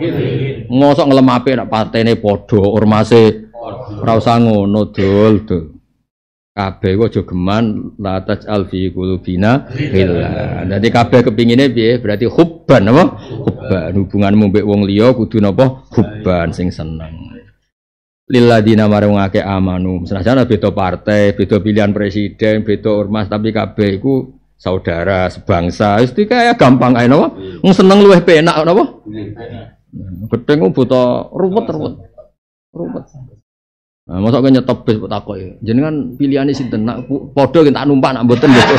Mosok ngelem apik nak patene padha ormase ora usah ngono dul dul. kabeh kok aja geman la taj'al fi qulubina ghillan. Dadi kabeh kepingine piye? Berarti hubban apa? Hubban. Hubunganmu mbek wong liya kudu napa? Hubban sing seneng. Lilladina marang akeh amanu. Senajan beda partai, beda pilihan presiden, beda ormas tapi kabeh iku saudara sebangsa. Wis kaya gampang ae napa? Wong seneng luwih penak napa? Gedeng buta ruwet-ruwet. Ruwet. Nah, masa kau nyetop bis tak kok Jenengan pilihannya sinten nak pu- podo kita numpak nak mboten gitu.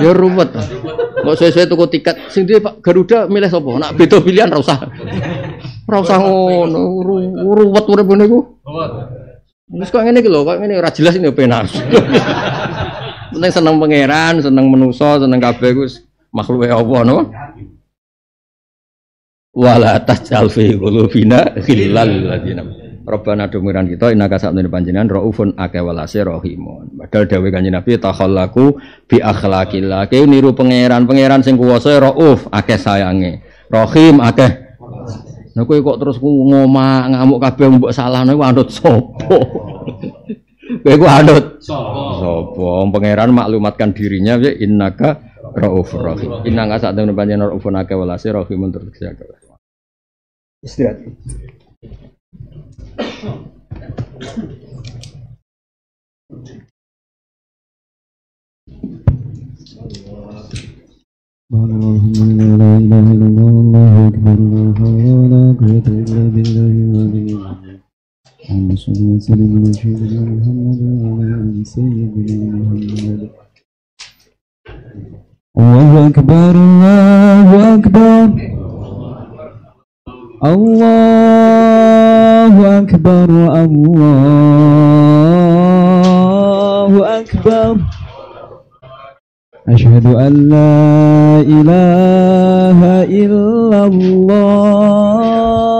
Ya ruwet. Kok sesuai tuku tiket sing dia Pak Garuda milih sapa? Nak beda pilihan ra usah. Ra usah ngono ru- ruwet urip ngene iku. Wis kok ngene iki lho, kok ngene ora jelas ini penak. Penting seneng pangeran, seneng menusa, seneng kabeh wis makhluk Allah no. Wala tajal fi qulubina ghillal ladzina. Rabbana dumiran kita innaka sa'atune panjenengan raufun akeh welase rahimun. Padahal dawuh Kanjeng Nabi takhallaku bi akhlaqillah. Ke niru pangeran-pangeran sing kuwasa rauf akeh sayange. Rahim akeh Nah kowe kok terus ngomah ngamuk kabeh mbok salahno iku anut sapa? Kowe ku sapa? sapa? pangeran maklumatkan dirinya ya innaka raufur rahim. Innaka sak temen panjenengan raufun akeh welase. Ya Istirahat. صل وسلم على سيدنا محمد وعلى سيدنا محمد. الله أكبر الله أكبر. الله أكبر الله أكبر. أشهد أن لا إله إلا الله.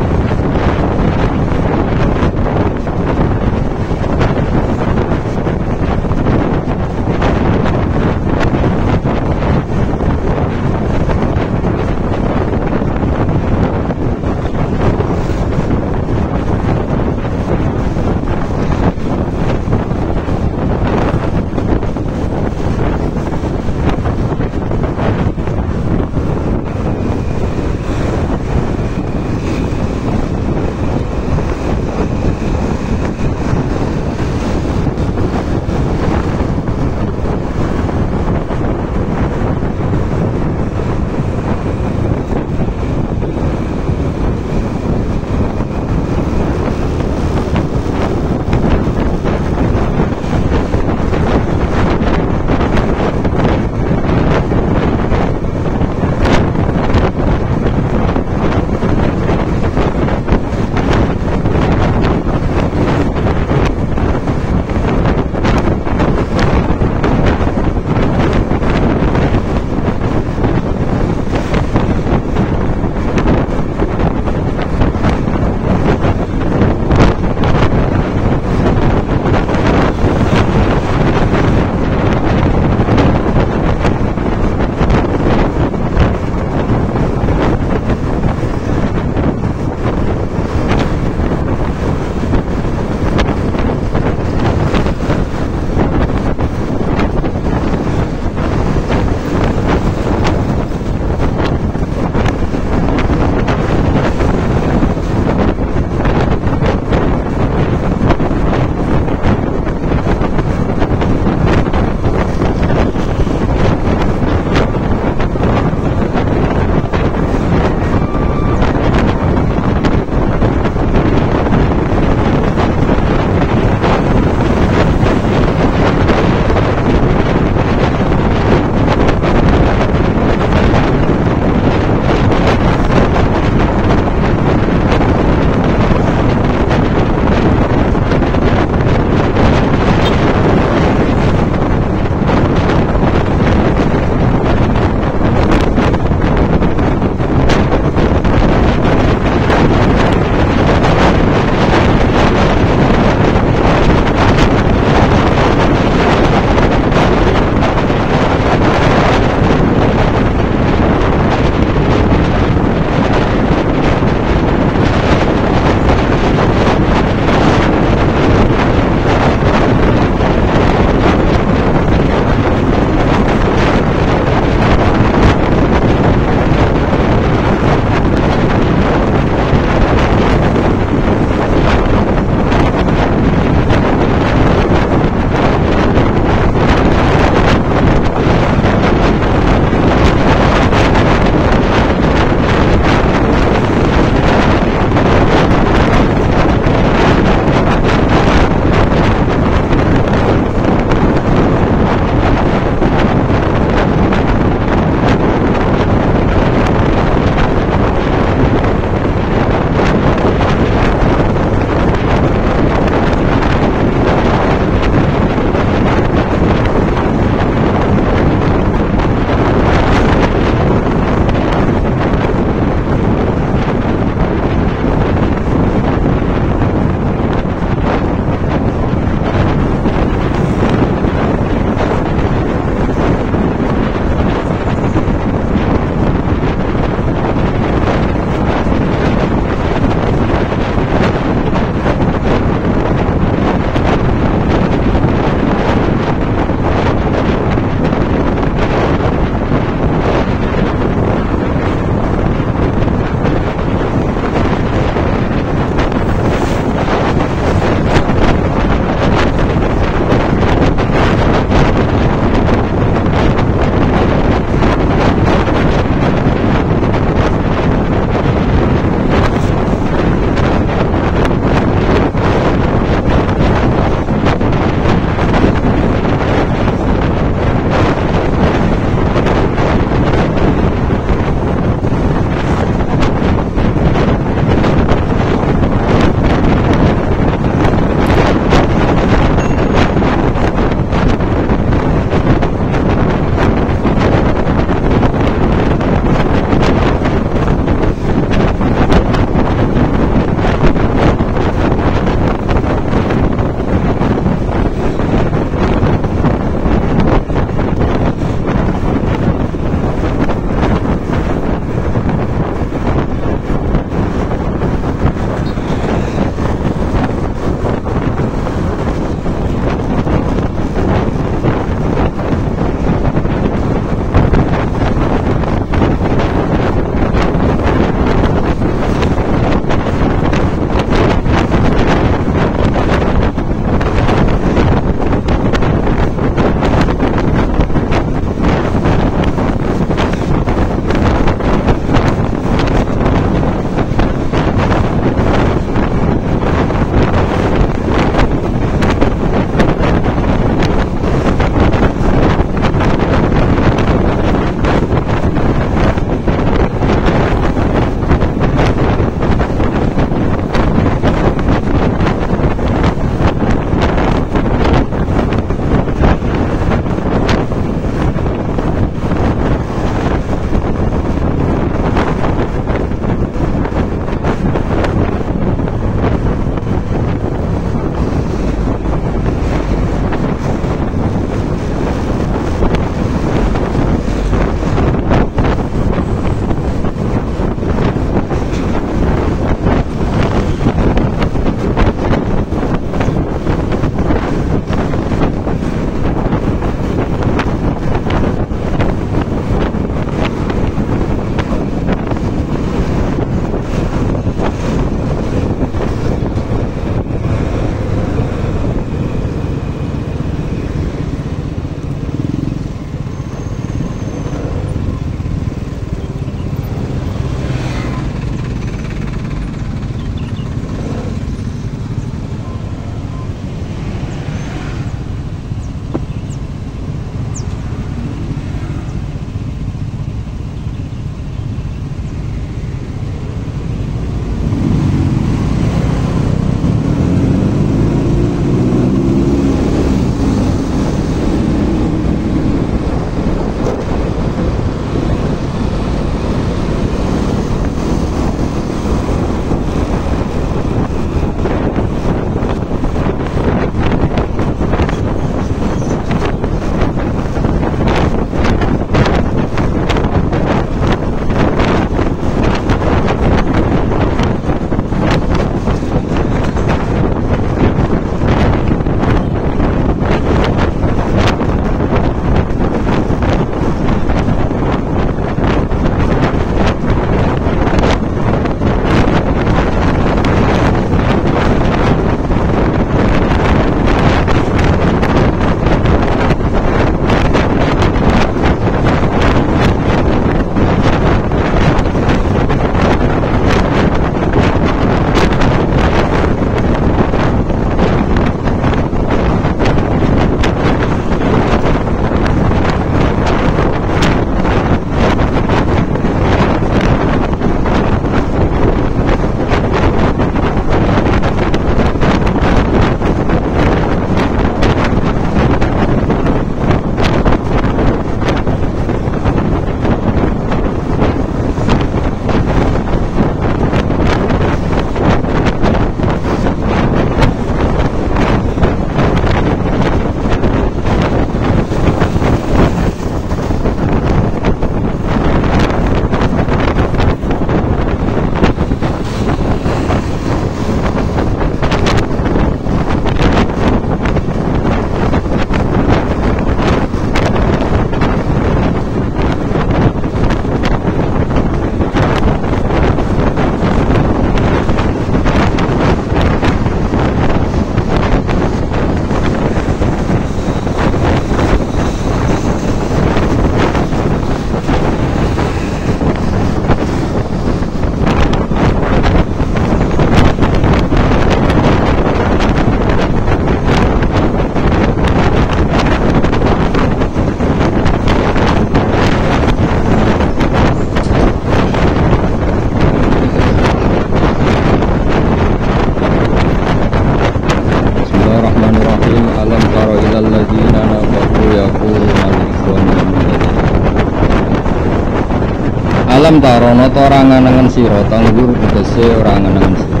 tarono to ora ngenengen sira tanggur tegese ora ngenengen sira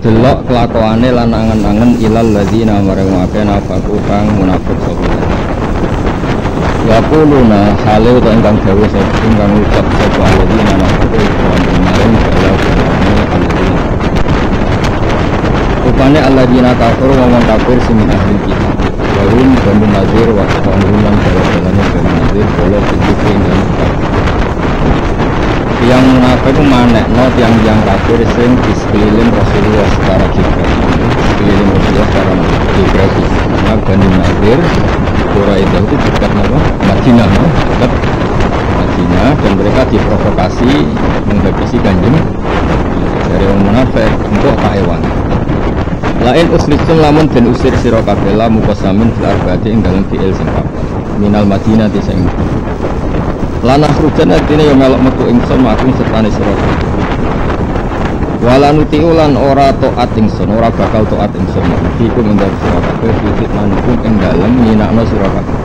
delok kelakuane lan angen-angen ilal ladzina marang akeh nafaku kang munafik sapa Ya kuluna hale utawa ingkang dawuh sapa ingkang ucap sapa alladzina nafaku alladzina kafir kafir ahli kitab Wahum banu nazir wa kaum lan bala-balane banu nazir bola pintu ing dalem kitab yang munafik itu manek no tiang tiang kafir sing di sekeliling Rasulullah secara geografis sekeliling Rasulullah secara geografis karena Bani Nadir Quraidah itu dekat apa? Madinah no? dekat Madinah dan mereka diprovokasi menghabisi kanjeng dari orang munafik untuk Taiwan lain uslisun lamun dan usir sira kabeh la muqasamin fil arba'ati ing dalem fi'il sing minal Madinah di sing Lana khrujan artinya ya melok metu ingsun makum sertane sira. Wala nuti ulan ora taat ingsun, ora bakal taat ingsun. Iku mendar sira kabeh fitit manukum ing dalem nyinakno sira kabeh.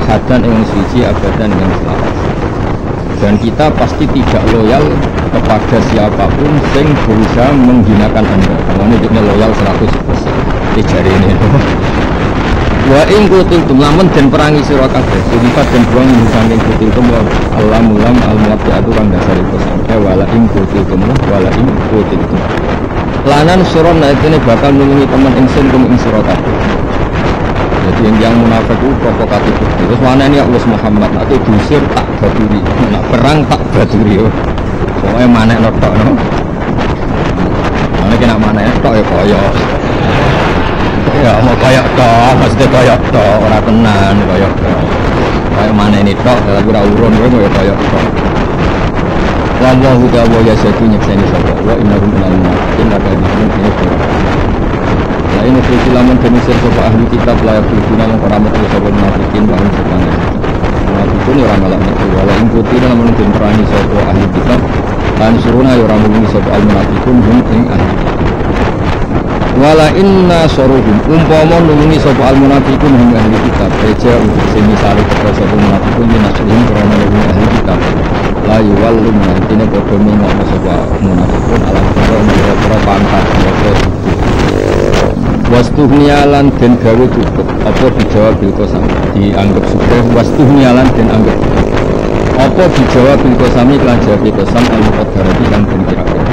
Ahadan ing suci abadan ing selawas. Dan kita pasti tidak loyal kepada siapa pun sing berusaha menghinakan Anda. Karena ini loyal 100%. Ini jari ini. Wa ing kutiltum lamun den perangi sira kabeh sifat den buang ing saking kutiltum wa alam ulam al muwaffiatu kang dasar iku sampe wala ing kutiltum wala ing kutiltum lanan sira naikene bakal nulungi teman ingsun kum ing sira kabeh. Jadi yang, yang munafik itu provokatif terus mana ini Allah Muhammad? Nak itu diusir tak baduri. Nak perang tak baduri pokoknya mana notok no. Mana kena mana notok ya koyo ya mau kayak tok maksudnya kayak tok ora tenan kayak tok kayak mana ini tok tapi ora urun kowe mau kayak tok wa wa huda wa ya satu nyekseni sapa? Wa inna rum minal munafiqin la kadhibun ini la ini fi lamun denisir sapa ahli kitab la yakuduna lan ora metu sapa munafiqin bahkan sepane munafiqun ora ngalak metu. Wala ing putih lamun den perangi sapa ahli kitab. Lan suruna ya ora mung sapa al munafiqun hum ing ahli wala inna soruhum umpama nulungi sapa al munafiqun ahli kitab. Reja sing misale teko sapa munafiqun yen nasrihim krana nulungi ahli kitab. La yuwallum nantinya padha mengok sapa munafiqun ala karo ngira pangkat ngira wastu nialan den gawe cukup. Apa dijawab bil kosam dianggap sudah. Wastu nialan den anggap apa dijawab bil kosami kelan jawab bil kosam al muqaddarati kang den kira-kira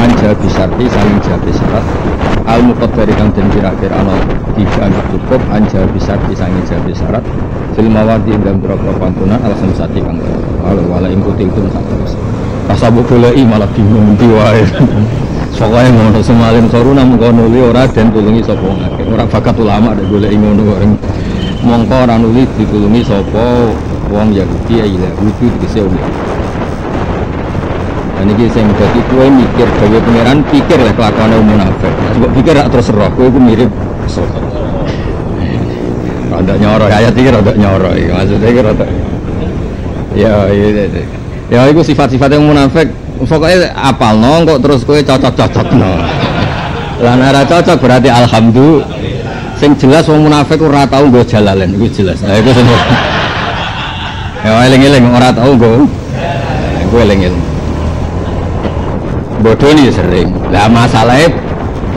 anja bisarti saling jabe syarat al muqaddari kang den kira-kira ana dianggap cukup anja bisarti saling jabe syarat fil mawadi ing dalem beberapa pantunan al khamsati kang wala wala ing kutil itu sak terus pas abu goleki malah bingung ndi wae. Pokoknya ngono semalim soruna mengko nuli ora den tulungi sapa ngake. Ora bakat ulama ada goleki ngono kok mongko ora nuli ditulungi sapa wong Yahudi ya Yahudi dikese wong ini saya jadi kue mikir gawe pangeran pikir lah kelakuan yang munafik coba pikir gak terus roh kue itu mirip sosok ada nyoro ayat ini ada nyoro ya maksudnya ini ada ya iya iya ya itu sifat-sifat yang munafik pokoknya apal no kok terus kue cocok-cocok no lah nara cocok berarti alhamdulillah sing jelas wong munafik ora tau nggo jalalen iku jelas. Nah itu semua ya eling-eling ora tau nggo gue eling-eling bodoh ini sering. Lah masalahnya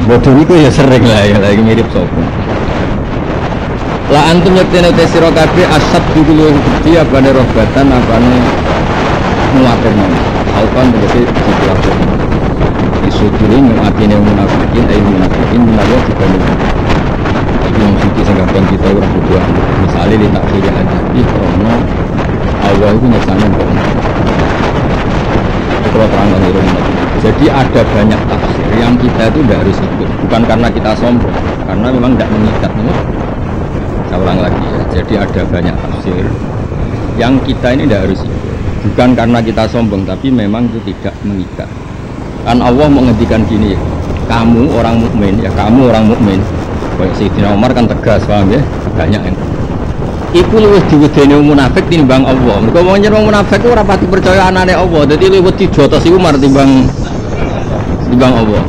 bodoh itu ya sering lah ya lagi mirip sopo lah antum nyektene te sira kabeh asab dulu yang gede apane rohbatan apane muatir nang alpan tegese dikuatir isu diri muatine munafikin ayo munafikin menawa dibanding yang suci sing gampang kita ora butuh misalnya di tak kiri aja ih krono Allah itu nyeksane kok kalau terang jadi ada banyak tafsir yang kita itu tidak harus ikut. Bukan karena kita sombong karena memang tidak mengikat nih saya ulang lagi ya. Jadi ada banyak tafsir yang kita ini tidak harus ikut. Bukan karena kita sombong tapi memang itu tidak mengikat. Kan Allah menghentikan gini ya kamu orang mukmin ya kamu orang mukmin. Kayak Sayyidina Umar kan tegas paham ya? Banyak yang Iku luwih diwedeni munafik timbang Allah. Mergo yen wong munafik ora pati percaya anane Allah. Dadi luwih wedi jotos iku Umar timbang timbang Allah.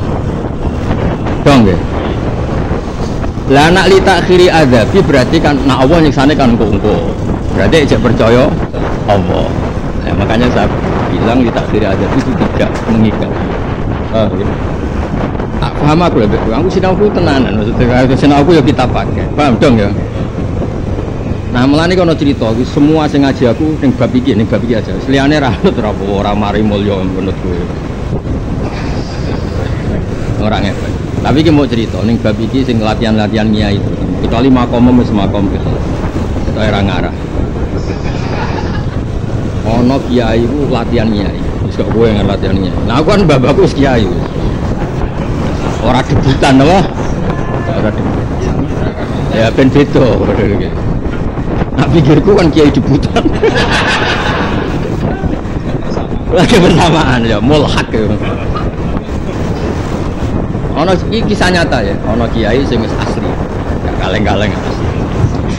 Dong nggih. Lah nak li takhiri adzabi berarti kan nak Allah nyiksane kan engko-engko. Berarti cek percaya Allah. Ya, makanya saya bilang di takdir adat itu tidak mengikat. Oh, gitu. Tak paham aku lebih Aku sinau aku tenanan maksudnya. Sinau aku ya kita pakai. Paham dong ya? Nah, melani cerita semua sing aku ning bab iki ning bab aja. Liyane ra nut ora apa, ora menurut. Ora ngefek. Tapi iki mau cerita ning bab iki sing latihan-latihan kiai itu. Kecuali makom wis makom itu. Itu era ngarah. Ono kiai ku latihan kiai. Wis kok kowe yang latihan kiai. Nah, aku kan bapakku wis kiai. wis. Ora debutan apa? Ora debutan. Ya ben beda. Nah pikirku kan kiai debutan. Lagi bersamaan ya, mulhak ya. Ono iki kisah nyata ya, ono kiai sing asli. Gak kaleng-kaleng asli.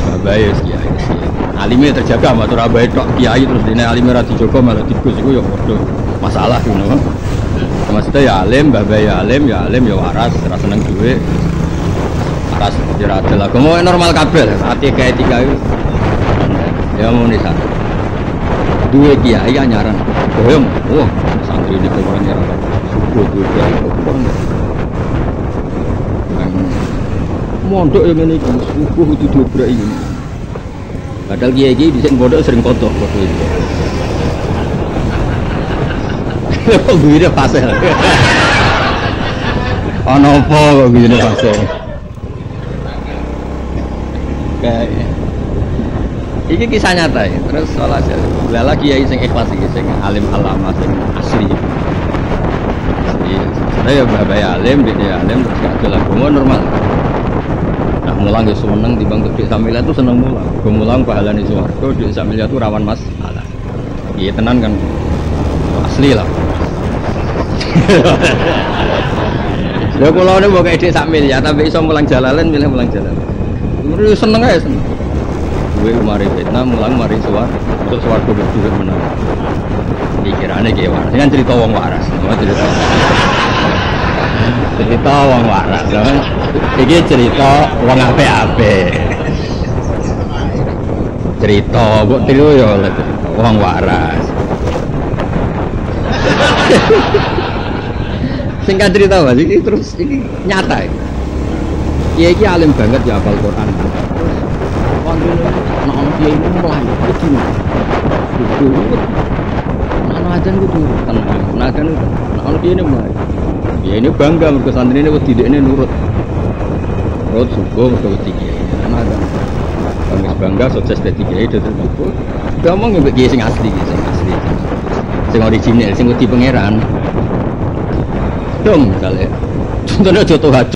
Babai kiai. Alime terjaga matur abae tok kiai terus dene alime ra dijogo malah digus iku ya padha masalah ngono. Maksudnya ya alim, babai ya alim, ya alim ya waras, ra seneng duwe. Waras ya adil lah. Mau normal kabel, ati kayak tiga. Ya mau nih sana. Dua kiai anyaran. Boyong, wah santri ini kemarin nyerang. Subuh dua kiai kemarin. Mondok yang ini kan subuh itu dua berai ini. Padahal kiai kiai di sini pondok sering kotor foto itu. Begini fase? Ono apa kok begini fase? Kayak Iki kisah nyata ya. Terus salah. Lala kiai sing ikhlas iki sing alim alama sing asli. Saya bapak alim, dia alim terus gak jelas normal. Mulang ya seneng timbang untuk samila itu seneng mulang. Kemulang pahalane swarga di samila itu rawan masalah. Iya tenan kan asli lah. Ya kalau ini mau kayak di sak miliar, tapi iso mulang jalalan, milih mulang jalalan. Itu seneng aja seneng. Gue mari fitnah, mulang mari suar, suar gue berdua menang. Pikirannya kayak waras, ini kan cerita wong waras, cerita. cerita wong waras, Ini cerita wong ape-ape. Cerita, buat tiru ya wong waras. Singkat cerita mas, ini terus ini nyata ya. Iya ini alim banget ya apal Quran. Dia ini mulai. Ya ini bangga santri ini nurut. Nurut subuh tiga anak ajan. Kami bangga sukses tiga itu terus subuh. Gampang yang bagi sing asli, sing asli, sing original, sing wedi pangeran. Dong misalnya, contohnya jodoh hati.